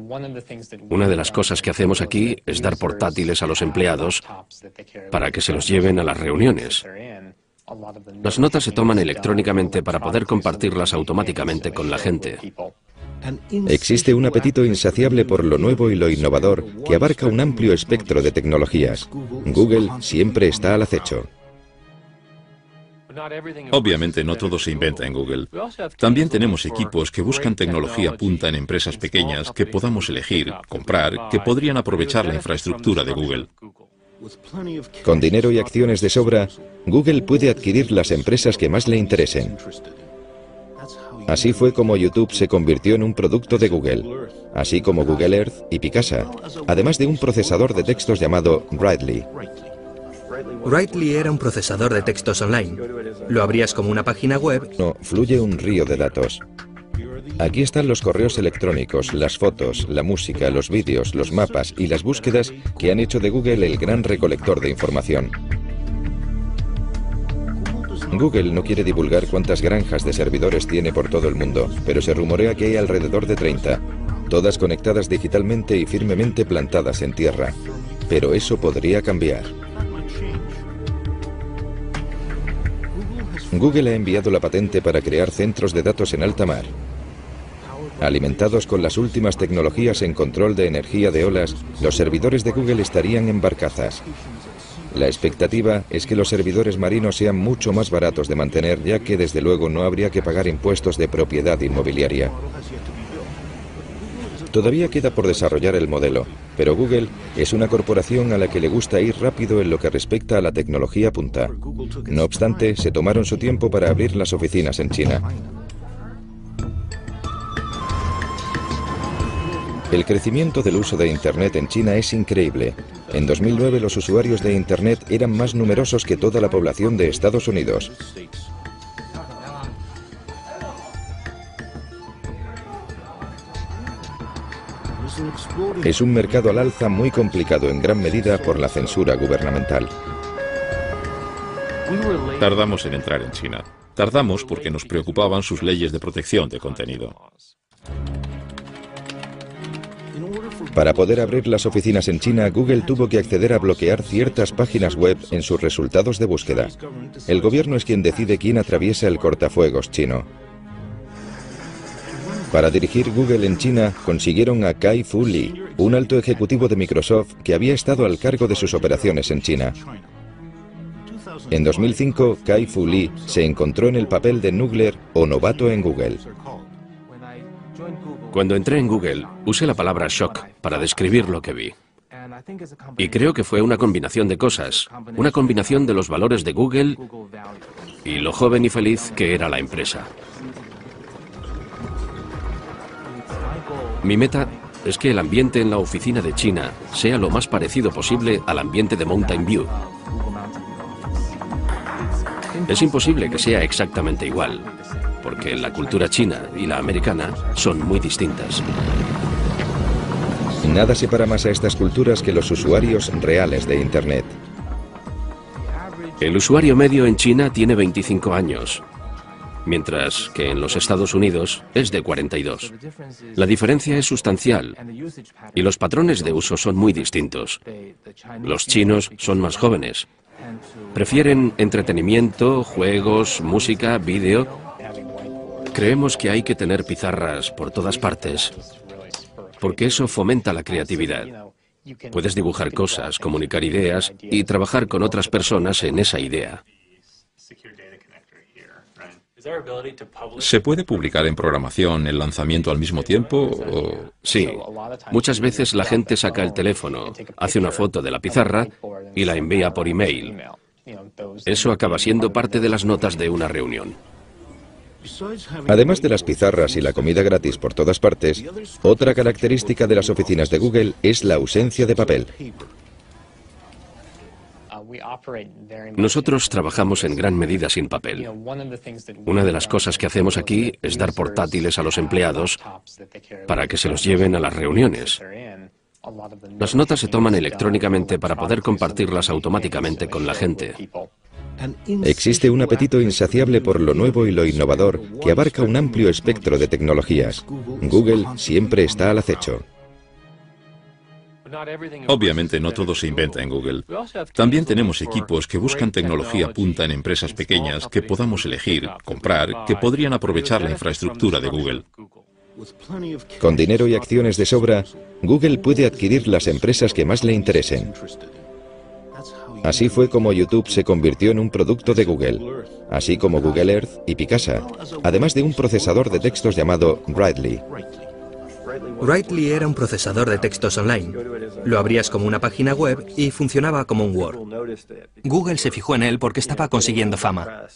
Una de las cosas que hacemos aquí es dar portátiles a los empleados para que se los lleven a las reuniones. Las notas se toman electrónicamente para poder compartirlas automáticamente con la gente. Existe un apetito insaciable por lo nuevo y lo innovador que abarca un amplio espectro de tecnologías. Google siempre está al acecho. Obviamente no todo se inventa en Google. También tenemos equipos que buscan tecnología punta en empresas pequeñas que podamos elegir, comprar, que podrían aprovechar la infraestructura de Google. Con dinero y acciones de sobra, Google puede adquirir las empresas que más le interesen. Así fue como YouTube se convirtió en un producto de Google, así como Google Earth y Picasa, además de un procesador de textos llamado Writely. Writely era un procesador de textos online. Lo abrías como una página web. No, fluye un río de datos. Aquí están los correos electrónicos, las fotos, la música, los vídeos, los mapas y las búsquedas que han hecho de Google el gran recolector de información. Google no quiere divulgar cuántas granjas de servidores tiene por todo el mundo, pero se rumorea que hay alrededor de 30, todas conectadas digitalmente y firmemente plantadas en tierra. Pero eso podría cambiar. Google ha enviado la patente para crear centros de datos en alta mar. Alimentados con las últimas tecnologías en control de energía de olas, los servidores de Google estarían en barcazas. La expectativa es que los servidores marinos sean mucho más baratos de mantener, ya que desde luego no habría que pagar impuestos de propiedad inmobiliaria. Todavía queda por desarrollar el modelo, pero Google es una corporación a la que le gusta ir rápido en lo que respecta a la tecnología punta. No obstante, se tomaron su tiempo para abrir las oficinas en China. El crecimiento del uso de Internet en China es increíble. En 2009 los usuarios de Internet eran más numerosos que toda la población de Estados Unidos. Es un mercado al alza muy complicado en gran medida por la censura gubernamental. Tardamos en entrar en China. Tardamos porque nos preocupaban sus leyes de protección de contenido. Para poder abrir las oficinas en China, Google tuvo que acceder a bloquear ciertas páginas web en sus resultados de búsqueda. El gobierno es quien decide quién atraviesa el cortafuegos chino. Para dirigir Google en China, consiguieron a Kai Fu Lee, un alto ejecutivo de Microsoft que había estado al cargo de sus operaciones en China. En 2005, Kai Fu Lee se encontró en el papel de Nugler o novato en Google. Cuando entré en Google, usé la palabra shock para describir lo que vi. Y creo que fue una combinación de cosas, una combinación de los valores de Google y lo joven y feliz que era la empresa. Mi meta es que el ambiente en la oficina de China sea lo más parecido posible al ambiente de Mountain View. Es imposible que sea exactamente igual, porque la cultura china y la americana son muy distintas. Nada separa más a estas culturas que los usuarios reales de Internet. El usuario medio en China tiene 25 años, mientras que en los Estados Unidos es de 42. La diferencia es sustancial y los patrones de uso son muy distintos. Los chinos son más jóvenes. Prefieren entretenimiento, juegos, música, vídeo. Creemos que hay que tener pizarras por todas partes, porque eso fomenta la creatividad. Puedes dibujar cosas, comunicar ideas y trabajar con otras personas en esa idea. ¿Se puede publicar en programación el lanzamiento al mismo tiempo? O... Sí. Muchas veces la gente saca el teléfono, hace una foto de la pizarra y la envía por email. Eso acaba siendo parte de las notas de una reunión. Además de las pizarras y la comida gratis por todas partes, otra característica de las oficinas de Google es la ausencia de papel. Nosotros trabajamos en gran medida sin papel. Una de las cosas que hacemos aquí es dar portátiles a los empleados para que se los lleven a las reuniones. Las notas se toman electrónicamente para poder compartirlas automáticamente con la gente. Existe un apetito insaciable por lo nuevo y lo innovador que abarca un amplio espectro de tecnologías. Google siempre está al acecho. Obviamente no todo se inventa en Google. También tenemos equipos que buscan tecnología punta en empresas pequeñas que podamos elegir, comprar, que podrían aprovechar la infraestructura de Google. Con dinero y acciones de sobra, Google puede adquirir las empresas que más le interesen. Así fue como YouTube se convirtió en un producto de Google, así como Google Earth y Picasa, además de un procesador de textos llamado Writely. Writely era un procesador de textos online. Lo abrías como una página web y funcionaba como un Word. Google se fijó en él porque estaba consiguiendo fama.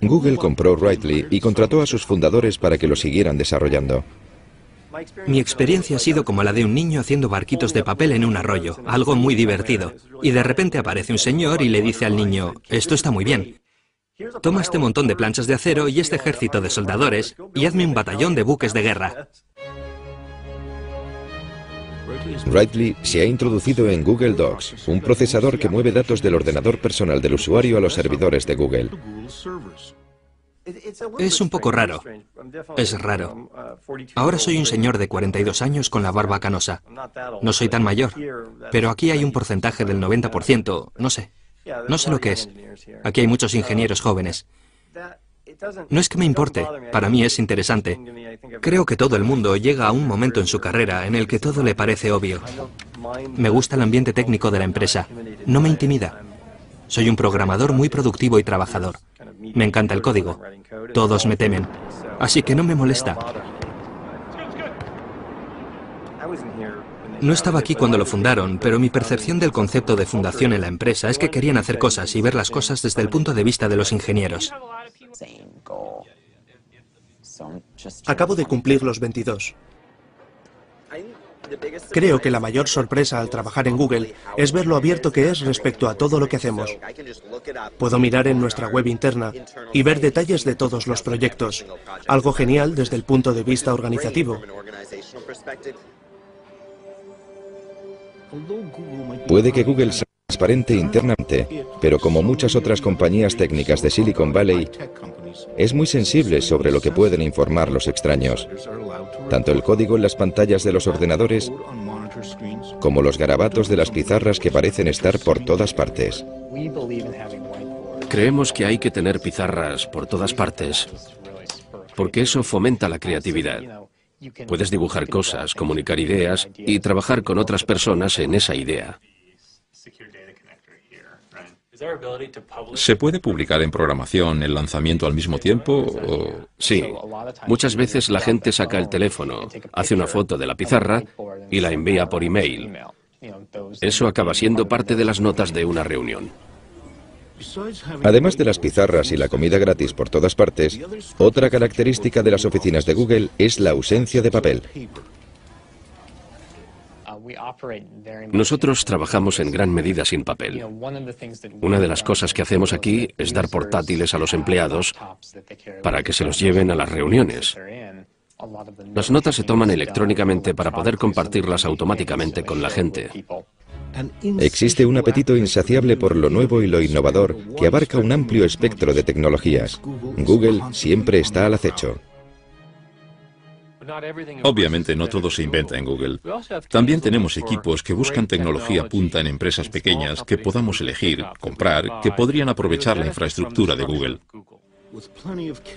Google compró Writely y contrató a sus fundadores para que lo siguieran desarrollando. Mi experiencia ha sido como la de un niño haciendo barquitos de papel en un arroyo, algo muy divertido. Y de repente aparece un señor y le dice al niño, esto está muy bien. Toma este montón de planchas de acero y este ejército de soldadores y hazme un batallón de buques de guerra. Writely se ha introducido en Google Docs, un procesador que mueve datos del ordenador personal del usuario a los servidores de Google. Es un poco raro. Es raro. Ahora soy un señor de 42 años con la barba canosa. No soy tan mayor, pero aquí hay un porcentaje del 90%, no sé. No sé lo que es. Aquí hay muchos ingenieros jóvenes. No es que me importe, para mí es interesante. Creo que todo el mundo llega a un momento en su carrera en el que todo le parece obvio. Me gusta el ambiente técnico de la empresa. No me intimida. Soy un programador muy productivo y trabajador. Me encanta el código. Todos me temen. Así que no me molesta. No estaba aquí cuando lo fundaron, pero mi percepción del concepto de fundación en la empresa es que querían hacer cosas y ver las cosas desde el punto de vista de los ingenieros. Acabo de cumplir los 22. Creo que la mayor sorpresa al trabajar en Google es ver lo abierto que es respecto a todo lo que hacemos. Puedo mirar en nuestra web interna y ver detalles de todos los proyectos, algo genial desde el punto de vista organizativo. Puede que Google sea transparente internamente, pero como muchas otras compañías técnicas de Silicon Valley, es muy sensible sobre lo que pueden informar los extraños. Tanto el código en las pantallas de los ordenadores como los garabatos de las pizarras que parecen estar por todas partes. Creemos que hay que tener pizarras por todas partes, porque eso fomenta la creatividad. Puedes dibujar cosas, comunicar ideas y trabajar con otras personas en esa idea. ¿Se puede publicar en programación el lanzamiento al mismo tiempo? O... Sí. Muchas veces la gente saca el teléfono, hace una foto de la pizarra y la envía por email. Eso acaba siendo parte de las notas de una reunión. Además de las pizarras y la comida gratis por todas partes, otra característica de las oficinas de Google es la ausencia de papel. Nosotros trabajamos en gran medida sin papel. Una de las cosas que hacemos aquí es dar portátiles a los empleados para que se los lleven a las reuniones. Las notas se toman electrónicamente para poder compartirlas automáticamente con la gente. Existe un apetito insaciable por lo nuevo y lo innovador que abarca un amplio espectro de tecnologías. Google siempre está al acecho. Obviamente no todo se inventa en Google. También tenemos equipos que buscan tecnología punta en empresas pequeñas que podamos elegir, comprar, que podrían aprovechar la infraestructura de Google.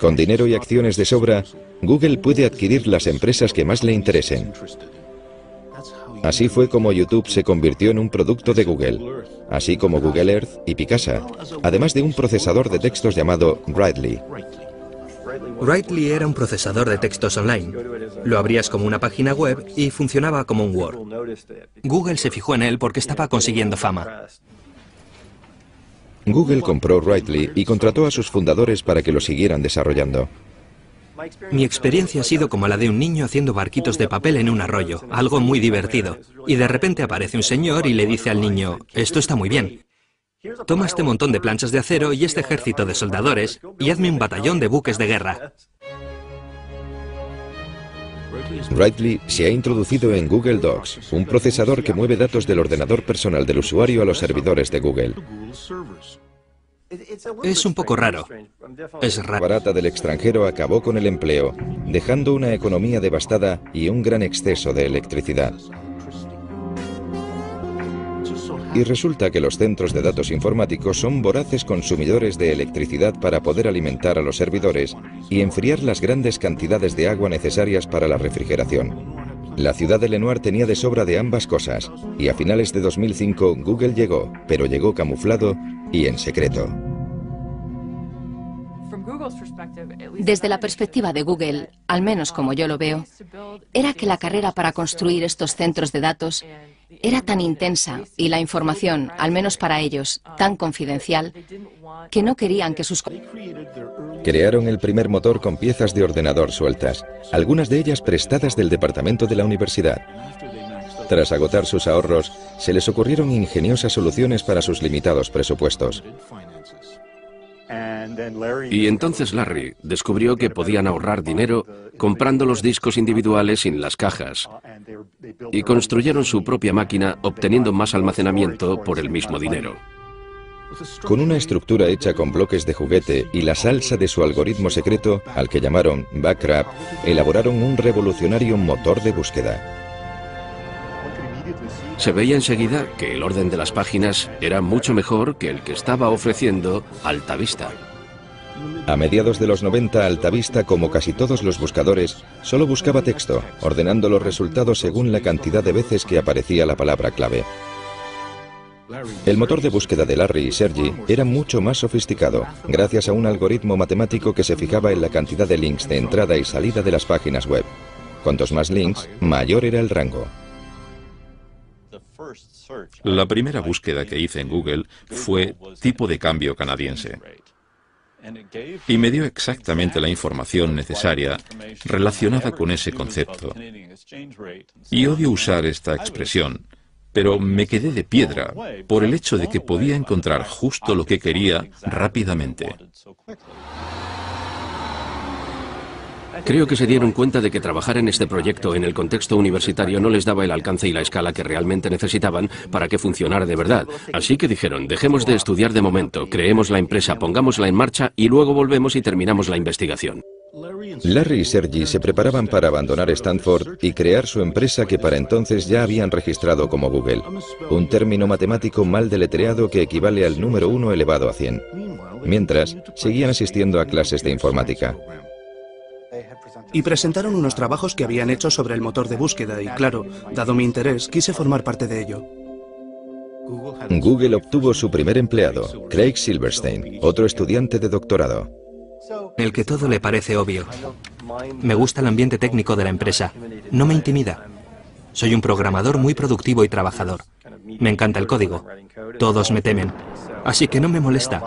Con dinero y acciones de sobra, Google puede adquirir las empresas que más le interesen. Así fue como YouTube se convirtió en un producto de Google, así como Google Earth y Picasa, además de un procesador de textos llamado Writely. Writely era un procesador de textos online. Lo abrías como una página web y funcionaba como un Word. Google se fijó en él porque estaba consiguiendo fama. Google compró Writely y contrató a sus fundadores para que lo siguieran desarrollando. Mi experiencia ha sido como la de un niño haciendo barquitos de papel en un arroyo, algo muy divertido. Y de repente aparece un señor y le dice al niño, esto está muy bien. Toma este montón de planchas de acero y este ejército de soldadores y hazme un batallón de buques de guerra. Writely se ha introducido en Google Docs, un procesador que mueve datos del ordenador personal del usuario a los servidores de Google. Es un poco raro. Es La raro. barata del extranjero acabó con el empleo, dejando una economía devastada y un gran exceso de electricidad. Y resulta que los centros de datos informáticos son voraces consumidores de electricidad para poder alimentar a los servidores y enfriar las grandes cantidades de agua necesarias para la refrigeración. La ciudad de Lenoir tenía de sobra de ambas cosas, y a finales de 2005 Google llegó, pero llegó camuflado y en secreto. Desde la perspectiva de Google, al menos como yo lo veo, era que la carrera para construir estos centros de datos era tan intensa y la información, al menos para ellos, tan confidencial, que no querían que sus... Crearon el primer motor con piezas de ordenador sueltas, algunas de ellas prestadas del departamento de la universidad. Tras agotar sus ahorros, se les ocurrieron ingeniosas soluciones para sus limitados presupuestos. Y entonces Larry descubrió que podían ahorrar dinero comprando los discos individuales sin las cajas. Y construyeron su propia máquina obteniendo más almacenamiento por el mismo dinero. Con una estructura hecha con bloques de juguete y la salsa de su algoritmo secreto, al que llamaron Backrap, elaboraron un revolucionario motor de búsqueda. Se veía enseguida que el orden de las páginas era mucho mejor que el que estaba ofreciendo Altavista. A mediados de los 90, Altavista, como casi todos los buscadores, solo buscaba texto, ordenando los resultados según la cantidad de veces que aparecía la palabra clave. El motor de búsqueda de Larry y Sergi era mucho más sofisticado, gracias a un algoritmo matemático que se fijaba en la cantidad de links de entrada y salida de las páginas web. Cuantos más links, mayor era el rango. La primera búsqueda que hice en Google fue tipo de cambio canadiense. Y me dio exactamente la información necesaria relacionada con ese concepto. Y odio usar esta expresión, pero me quedé de piedra por el hecho de que podía encontrar justo lo que quería rápidamente. Creo que se dieron cuenta de que trabajar en este proyecto en el contexto universitario no les daba el alcance y la escala que realmente necesitaban para que funcionara de verdad. Así que dijeron, dejemos de estudiar de momento, creemos la empresa, pongámosla en marcha y luego volvemos y terminamos la investigación. Larry y Sergi se preparaban para abandonar Stanford y crear su empresa que para entonces ya habían registrado como Google, un término matemático mal deletreado que equivale al número 1 elevado a 100. Mientras, seguían asistiendo a clases de informática. Y presentaron unos trabajos que habían hecho sobre el motor de búsqueda y claro, dado mi interés, quise formar parte de ello. Google obtuvo su primer empleado, Craig Silverstein, otro estudiante de doctorado. El que todo le parece obvio. Me gusta el ambiente técnico de la empresa. No me intimida. Soy un programador muy productivo y trabajador. Me encanta el código. Todos me temen. Así que no me molesta.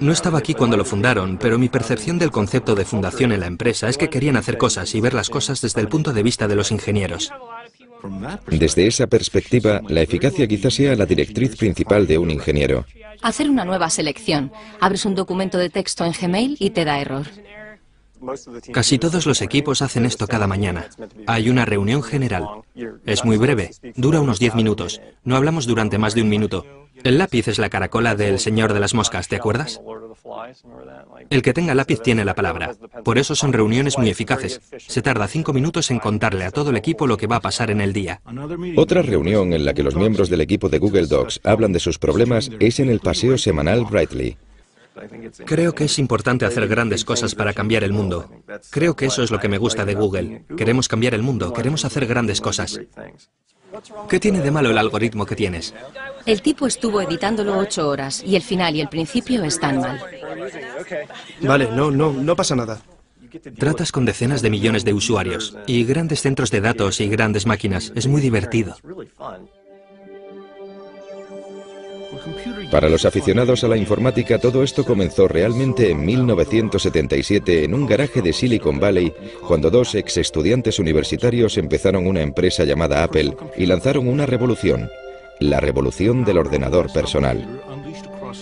No estaba aquí cuando lo fundaron, pero mi percepción del concepto de fundación en la empresa es que querían hacer cosas y ver las cosas desde el punto de vista de los ingenieros. Desde esa perspectiva, la eficacia quizás sea la directriz principal de un ingeniero. Hacer una nueva selección. Abres un documento de texto en Gmail y te da error. Casi todos los equipos hacen esto cada mañana. Hay una reunión general. Es muy breve, dura unos 10 minutos. No hablamos durante más de un minuto. El lápiz es la caracola del señor de las moscas, ¿te acuerdas? El que tenga lápiz tiene la palabra. Por eso son reuniones muy eficaces. Se tarda cinco minutos en contarle a todo el equipo lo que va a pasar en el día. Otra reunión en la que los miembros del equipo de Google Docs hablan de sus problemas es en el paseo semanal Brightly. Creo que es importante hacer grandes cosas para cambiar el mundo. Creo que eso es lo que me gusta de Google. Queremos cambiar el mundo, queremos hacer grandes cosas. ¿Qué tiene de malo el algoritmo que tienes? El tipo estuvo editándolo ocho horas y el final y el principio están mal. Vale, no, no, no pasa nada. Tratas con decenas de millones de usuarios y grandes centros de datos y grandes máquinas. Es muy divertido. Para los aficionados a la informática, todo esto comenzó realmente en 1977 en un garaje de Silicon Valley, cuando dos ex estudiantes universitarios empezaron una empresa llamada Apple y lanzaron una revolución, la revolución del ordenador personal.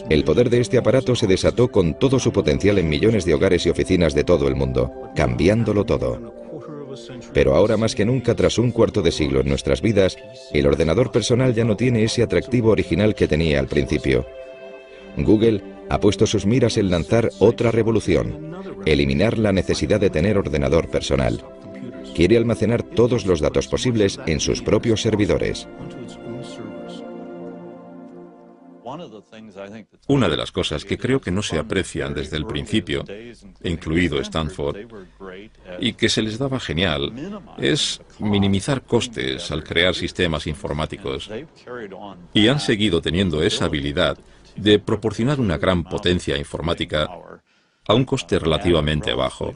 El poder de este aparato se desató con todo su potencial en millones de hogares y oficinas de todo el mundo, cambiándolo todo. Pero ahora más que nunca, tras un cuarto de siglo en nuestras vidas, el ordenador personal ya no tiene ese atractivo original que tenía al principio. Google ha puesto sus miras en lanzar otra revolución, eliminar la necesidad de tener ordenador personal. Quiere almacenar todos los datos posibles en sus propios servidores. Una de las cosas que creo que no se aprecian desde el principio, incluido Stanford, y que se les daba genial, es minimizar costes al crear sistemas informáticos. Y han seguido teniendo esa habilidad de proporcionar una gran potencia informática a un coste relativamente bajo.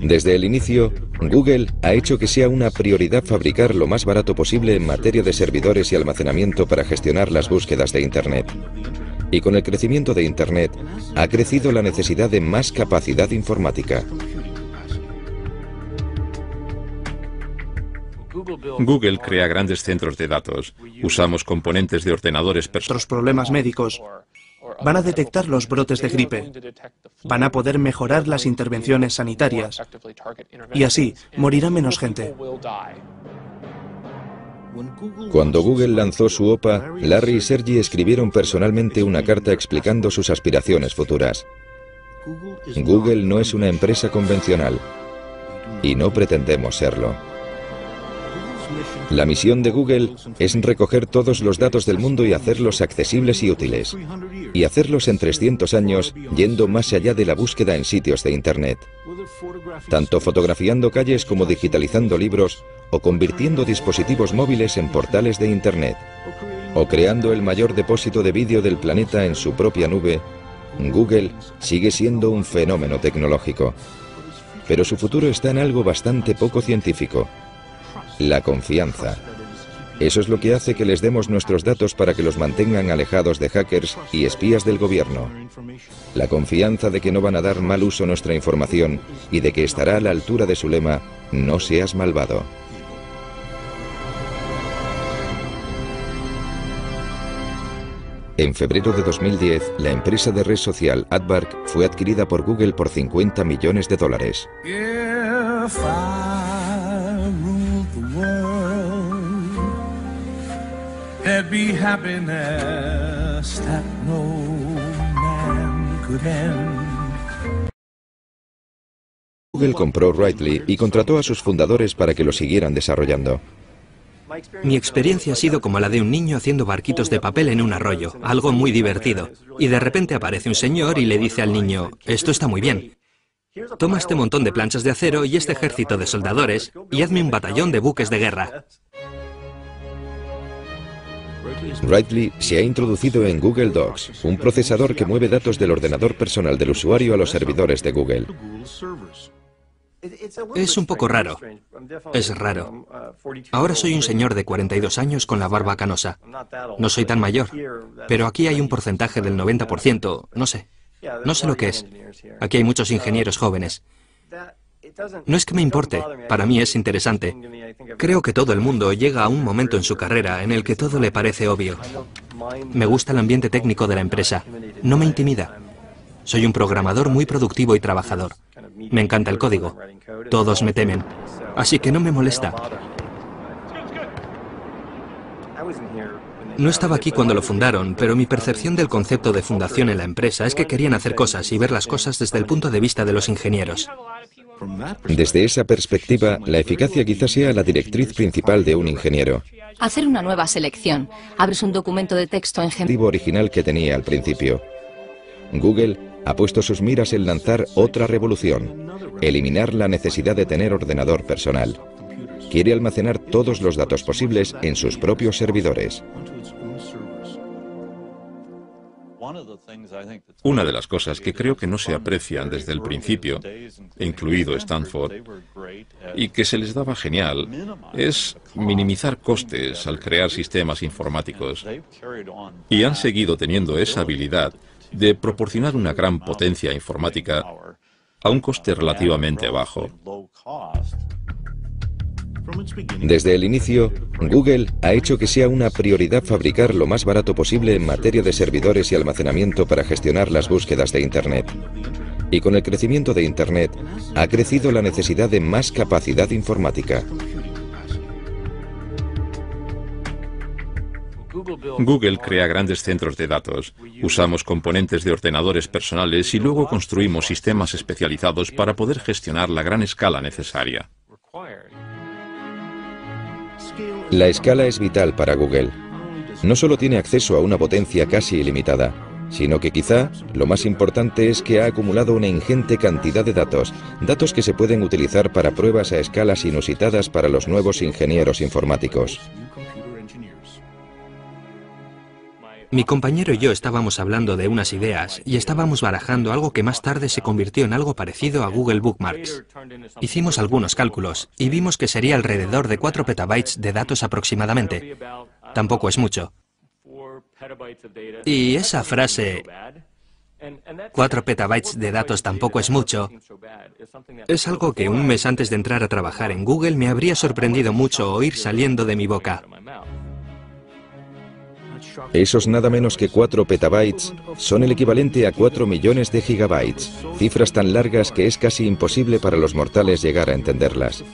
Desde el inicio, Google ha hecho que sea una prioridad fabricar lo más barato posible en materia de servidores y almacenamiento para gestionar las búsquedas de Internet. Y con el crecimiento de Internet, ha crecido la necesidad de más capacidad informática. Google crea grandes centros de datos. Usamos componentes de ordenadores personales. problemas médicos Van a detectar los brotes de gripe. Van a poder mejorar las intervenciones sanitarias. Y así morirá menos gente. Cuando Google lanzó su OPA, Larry y Sergi escribieron personalmente una carta explicando sus aspiraciones futuras. Google no es una empresa convencional y no pretendemos serlo. La misión de Google es recoger todos los datos del mundo y hacerlos accesibles y útiles. Y hacerlos en 300 años yendo más allá de la búsqueda en sitios de Internet. Tanto fotografiando calles como digitalizando libros o convirtiendo dispositivos móviles en portales de Internet. O creando el mayor depósito de vídeo del planeta en su propia nube, Google sigue siendo un fenómeno tecnológico. Pero su futuro está en algo bastante poco científico la confianza. Eso es lo que hace que les demos nuestros datos para que los mantengan alejados de hackers y espías del gobierno. La confianza de que no van a dar mal uso nuestra información y de que estará a la altura de su lema, no seas malvado. En febrero de 2010, la empresa de red social AdBark fue adquirida por Google por 50 millones de dólares. Google compró Rightly y contrató a sus fundadores para que lo siguieran desarrollando. Mi experiencia ha sido como la de un niño haciendo barquitos de papel en un arroyo, algo muy divertido. Y de repente aparece un señor y le dice al niño, esto está muy bien. Toma este montón de planchas de acero y este ejército de soldadores y hazme un batallón de buques de guerra. Rightly se ha introducido en Google Docs, un procesador que mueve datos del ordenador personal del usuario a los servidores de Google. Es un poco raro. Es raro. Ahora soy un señor de 42 años con la barba canosa. No soy tan mayor, pero aquí hay un porcentaje del 90%, no sé. No sé lo que es. Aquí hay muchos ingenieros jóvenes. No es que me importe, para mí es interesante. Creo que todo el mundo llega a un momento en su carrera en el que todo le parece obvio. Me gusta el ambiente técnico de la empresa. No me intimida. Soy un programador muy productivo y trabajador. Me encanta el código. Todos me temen. Así que no me molesta. No estaba aquí cuando lo fundaron, pero mi percepción del concepto de fundación en la empresa es que querían hacer cosas y ver las cosas desde el punto de vista de los ingenieros. Desde esa perspectiva, la eficacia quizás sea la directriz principal de un ingeniero. Hacer una nueva selección. Abres un documento de texto en objetivo original que tenía al principio. Google ha puesto sus miras en lanzar otra revolución, eliminar la necesidad de tener ordenador personal. Quiere almacenar todos los datos posibles en sus propios servidores. Una de las cosas que creo que no se aprecian desde el principio, incluido Stanford, y que se les daba genial, es minimizar costes al crear sistemas informáticos. Y han seguido teniendo esa habilidad de proporcionar una gran potencia informática a un coste relativamente bajo. Desde el inicio, Google ha hecho que sea una prioridad fabricar lo más barato posible en materia de servidores y almacenamiento para gestionar las búsquedas de Internet. Y con el crecimiento de Internet, ha crecido la necesidad de más capacidad informática. Google crea grandes centros de datos. Usamos componentes de ordenadores personales y luego construimos sistemas especializados para poder gestionar la gran escala necesaria. La escala es vital para Google. No solo tiene acceso a una potencia casi ilimitada, sino que quizá lo más importante es que ha acumulado una ingente cantidad de datos, datos que se pueden utilizar para pruebas a escalas inusitadas para los nuevos ingenieros informáticos. Mi compañero y yo estábamos hablando de unas ideas y estábamos barajando algo que más tarde se convirtió en algo parecido a Google Bookmarks. Hicimos algunos cálculos y vimos que sería alrededor de 4 petabytes de datos aproximadamente. Tampoco es mucho. Y esa frase, 4 petabytes de datos tampoco es mucho, es algo que un mes antes de entrar a trabajar en Google me habría sorprendido mucho oír saliendo de mi boca. Esos nada menos que 4 petabytes son el equivalente a 4 millones de gigabytes, cifras tan largas que es casi imposible para los mortales llegar a entenderlas.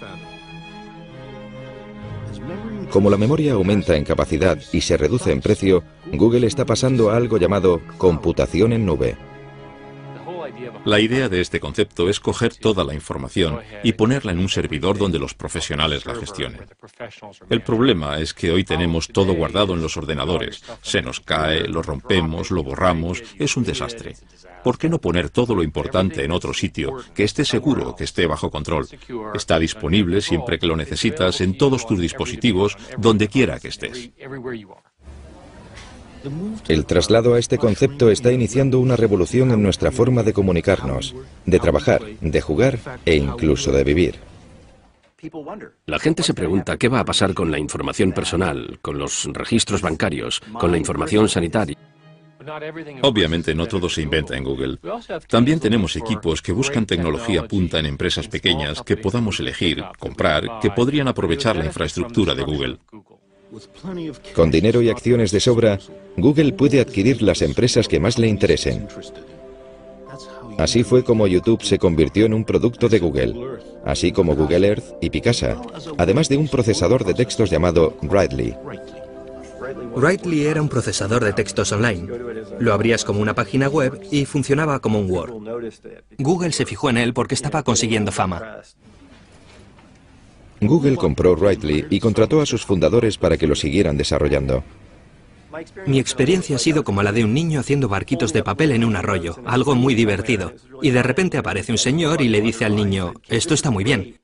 Como la memoria aumenta en capacidad y se reduce en precio, Google está pasando a algo llamado computación en nube. La idea de este concepto es coger toda la información y ponerla en un servidor donde los profesionales la gestionen. El problema es que hoy tenemos todo guardado en los ordenadores. Se nos cae, lo rompemos, lo borramos, es un desastre. ¿Por qué no poner todo lo importante en otro sitio, que esté seguro, que esté bajo control? Está disponible siempre que lo necesitas en todos tus dispositivos, donde quiera que estés. El traslado a este concepto está iniciando una revolución en nuestra forma de comunicarnos, de trabajar, de jugar e incluso de vivir. La gente se pregunta qué va a pasar con la información personal, con los registros bancarios, con la información sanitaria. Obviamente no todo se inventa en Google. También tenemos equipos que buscan tecnología punta en empresas pequeñas que podamos elegir, comprar, que podrían aprovechar la infraestructura de Google. Con dinero y acciones de sobra, Google puede adquirir las empresas que más le interesen. Así fue como YouTube se convirtió en un producto de Google, así como Google Earth y Picasa, además de un procesador de textos llamado Writely. Writely era un procesador de textos online. Lo abrías como una página web y funcionaba como un Word. Google se fijó en él porque estaba consiguiendo fama. Google compró Writely y contrató a sus fundadores para que lo siguieran desarrollando. Mi experiencia ha sido como la de un niño haciendo barquitos de papel en un arroyo, algo muy divertido. Y de repente aparece un señor y le dice al niño, esto está muy bien.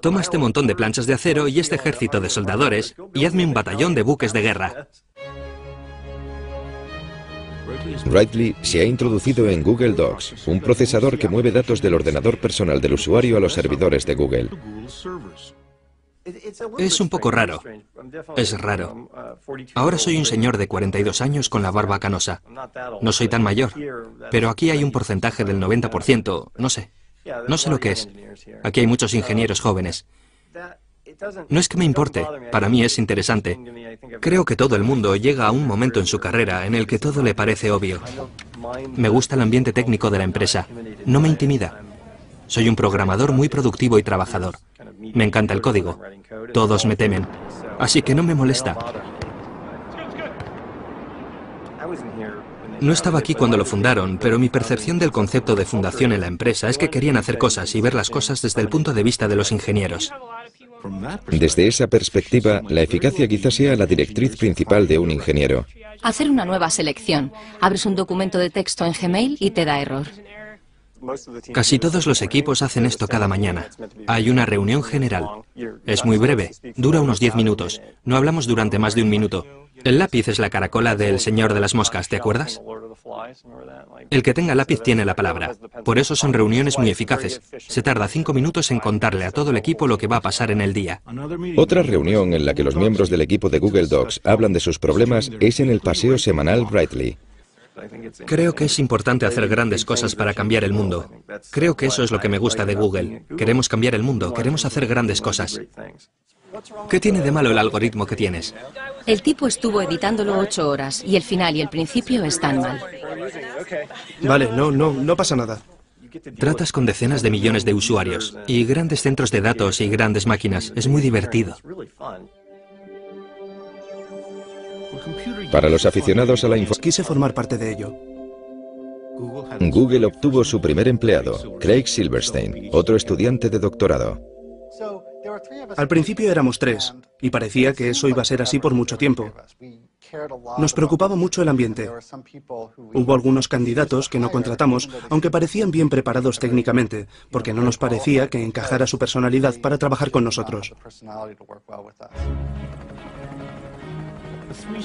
Toma este montón de planchas de acero y este ejército de soldadores y hazme un batallón de buques de guerra. Writely se ha introducido en Google Docs, un procesador que mueve datos del ordenador personal del usuario a los servidores de Google. Es un poco raro. Es raro. Ahora soy un señor de 42 años con la barba canosa. No soy tan mayor, pero aquí hay un porcentaje del 90%, no sé. No sé lo que es. Aquí hay muchos ingenieros jóvenes. No es que me importe, para mí es interesante. Creo que todo el mundo llega a un momento en su carrera en el que todo le parece obvio. Me gusta el ambiente técnico de la empresa. No me intimida. Soy un programador muy productivo y trabajador. Me encanta el código. Todos me temen. Así que no me molesta. No estaba aquí cuando lo fundaron, pero mi percepción del concepto de fundación en la empresa es que querían hacer cosas y ver las cosas desde el punto de vista de los ingenieros. Desde esa perspectiva, la eficacia quizás sea la directriz principal de un ingeniero. Hacer una nueva selección. Abres un documento de texto en Gmail y te da error. Casi todos los equipos hacen esto cada mañana. Hay una reunión general. Es muy breve, dura unos 10 minutos. No hablamos durante más de un minuto. El lápiz es la caracola del señor de las moscas, ¿te acuerdas? El que tenga lápiz tiene la palabra. Por eso son reuniones muy eficaces. Se tarda cinco minutos en contarle a todo el equipo lo que va a pasar en el día. Otra reunión en la que los miembros del equipo de Google Docs hablan de sus problemas es en el paseo semanal Brightly. Creo que es importante hacer grandes cosas para cambiar el mundo. Creo que eso es lo que me gusta de Google. Queremos cambiar el mundo, queremos hacer grandes cosas. ¿Qué tiene de malo el algoritmo que tienes? El tipo estuvo editándolo ocho horas y el final y el principio están mal. Vale, no, no, no pasa nada. Tratas con decenas de millones de usuarios y grandes centros de datos y grandes máquinas. Es muy divertido. Para los aficionados a la información, Quise formar parte de ello. Google obtuvo su primer empleado, Craig Silverstein, otro estudiante de doctorado. Al principio éramos tres, y parecía que eso iba a ser así por mucho tiempo. Nos preocupaba mucho el ambiente. Hubo algunos candidatos que no contratamos, aunque parecían bien preparados técnicamente, porque no nos parecía que encajara su personalidad para trabajar con nosotros.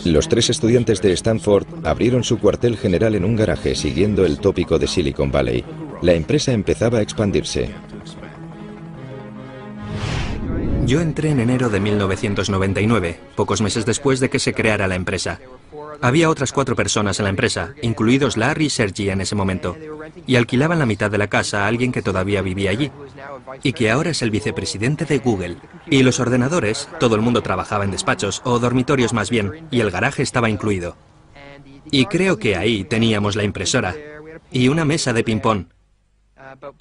Los tres estudiantes de Stanford abrieron su cuartel general en un garaje siguiendo el tópico de Silicon Valley. La empresa empezaba a expandirse. Yo entré en enero de 1999, pocos meses después de que se creara la empresa. Había otras cuatro personas en la empresa, incluidos Larry y Sergi en ese momento, y alquilaban la mitad de la casa a alguien que todavía vivía allí, y que ahora es el vicepresidente de Google. Y los ordenadores, todo el mundo trabajaba en despachos, o dormitorios más bien, y el garaje estaba incluido. Y creo que ahí teníamos la impresora, y una mesa de ping-pong.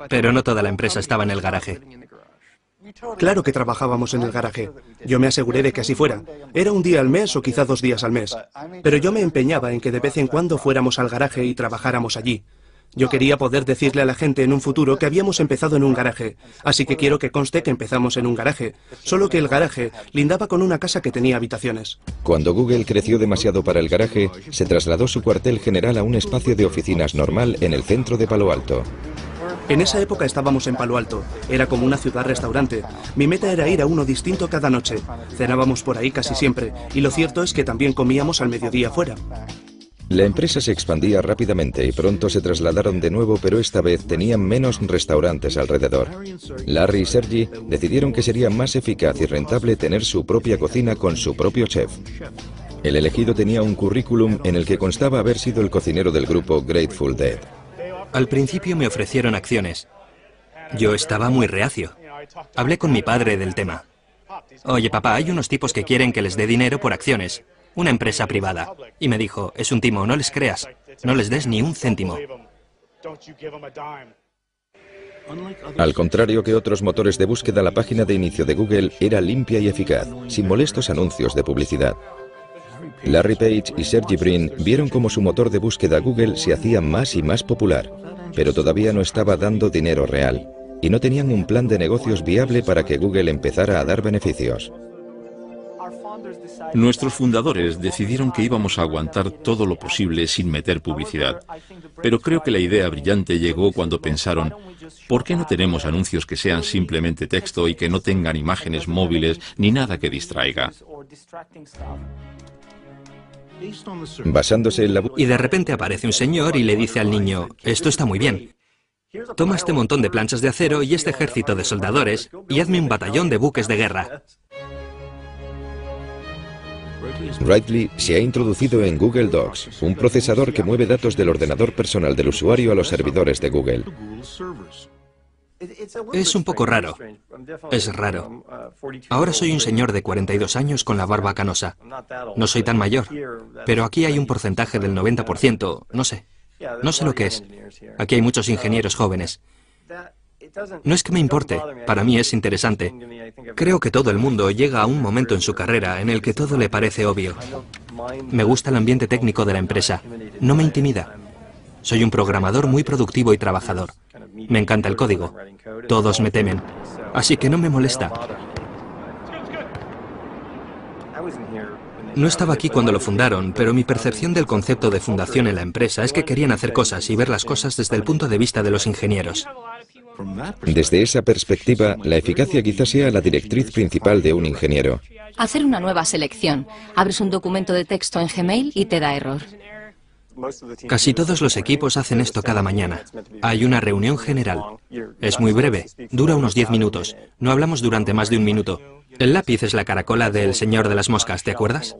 Pero no toda la empresa estaba en el garaje. Claro que trabajábamos en el garaje. Yo me aseguré de que así fuera. Era un día al mes o quizá dos días al mes. Pero yo me empeñaba en que de vez en cuando fuéramos al garaje y trabajáramos allí. Yo quería poder decirle a la gente en un futuro que habíamos empezado en un garaje, así que quiero que conste que empezamos en un garaje, solo que el garaje lindaba con una casa que tenía habitaciones. Cuando Google creció demasiado para el garaje, se trasladó su cuartel general a un espacio de oficinas normal en el centro de Palo Alto. En esa época estábamos en Palo Alto. Era como una ciudad-restaurante. Mi meta era ir a uno distinto cada noche. Cenábamos por ahí casi siempre. Y lo cierto es que también comíamos al mediodía fuera. La empresa se expandía rápidamente y pronto se trasladaron de nuevo, pero esta vez tenían menos restaurantes alrededor. Larry y Sergi decidieron que sería más eficaz y rentable tener su propia cocina con su propio chef. El elegido tenía un currículum en el que constaba haber sido el cocinero del grupo Grateful Dead. Al principio me ofrecieron acciones. Yo estaba muy reacio. Hablé con mi padre del tema. Oye, papá, hay unos tipos que quieren que les dé dinero por acciones. Una empresa privada. Y me dijo, es un timo, no les creas. No les des ni un céntimo. Al contrario que otros motores de búsqueda, la página de inicio de Google era limpia y eficaz, sin molestos anuncios de publicidad. Larry Page y Sergey Brin vieron cómo su motor de búsqueda Google se hacía más y más popular, pero todavía no estaba dando dinero real y no tenían un plan de negocios viable para que Google empezara a dar beneficios. Nuestros fundadores decidieron que íbamos a aguantar todo lo posible sin meter publicidad. Pero creo que la idea brillante llegó cuando pensaron, ¿por qué no tenemos anuncios que sean simplemente texto y que no tengan imágenes móviles ni nada que distraiga? Basándose en la... Y de repente aparece un señor y le dice al niño, esto está muy bien. Toma este montón de planchas de acero y este ejército de soldadores y hazme un batallón de buques de guerra. Rightly se ha introducido en Google Docs, un procesador que mueve datos del ordenador personal del usuario a los servidores de Google. Es un poco raro. Es raro. Ahora soy un señor de 42 años con la barba canosa. No soy tan mayor, pero aquí hay un porcentaje del 90%, no sé. No sé lo que es. Aquí hay muchos ingenieros jóvenes. No es que me importe, para mí es interesante. Creo que todo el mundo llega a un momento en su carrera en el que todo le parece obvio. Me gusta el ambiente técnico de la empresa. No me intimida. Soy un programador muy productivo y trabajador. Me encanta el código. Todos me temen. Así que no me molesta. No estaba aquí cuando lo fundaron, pero mi percepción del concepto de fundación en la empresa es que querían hacer cosas y ver las cosas desde el punto de vista de los ingenieros. Desde esa perspectiva, la eficacia quizás sea la directriz principal de un ingeniero. Hacer una nueva selección. Abres un documento de texto en Gmail y te da error. Casi todos los equipos hacen esto cada mañana. Hay una reunión general. Es muy breve, dura unos 10 minutos. No hablamos durante más de un minuto. El lápiz es la caracola del señor de las moscas, ¿te acuerdas?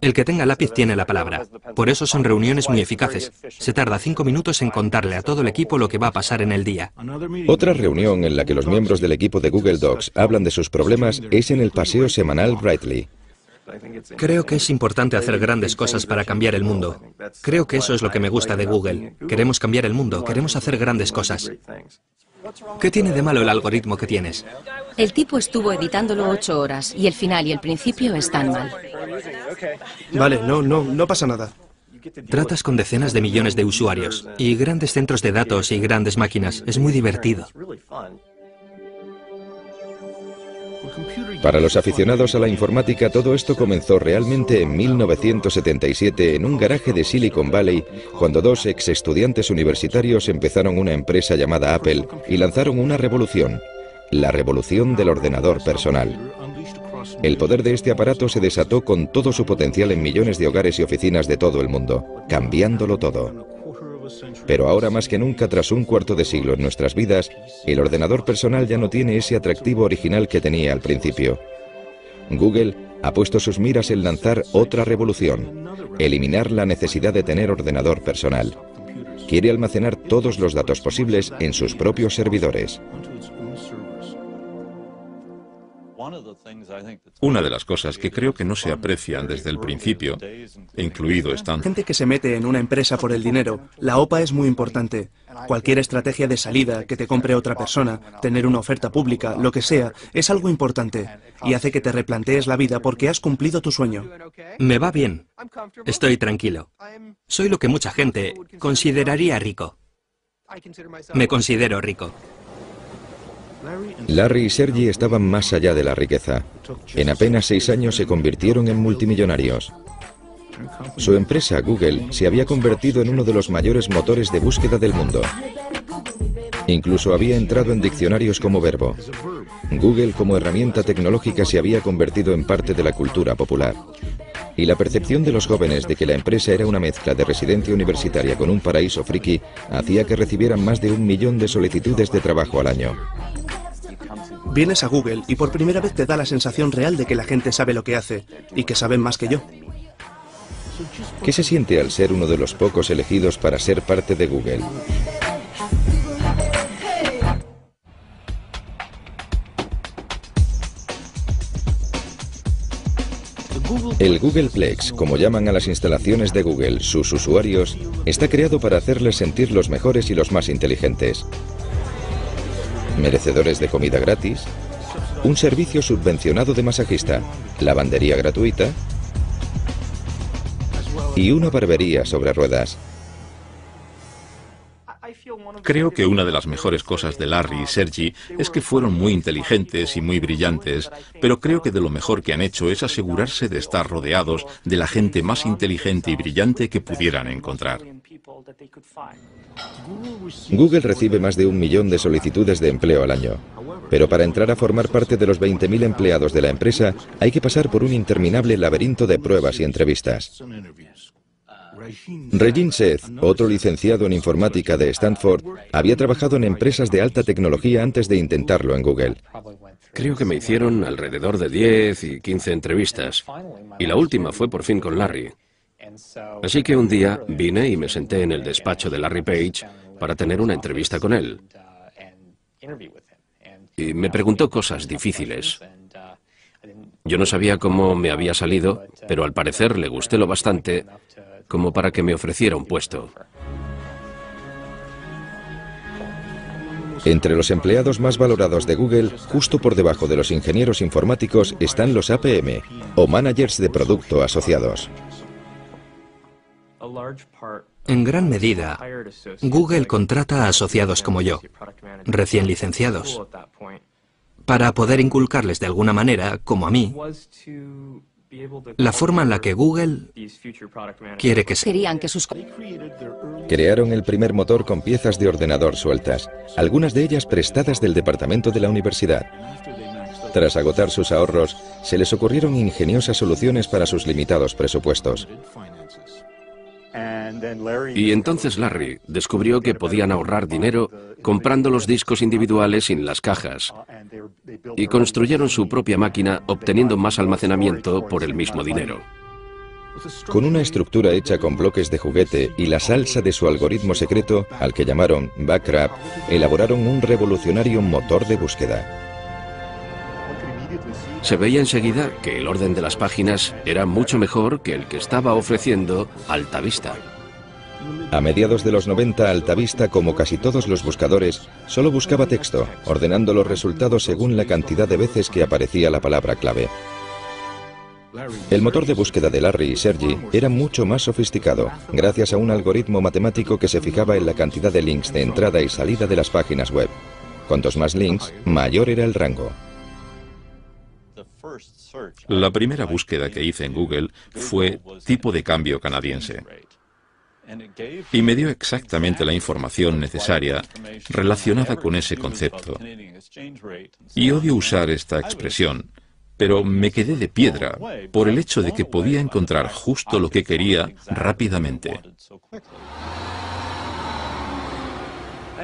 El que tenga lápiz tiene la palabra. Por eso son reuniones muy eficaces. Se tarda cinco minutos en contarle a todo el equipo lo que va a pasar en el día. Otra reunión en la que los miembros del equipo de Google Docs hablan de sus problemas es en el paseo semanal Brightly. Creo que es importante hacer grandes cosas para cambiar el mundo. Creo que eso es lo que me gusta de Google. Queremos cambiar el mundo, queremos hacer grandes cosas. ¿Qué tiene de malo el algoritmo que tienes? El tipo estuvo editándolo ocho horas y el final y el principio están mal. Vale, no, no, no pasa nada. Tratas con decenas de millones de usuarios y grandes centros de datos y grandes máquinas. Es muy divertido. Para los aficionados a la informática, todo esto comenzó realmente en 1977 en un garaje de Silicon Valley, cuando dos ex estudiantes universitarios empezaron una empresa llamada Apple y lanzaron una revolución, la revolución del ordenador personal. El poder de este aparato se desató con todo su potencial en millones de hogares y oficinas de todo el mundo, cambiándolo todo. Pero ahora más que nunca, tras un cuarto de siglo en nuestras vidas, el ordenador personal ya no tiene ese atractivo original que tenía al principio. Google ha puesto sus miras en lanzar otra revolución, eliminar la necesidad de tener ordenador personal. Quiere almacenar todos los datos posibles en sus propios servidores. Una de las cosas que creo que no se aprecian desde el principio, incluido están... Gente que se mete en una empresa por el dinero, la OPA es muy importante. Cualquier estrategia de salida, que te compre otra persona, tener una oferta pública, lo que sea, es algo importante y hace que te replantees la vida porque has cumplido tu sueño. Me va bien. Estoy tranquilo. Soy lo que mucha gente consideraría rico. Me considero rico. Larry y Sergi estaban más allá de la riqueza. En apenas seis años se convirtieron en multimillonarios. Su empresa, Google, se había convertido en uno de los mayores motores de búsqueda del mundo. Incluso había entrado en diccionarios como verbo. Google como herramienta tecnológica se había convertido en parte de la cultura popular. Y la percepción de los jóvenes de que la empresa era una mezcla de residencia universitaria con un paraíso friki hacía que recibieran más de un millón de solicitudes de trabajo al año. Vienes a Google y por primera vez te da la sensación real de que la gente sabe lo que hace y que saben más que yo. ¿Qué se siente al ser uno de los pocos elegidos para ser parte de Google? El Googleplex, como llaman a las instalaciones de Google sus usuarios, está creado para hacerles sentir los mejores y los más inteligentes. Merecedores de comida gratis, un servicio subvencionado de masajista, lavandería gratuita y una barbería sobre ruedas. Creo que una de las mejores cosas de Larry y Sergi es que fueron muy inteligentes y muy brillantes, pero creo que de lo mejor que han hecho es asegurarse de estar rodeados de la gente más inteligente y brillante que pudieran encontrar. Google recibe más de un millón de solicitudes de empleo al año. Pero para entrar a formar parte de los 20.000 empleados de la empresa hay que pasar por un interminable laberinto de pruebas y entrevistas. Regine Seth, otro licenciado en informática de Stanford, había trabajado en empresas de alta tecnología antes de intentarlo en Google. Creo que me hicieron alrededor de 10 y 15 entrevistas. Y la última fue por fin con Larry. Así que un día vine y me senté en el despacho de Larry Page para tener una entrevista con él. Y me preguntó cosas difíciles. Yo no sabía cómo me había salido, pero al parecer le gusté lo bastante como para que me ofreciera un puesto. Entre los empleados más valorados de Google, justo por debajo de los ingenieros informáticos, están los APM, o Managers de Producto Asociados. En gran medida, Google contrata a asociados como yo, recién licenciados, para poder inculcarles de alguna manera, como a mí, la forma en la que Google quiere que se... Querían que sus... Crearon el primer motor con piezas de ordenador sueltas, algunas de ellas prestadas del departamento de la universidad. Tras agotar sus ahorros, se les ocurrieron ingeniosas soluciones para sus limitados presupuestos. Y entonces Larry descubrió que podían ahorrar dinero comprando los discos individuales sin las cajas. Y construyeron su propia máquina obteniendo más almacenamiento por el mismo dinero. Con una estructura hecha con bloques de juguete y la salsa de su algoritmo secreto, al que llamaron Backrap, elaboraron un revolucionario motor de búsqueda. Se veía enseguida que el orden de las páginas era mucho mejor que el que estaba ofreciendo Altavista. A mediados de los 90, Altavista, como casi todos los buscadores, solo buscaba texto, ordenando los resultados según la cantidad de veces que aparecía la palabra clave. El motor de búsqueda de Larry y Sergi era mucho más sofisticado, gracias a un algoritmo matemático que se fijaba en la cantidad de links de entrada y salida de las páginas web. Cuantos más links, mayor era el rango. La primera búsqueda que hice en Google fue tipo de cambio canadiense. Y me dio exactamente la información necesaria relacionada con ese concepto. Y odio usar esta expresión, pero me quedé de piedra por el hecho de que podía encontrar justo lo que quería rápidamente.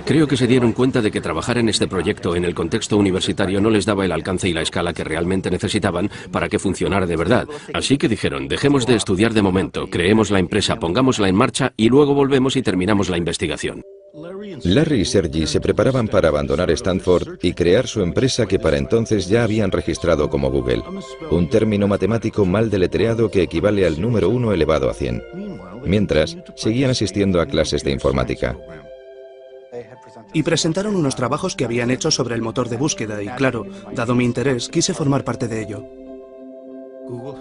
Creo que se dieron cuenta de que trabajar en este proyecto en el contexto universitario no les daba el alcance y la escala que realmente necesitaban para que funcionara de verdad. Así que dijeron, dejemos de estudiar de momento, creemos la empresa, pongámosla en marcha y luego volvemos y terminamos la investigación. Larry y Sergi se preparaban para abandonar Stanford y crear su empresa que para entonces ya habían registrado como Google, un término matemático mal deletreado que equivale al número 1 elevado a 100. Mientras, seguían asistiendo a clases de informática y presentaron unos trabajos que habían hecho sobre el motor de búsqueda y claro, dado mi interés, quise formar parte de ello.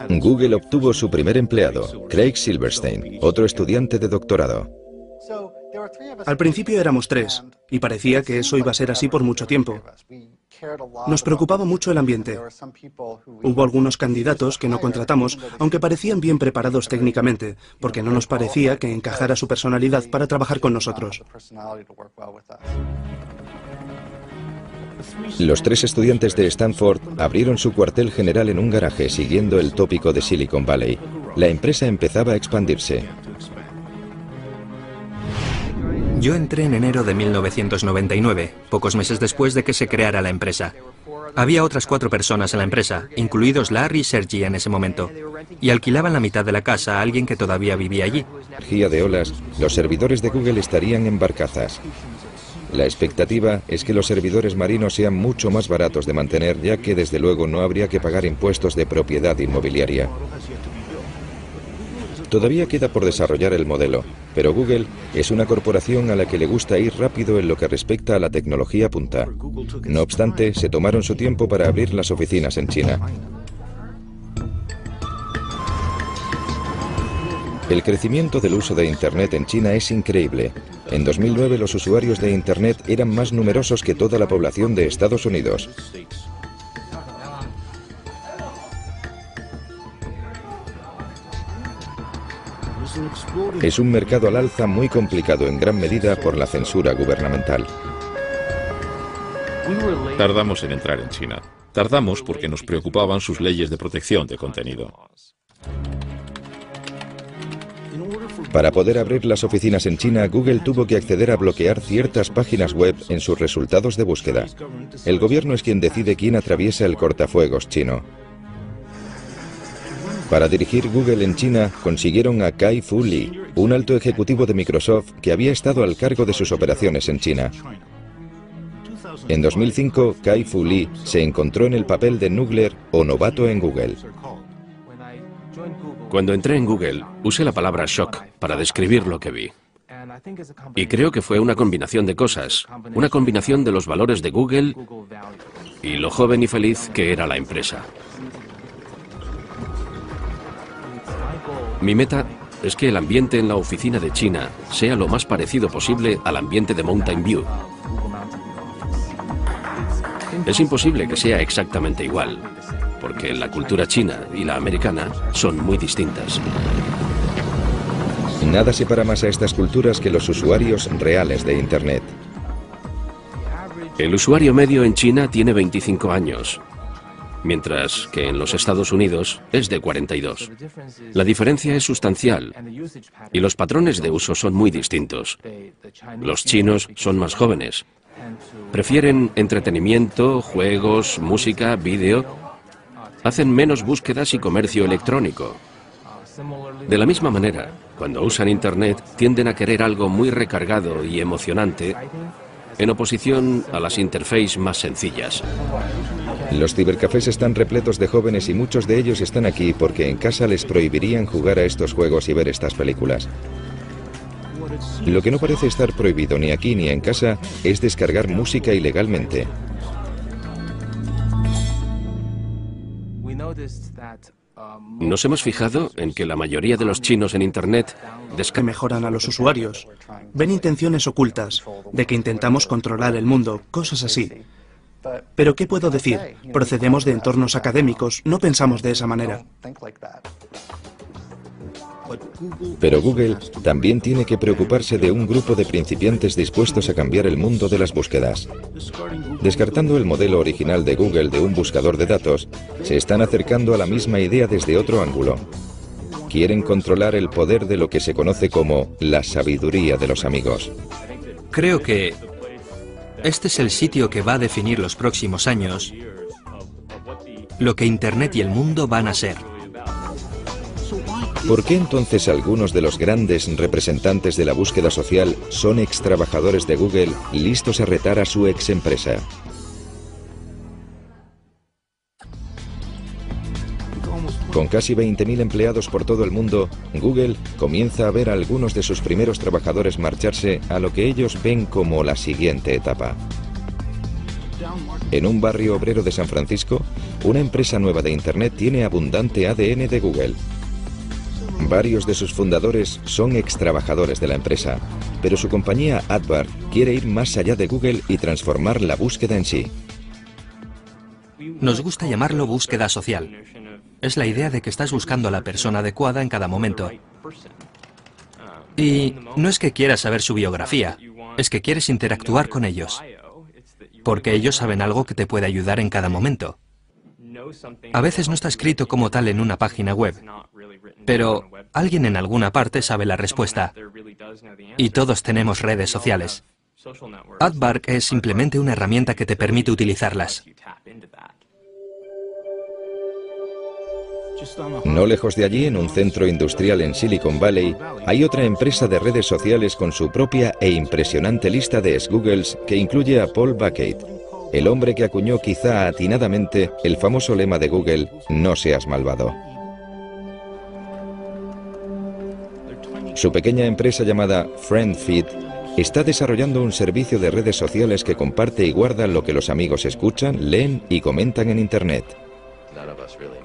Google obtuvo su primer empleado, Craig Silverstein, otro estudiante de doctorado. Al principio éramos tres, y parecía que eso iba a ser así por mucho tiempo. Nos preocupaba mucho el ambiente. Hubo algunos candidatos que no contratamos, aunque parecían bien preparados técnicamente, porque no nos parecía que encajara su personalidad para trabajar con nosotros. Los tres estudiantes de Stanford abrieron su cuartel general en un garaje siguiendo el tópico de Silicon Valley. La empresa empezaba a expandirse. Yo entré en enero de 1999, pocos meses después de que se creara la empresa. Había otras cuatro personas en la empresa, incluidos Larry y Sergi en ese momento, y alquilaban la mitad de la casa a alguien que todavía vivía allí. Energía de olas, los servidores de Google estarían en barcazas. La expectativa es que los servidores marinos sean mucho más baratos de mantener, ya que desde luego no habría que pagar impuestos de propiedad inmobiliaria. Todavía queda por desarrollar el modelo, pero Google es una corporación a la que le gusta ir rápido en lo que respecta a la tecnología punta. No obstante, se tomaron su tiempo para abrir las oficinas en China. El crecimiento del uso de Internet en China es increíble. En 2009 los usuarios de Internet eran más numerosos que toda la población de Estados Unidos. Es un mercado al alza muy complicado en gran medida por la censura gubernamental. Tardamos en entrar en China. Tardamos porque nos preocupaban sus leyes de protección de contenido. Para poder abrir las oficinas en China, Google tuvo que acceder a bloquear ciertas páginas web en sus resultados de búsqueda. El gobierno es quien decide quién atraviesa el cortafuegos chino. Para dirigir Google en China, consiguieron a Kai Fu Lee, un alto ejecutivo de Microsoft que había estado al cargo de sus operaciones en China. En 2005, Kai Fu Lee se encontró en el papel de Nugler o novato en Google. Cuando entré en Google, usé la palabra shock para describir lo que vi. Y creo que fue una combinación de cosas, una combinación de los valores de Google y lo joven y feliz que era la empresa. Mi meta es que el ambiente en la oficina de China sea lo más parecido posible al ambiente de Mountain View. Es imposible que sea exactamente igual, porque la cultura china y la americana son muy distintas. Nada separa más a estas culturas que los usuarios reales de Internet. El usuario medio en China tiene 25 años, mientras que en los Estados Unidos es de 42. La diferencia es sustancial y los patrones de uso son muy distintos. Los chinos son más jóvenes. Prefieren entretenimiento, juegos, música, vídeo hacen menos búsquedas y comercio electrónico. De la misma manera, cuando usan Internet, tienden a querer algo muy recargado y emocionante en oposición a las interfaces más sencillas. Los cibercafés están repletos de jóvenes y muchos de ellos están aquí porque en casa les prohibirían jugar a estos juegos y ver estas películas. Lo que no parece estar prohibido ni aquí ni en casa es descargar música ilegalmente. Nos hemos fijado en que la mayoría de los chinos en Internet que mejoran a los usuarios. Ven intenciones ocultas, de que intentamos controlar el mundo, cosas así. Pero ¿qué puedo decir? Procedemos de entornos académicos, no pensamos de esa manera. Pero Google también tiene que preocuparse de un grupo de principiantes dispuestos a cambiar el mundo de las búsquedas. Descartando el modelo original de Google de un buscador de datos, se están acercando a la misma idea desde otro ángulo. Quieren controlar el poder de lo que se conoce como la sabiduría de los amigos. Creo que este es el sitio que va a definir los próximos años lo que Internet y el mundo van a ser. ¿Por qué entonces algunos de los grandes representantes de la búsqueda social son ex trabajadores de Google listos a retar a su ex empresa? Con casi 20.000 empleados por todo el mundo, Google comienza a ver a algunos de sus primeros trabajadores marcharse a lo que ellos ven como la siguiente etapa. En un barrio obrero de San Francisco, una empresa nueva de Internet tiene abundante ADN de Google. Varios de sus fundadores son ex trabajadores de la empresa, pero su compañía AdBar quiere ir más allá de Google y transformar la búsqueda en sí. Nos gusta llamarlo búsqueda social. Es la idea de que estás buscando a la persona adecuada en cada momento. Y no es que quieras saber su biografía, es que quieres interactuar con ellos. Porque ellos saben algo que te puede ayudar en cada momento. A veces no está escrito como tal en una página web, pero alguien en alguna parte sabe la respuesta. Y todos tenemos redes sociales. AdBark es simplemente una herramienta que te permite utilizarlas. No lejos de allí, en un centro industrial en Silicon Valley, hay otra empresa de redes sociales con su propia e impresionante lista de ex-Googles que incluye a Paul Buckett, el hombre que acuñó quizá atinadamente el famoso lema de Google, no seas malvado. Su pequeña empresa llamada FriendFeed está desarrollando un servicio de redes sociales que comparte y guarda lo que los amigos escuchan, leen y comentan en Internet.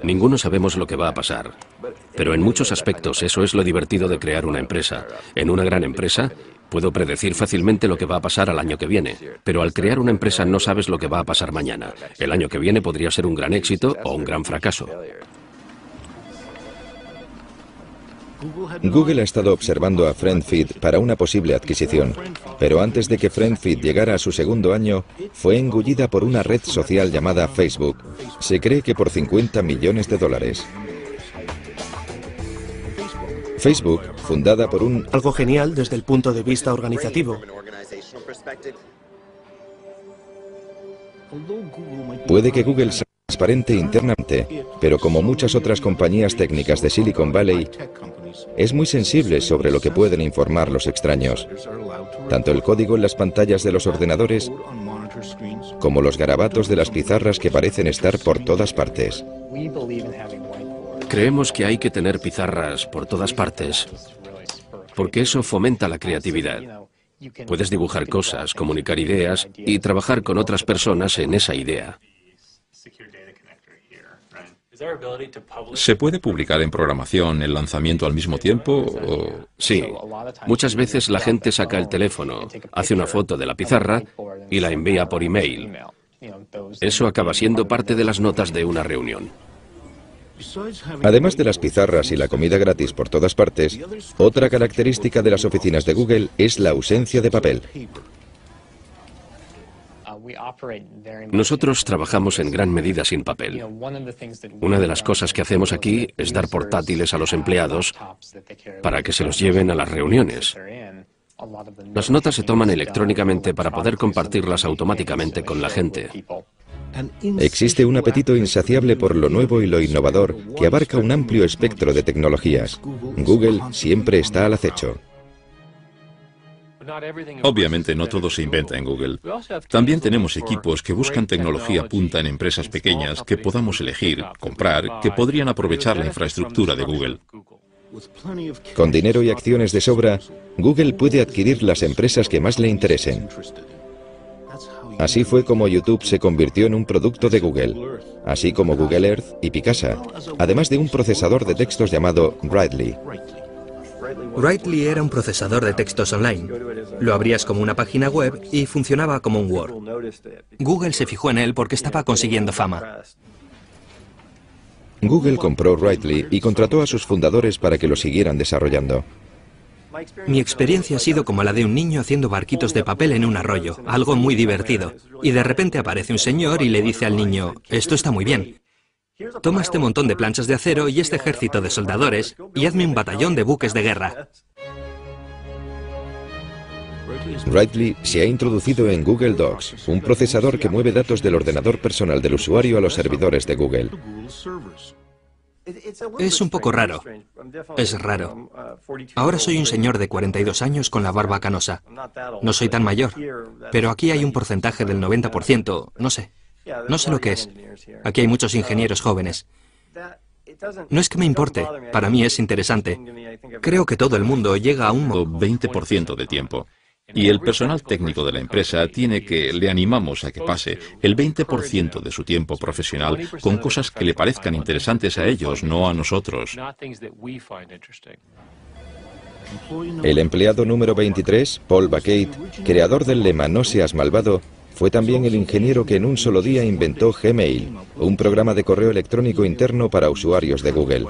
Ninguno sabemos lo que va a pasar, pero en muchos aspectos eso es lo divertido de crear una empresa. En una gran empresa, Puedo predecir fácilmente lo que va a pasar al año que viene, pero al crear una empresa no sabes lo que va a pasar mañana. El año que viene podría ser un gran éxito o un gran fracaso. Google ha estado observando a FriendFeed para una posible adquisición, pero antes de que FriendFeed llegara a su segundo año, fue engullida por una red social llamada Facebook. Se cree que por 50 millones de dólares. Facebook, fundada por un... Algo genial desde el punto de vista organizativo. Puede que Google sea transparente internamente, pero como muchas otras compañías técnicas de Silicon Valley, es muy sensible sobre lo que pueden informar los extraños. Tanto el código en las pantallas de los ordenadores como los garabatos de las pizarras que parecen estar por todas partes. Creemos que hay que tener pizarras por todas partes porque eso fomenta la creatividad. Puedes dibujar cosas, comunicar ideas y trabajar con otras personas en esa idea. ¿Se puede publicar en programación el lanzamiento al mismo tiempo? Sí. Muchas veces la gente saca el teléfono, hace una foto de la pizarra y la envía por email. Eso acaba siendo parte de las notas de una reunión. Además de las pizarras y la comida gratis por todas partes, otra característica de las oficinas de Google es la ausencia de papel. Nosotros trabajamos en gran medida sin papel. Una de las cosas que hacemos aquí es dar portátiles a los empleados para que se los lleven a las reuniones. Las notas se toman electrónicamente para poder compartirlas automáticamente con la gente. Existe un apetito insaciable por lo nuevo y lo innovador que abarca un amplio espectro de tecnologías. Google siempre está al acecho. Obviamente no todo se inventa en Google. También tenemos equipos que buscan tecnología punta en empresas pequeñas que podamos elegir, comprar, que podrían aprovechar la infraestructura de Google. Con dinero y acciones de sobra, Google puede adquirir las empresas que más le interesen. Así fue como YouTube se convirtió en un producto de Google, así como Google Earth y Picasa, además de un procesador de textos llamado Writely. Writely era un procesador de textos online. Lo abrías como una página web y funcionaba como un Word. Google se fijó en él porque estaba consiguiendo fama. Google compró Writely y contrató a sus fundadores para que lo siguieran desarrollando. Mi experiencia ha sido como la de un niño haciendo barquitos de papel en un arroyo, algo muy divertido. Y de repente aparece un señor y le dice al niño, esto está muy bien, Toma este montón de planchas de acero y este ejército de soldadores y hazme un batallón de buques de guerra. Writely se ha introducido en Google Docs, un procesador que mueve datos del ordenador personal del usuario a los servidores de Google. Es un poco raro. Es raro. Ahora soy un señor de 42 años con la barba canosa. No soy tan mayor, pero aquí hay un porcentaje del 90%, no sé. No sé lo que es. Aquí hay muchos ingenieros jóvenes. No es que me importe, para mí es interesante. Creo que todo el mundo llega a un 20% de tiempo. Y el personal técnico de la empresa tiene que, le animamos a que pase el 20% de su tiempo profesional con cosas que le parezcan interesantes a ellos, no a nosotros. El empleado número 23, Paul Bacate, creador del lema No seas malvado, fue también el ingeniero que en un solo día inventó Gmail, un programa de correo electrónico interno para usuarios de Google.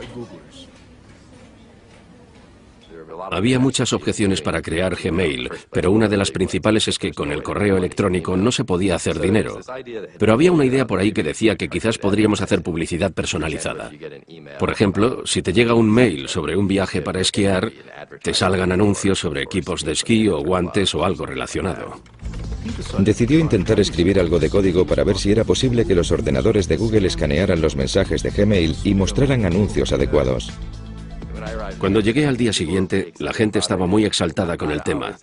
Había muchas objeciones para crear Gmail, pero una de las principales es que con el correo electrónico no se podía hacer dinero. Pero había una idea por ahí que decía que quizás podríamos hacer publicidad personalizada. Por ejemplo, si te llega un mail sobre un viaje para esquiar, te salgan anuncios sobre equipos de esquí o guantes o algo relacionado. Decidió intentar escribir algo de código para ver si era posible que los ordenadores de Google escanearan los mensajes de Gmail y mostraran anuncios adecuados. Cuando llegué al día siguiente, la gente estaba muy exaltada con el tema.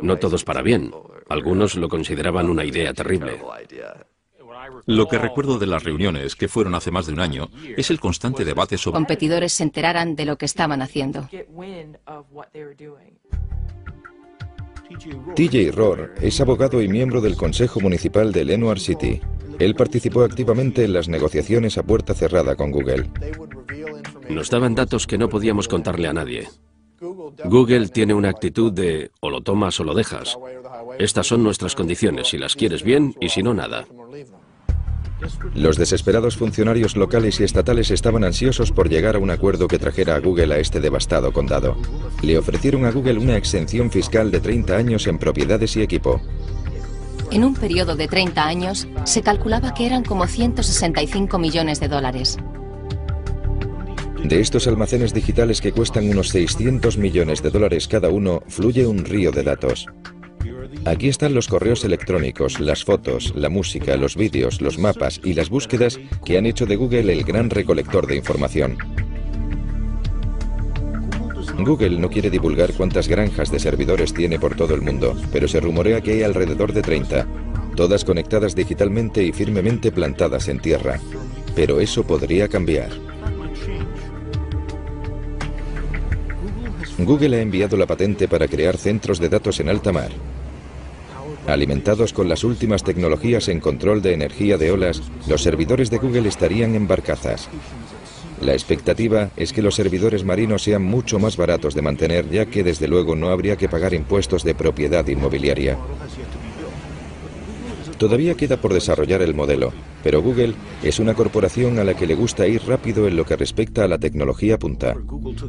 No todos para bien. Algunos lo consideraban una idea terrible. Lo que recuerdo de las reuniones, que fueron hace más de un año, es el constante debate sobre... Competidores se enteraran de lo que estaban haciendo. TJ Rohr es abogado y miembro del Consejo Municipal de Lenoir City. Él participó activamente en las negociaciones a puerta cerrada con Google. Nos daban datos que no podíamos contarle a nadie. Google tiene una actitud de o lo tomas o lo dejas. Estas son nuestras condiciones, si las quieres bien y si no, nada. Los desesperados funcionarios locales y estatales estaban ansiosos por llegar a un acuerdo que trajera a Google a este devastado condado. Le ofrecieron a Google una exención fiscal de 30 años en propiedades y equipo. En un periodo de 30 años, se calculaba que eran como 165 millones de dólares. De estos almacenes digitales que cuestan unos 600 millones de dólares cada uno, fluye un río de datos. Aquí están los correos electrónicos, las fotos, la música, los vídeos, los mapas y las búsquedas que han hecho de Google el gran recolector de información. Google no quiere divulgar cuántas granjas de servidores tiene por todo el mundo, pero se rumorea que hay alrededor de 30, todas conectadas digitalmente y firmemente plantadas en tierra. Pero eso podría cambiar. Google ha enviado la patente para crear centros de datos en alta mar. Alimentados con las últimas tecnologías en control de energía de olas, los servidores de Google estarían en barcazas. La expectativa es que los servidores marinos sean mucho más baratos de mantener, ya que desde luego no habría que pagar impuestos de propiedad inmobiliaria. Todavía queda por desarrollar el modelo, pero Google es una corporación a la que le gusta ir rápido en lo que respecta a la tecnología punta.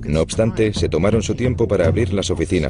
No obstante, se tomaron su tiempo para abrir las oficinas